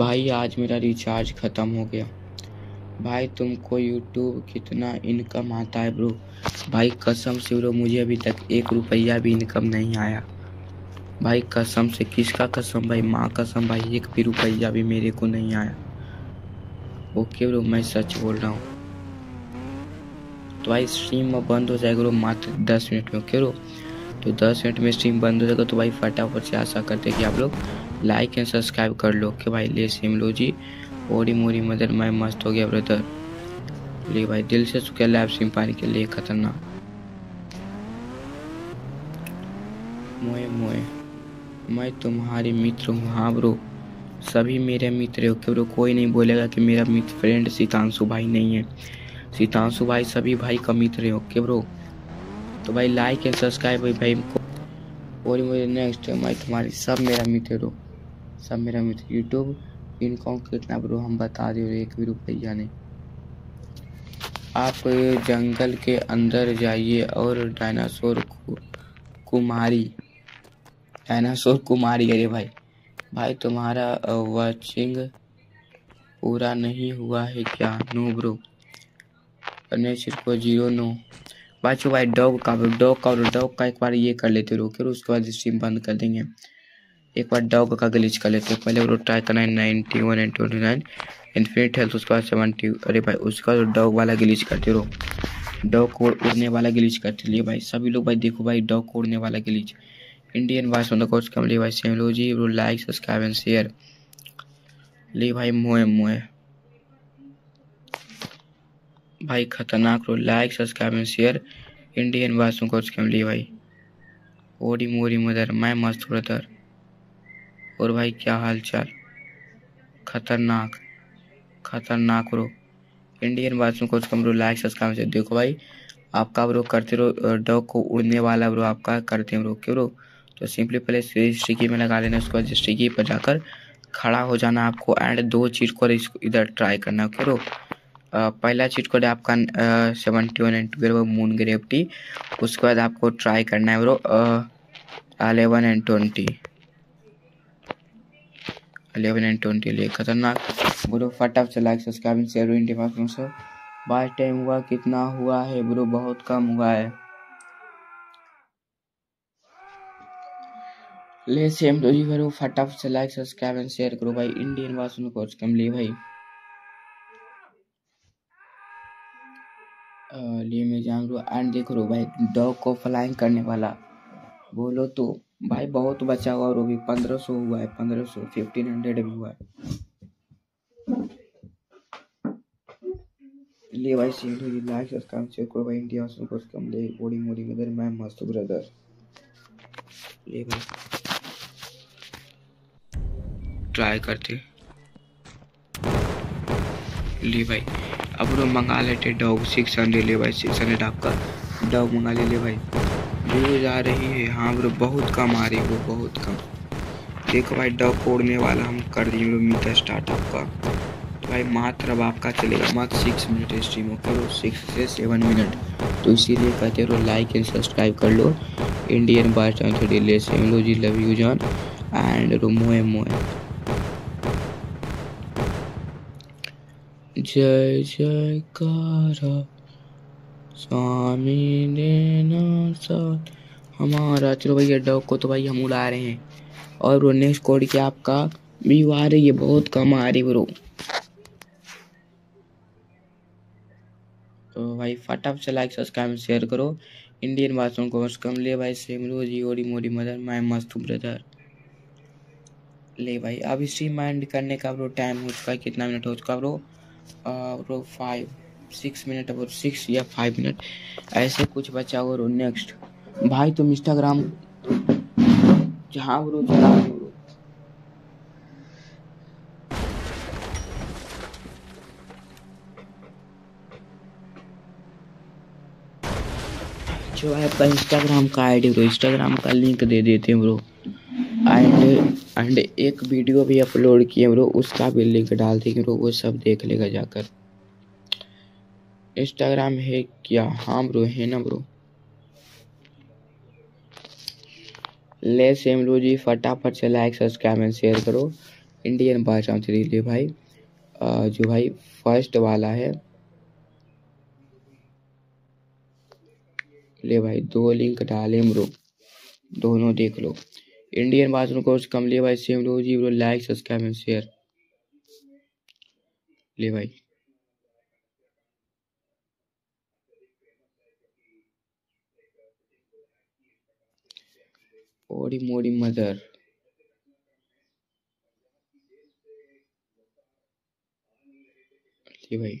भाई, आज मेरा रिचार्ज ख़त्म हो गया। भाई, तुमको यूट्यूब कितना इनकम आता है ब्रो भाई, कसम से ब्रो मुझे अभी तक एक रुपया भी इनकम नहीं आया। भाई, कसम से, किसका कसम? भाई, माँ कसम, भाई, एक भी रुपया भी मेरे को नहीं आया। ओके ब्रो मैं सच बोल रहा हूँ। तो भाई स्ट्रीम बंद हो जाएगा ब्रो मात्र दस मिनट में ओके ब्रो तो दस मिनट में स्ट्रीम बंद हो जाएगा तो भाई, फटाफट से आशा करते कि आप लोग लाइक एंड सब्सक्राइब कर लो। कि भाई, ले सिम लो जी। ओरी मोरी मदर, मैं मस्त हो गया ब्रदर। ले भाई, दिल से सुखे लैब सिम पानी के लिए खतरनाक। मोए मोए। मैं तुम्हारी मित्र हूँ। हाँ ब्रो। सभी मेरे मित्र हो। क्यों कोई नहीं बोलेगा कि मेरा मित्र फ्रेंड सीतांशु भाई नहीं है। सीतांशु भाई सभी भाई का मित्र है। Okay bro. तो भाई लाइक एंड सब्सक्राइब भाई भाई। को और मुझे नेक्स्ट मैं तुम्हारी सब मेरा मित्र हो। सब मेरा मित्र यूट्यूब इनकम कितना ब्रो हम बता दे एक भी रुपया नहीं। आप जंगल के अंदर जाइए और डायनासोर कुमारी डायनासोर कुमारी, अरे भाई भाई तुम्हारा वाचिंग पूरा नहीं हुआ है क्या? नो ब्रो को ज़ीरो नो बाकी भाई डॉग का डॉग का डॉग का एक बार ये कर लेते, रुक उसके बाद स्ट्रीम बंद कर देंगे। एक बार डॉग का ग्लिच कर लेते हैं। पहले वो ट्राई करना है ninety one and twenty nine infinite health उसके बाद सेवेंटी अरे भाई, उसका तो डॉग वाला ग्लिच करते रहो। डॉग को उड़ने वाला ग्लिच करते लिए भाई। सभी लोग भाई देखो भाई डॉग को उड़ने वाला glitch Indian vice on the course कम ले भाई। Same low ji like subscribe and share ले भाई मोए मोए भाई, खतरनाक रो like subscribe and share Indian on course कम ले भाई। ओरी मोरी मदर, मैं मस्त ब्रदर और भाई क्या हाल चाल खतरनाक खतरनाक ब्रो इंडियन बाथरूम कोच कम ब्रो लाइक सब्सक्राइब से देखो भाई। आपका ब्रो करते रहो डॉग को उड़ने वाला ब्रो आपका करते हैं ब्रो क्यों ब्रो तो सिंपली पहले स्टिकी में लगा लेना उसके बाद स्टिकी पर जाकर खड़ा हो जाना आपको एंड दो चीट कोड इधर ट्राई करना ओके ब्रो पहला चीट कोड है आपका seventy one and two moon gravity उसके बाद आपको ट्राई करना है bro eleven and twenty eleven and twenty लिए खतरनाक। ब्रो फटाफट से लाइक सब्सक्राइब शेयर इंडिया पास से बाय टाइम हुआ, कितना हुआ है, ब्रो? बहुत कम हुआ है। ले सेम तो जी करो। फटाफट से लाइक सब्सक्राइब एंड शेयर करो, भाई। इंडियन वासन कोच कम लिए भाई। लिए मैं जान लो एंड देख रो भाई डॉग को फ्लाइंग करने वाला। बोलो तो। भाई बहुत बचा हुआ और वो भी पंद्रह सौ हुआ है, पंद्रह सौ फिफ्टीन हंड्रेड भी हुआ है। ले भाई सीधो ये लाइक सब्सक्राइब चेक करो भाई इंडिया से कुछ कम ले, बॉडी मोडी मदर मैं मस्त ब्रदर ले भाई। ट्राई करते। ले भाई, अब वो मंगा लेते डॉग सिक्स हंड्रेड ले भाई सिक्स हंड्रेड आपका। डॉग मंगा ले ले भाई। व्यूज़ आ रही है। हाँ ब्रो, बहुत कम आ रही है वो बहुत कम। देखो भाई डॉग कोड़ने वाला हम कर दिए मीटर स्टार्ट आपका तो भाई मात्र अब आपका चलेगा। मात्र सिक्स मिनट स्ट्रीम करो सिक्स से सेवन मिनट तो इसीलिए कहते रहो लाइक एंड सब्सक्राइब कर लो। इंडियन बास्ट थोड़ी ले सेम लो जी लव यू जॉन एंड रो मोए मोए। जय जयकारा। स्वामी देना साथ। हमारा, चलो भैया डॉग को तो भाई हम उड़ा रहे हैं। और वो नेक्स्ट कोड की आपका? व्यू आ रही है बहुत कम आ रही ब्रो तो भाई, फटाफट से लाइक सब्सक्राइब शेयर करो। इंडियन भाषण को कम ले भाई सेम रोज ओरी मोरी मदर मैं मस्त ब्रदर ले भाई, अब स्ट्रीम माइंड करने का ब्रो टाइम हो चुका है, कितना मिनट हो चुका bro bro five six minute और सिक्स या फाइव मिनट ऐसे कुछ बचा और नेक्स्ट भाई तुम इंस्टाग्राम जहाँ ब्रो चला जो है आपका इंस्टाग्राम का आईडी ब्रो इंस्टाग्राम का लिंक दे देते हैं ब्रो। एंड एंड एक वीडियो भी अपलोड किए ब्रो, उसका भी लिंक डाल देंगे ब्रो, वो सब देख लेगा जाकर। इंस्टाग्राम है क्या? हाँ ब्रो है ना ब्रो ले सेम लो जी, फटाफट से लाइक सब्सक्राइब एंड शेयर करो. इंडियन भाषा ले भाई. जो भाई फ़र्स्ट वाला है. ले भाई, दो लिंक डाले ब्रो दोनों देख लो. इंडियन भाषण कोर्स कम ले भाई same low ji bro like subscribe and share ले भाई. ओडी मोडी मदर भाई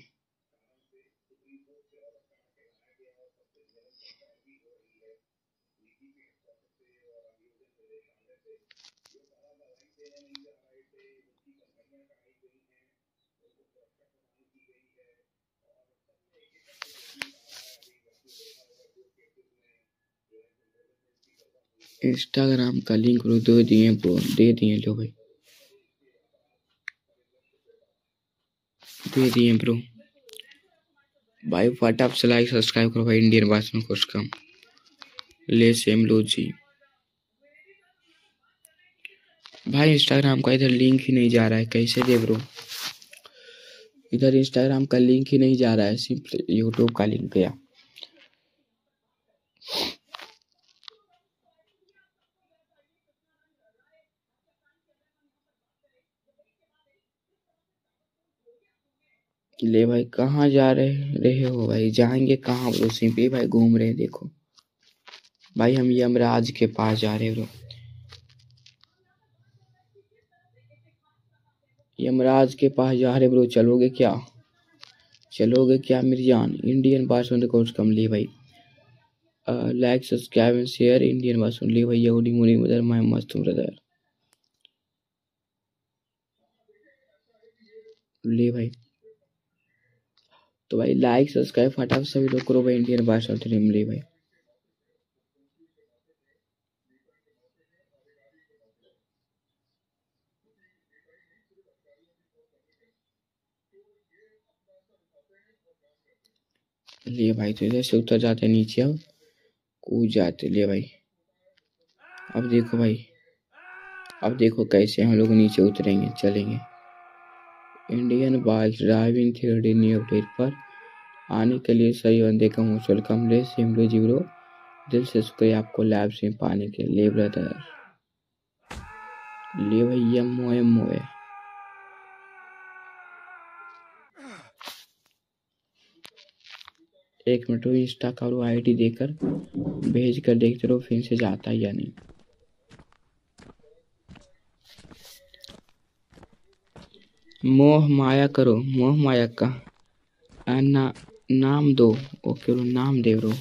इंस्टाग्राम का लिंक ब्रो दे दिए दे दिए लो भाई। दे दिए ब्रो भाई फटाफट से लाइक सब्सक्राइब करो भाई इंडियन भाषण को उसका ले सेम लो जी। भाई इंस्टाग्राम का इधर लिंक ही नहीं जा रहा है, कैसे दे ब्रो इधर इंस्टाग्राम का लिंक ही नहीं जा रहा है सिंपल यूट्यूब का लिंक गया। ले भाई, कहाँ जा रहे रहे हो भाई? जाएँगे कहाँ ब्रो सिंपली भाई घूम रहे देखो। भाई हम यमराज के पास जा रहे ब्रो। यमराज के पास जा रहे ब्रो। चलोगे क्या? चलोगे क्या, मिर्जान? इंडियन भाषण रिकॉर्ड कम ले भाई। Like subscribe and share Indian भाषण ले भाई, यहूदी मुनी मदर मैं मस्त ब्रदर ले भाई। तो भाई लाइक सब्सक्राइब फटाफट सभी लोग करो भाई इंडियन भाषा ड्रीम ले भाई। ले भाई तो इधर से उतर जाते हैं नीचे अब कूद जाते ले भाई, अब देखो भाई, अब देखो कैसे हम लोग नीचे उतरेंगे, चलेंगे। Indian bike driving theory new update पर आने के लिए सही बंदे का वेलकम ले सिमलो ज़ीरो दिल से शुक्रिया आपको लैब से पाने के लिए ब्रदर ले भैया मोए मोए। एक मिनट इंस्टा का आईडी देकर भेज कर देखते रहो, फिर से जाता है या नहीं। मोह माया करो मोह माया का। ना, नाम दो ओके रो नाम दे रो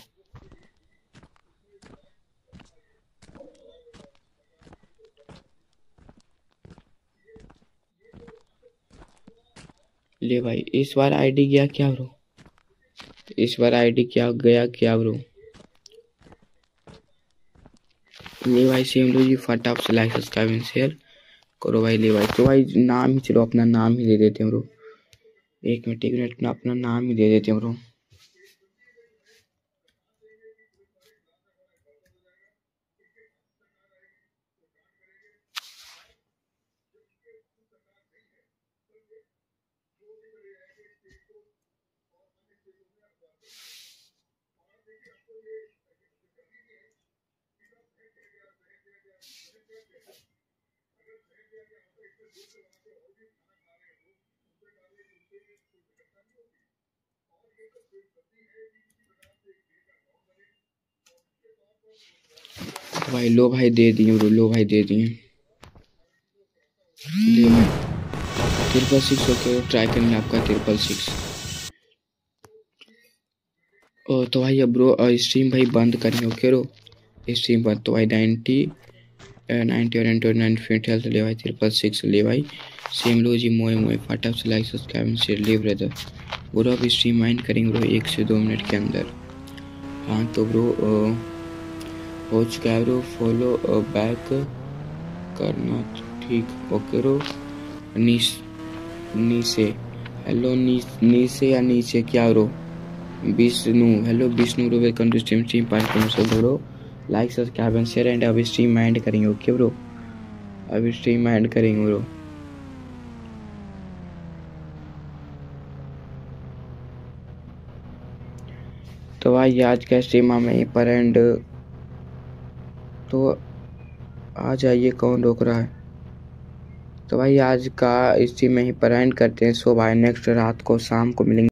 ले भाई इस बार आईडी गया क्या ब्रो? इस बार आईडी क्या गया क्या ब्रो? ले भाई सेम लो जी फटाफट से लाइक सब्सक्राइब एंड शेयर करो भाई, ले भाई। तो भाई, नाम ही चलो, अपना नाम ही दे देते हैं एक मिनट एक मिनट, अपना नाम ही दे देते हैं भाई, लो भाई, दे दिए ब्रो लो भाई, दे दिए ट्रिपल सिक्स ओके ट्राई करेंगे आपका ट्रिपल सिक्स ओ तो भाई, अब ब्रो स्ट्रीम भाई बंद करेंगे ओके रो स्ट्रीम बंद तो भाई नाइन्टी नाइन्टी और ट्वेंटी नाइन फिट हेल्थ ले भाई ट्रिपल सिक्स ले भाई सेम लो जी, मोए मोए, फटाफ से लाइक सब्सक्राइब शेयर ले ब्रदर ब्रो अब स्ट्रीम माइंड करेंगे ब्रो एक से दो मिनट के अंदर। हाँ तो ब्रो हो चुका है ब्रो फॉलो बैक करना, ठीक ओके रो नीस, नीचे हेलो नीचे या नीचे, क्या रो Vishnu hello Vishnu row welcome to stream stream part bro like subscribe and share and अब स्ट्रीम माइंड करेंगे ओके ब्रो अब स्ट्रीम माइंड करेंगे ब्रो तो भाई, आज का स्ट्रीम हमें पर एंड तो आ जाइए, कौन रोक रहा है? तो भाई, आज का स्ट्रीम में ही पर एंड करते हैं। सो भाई नेक्स्ट रात को शाम को मिलेंगे।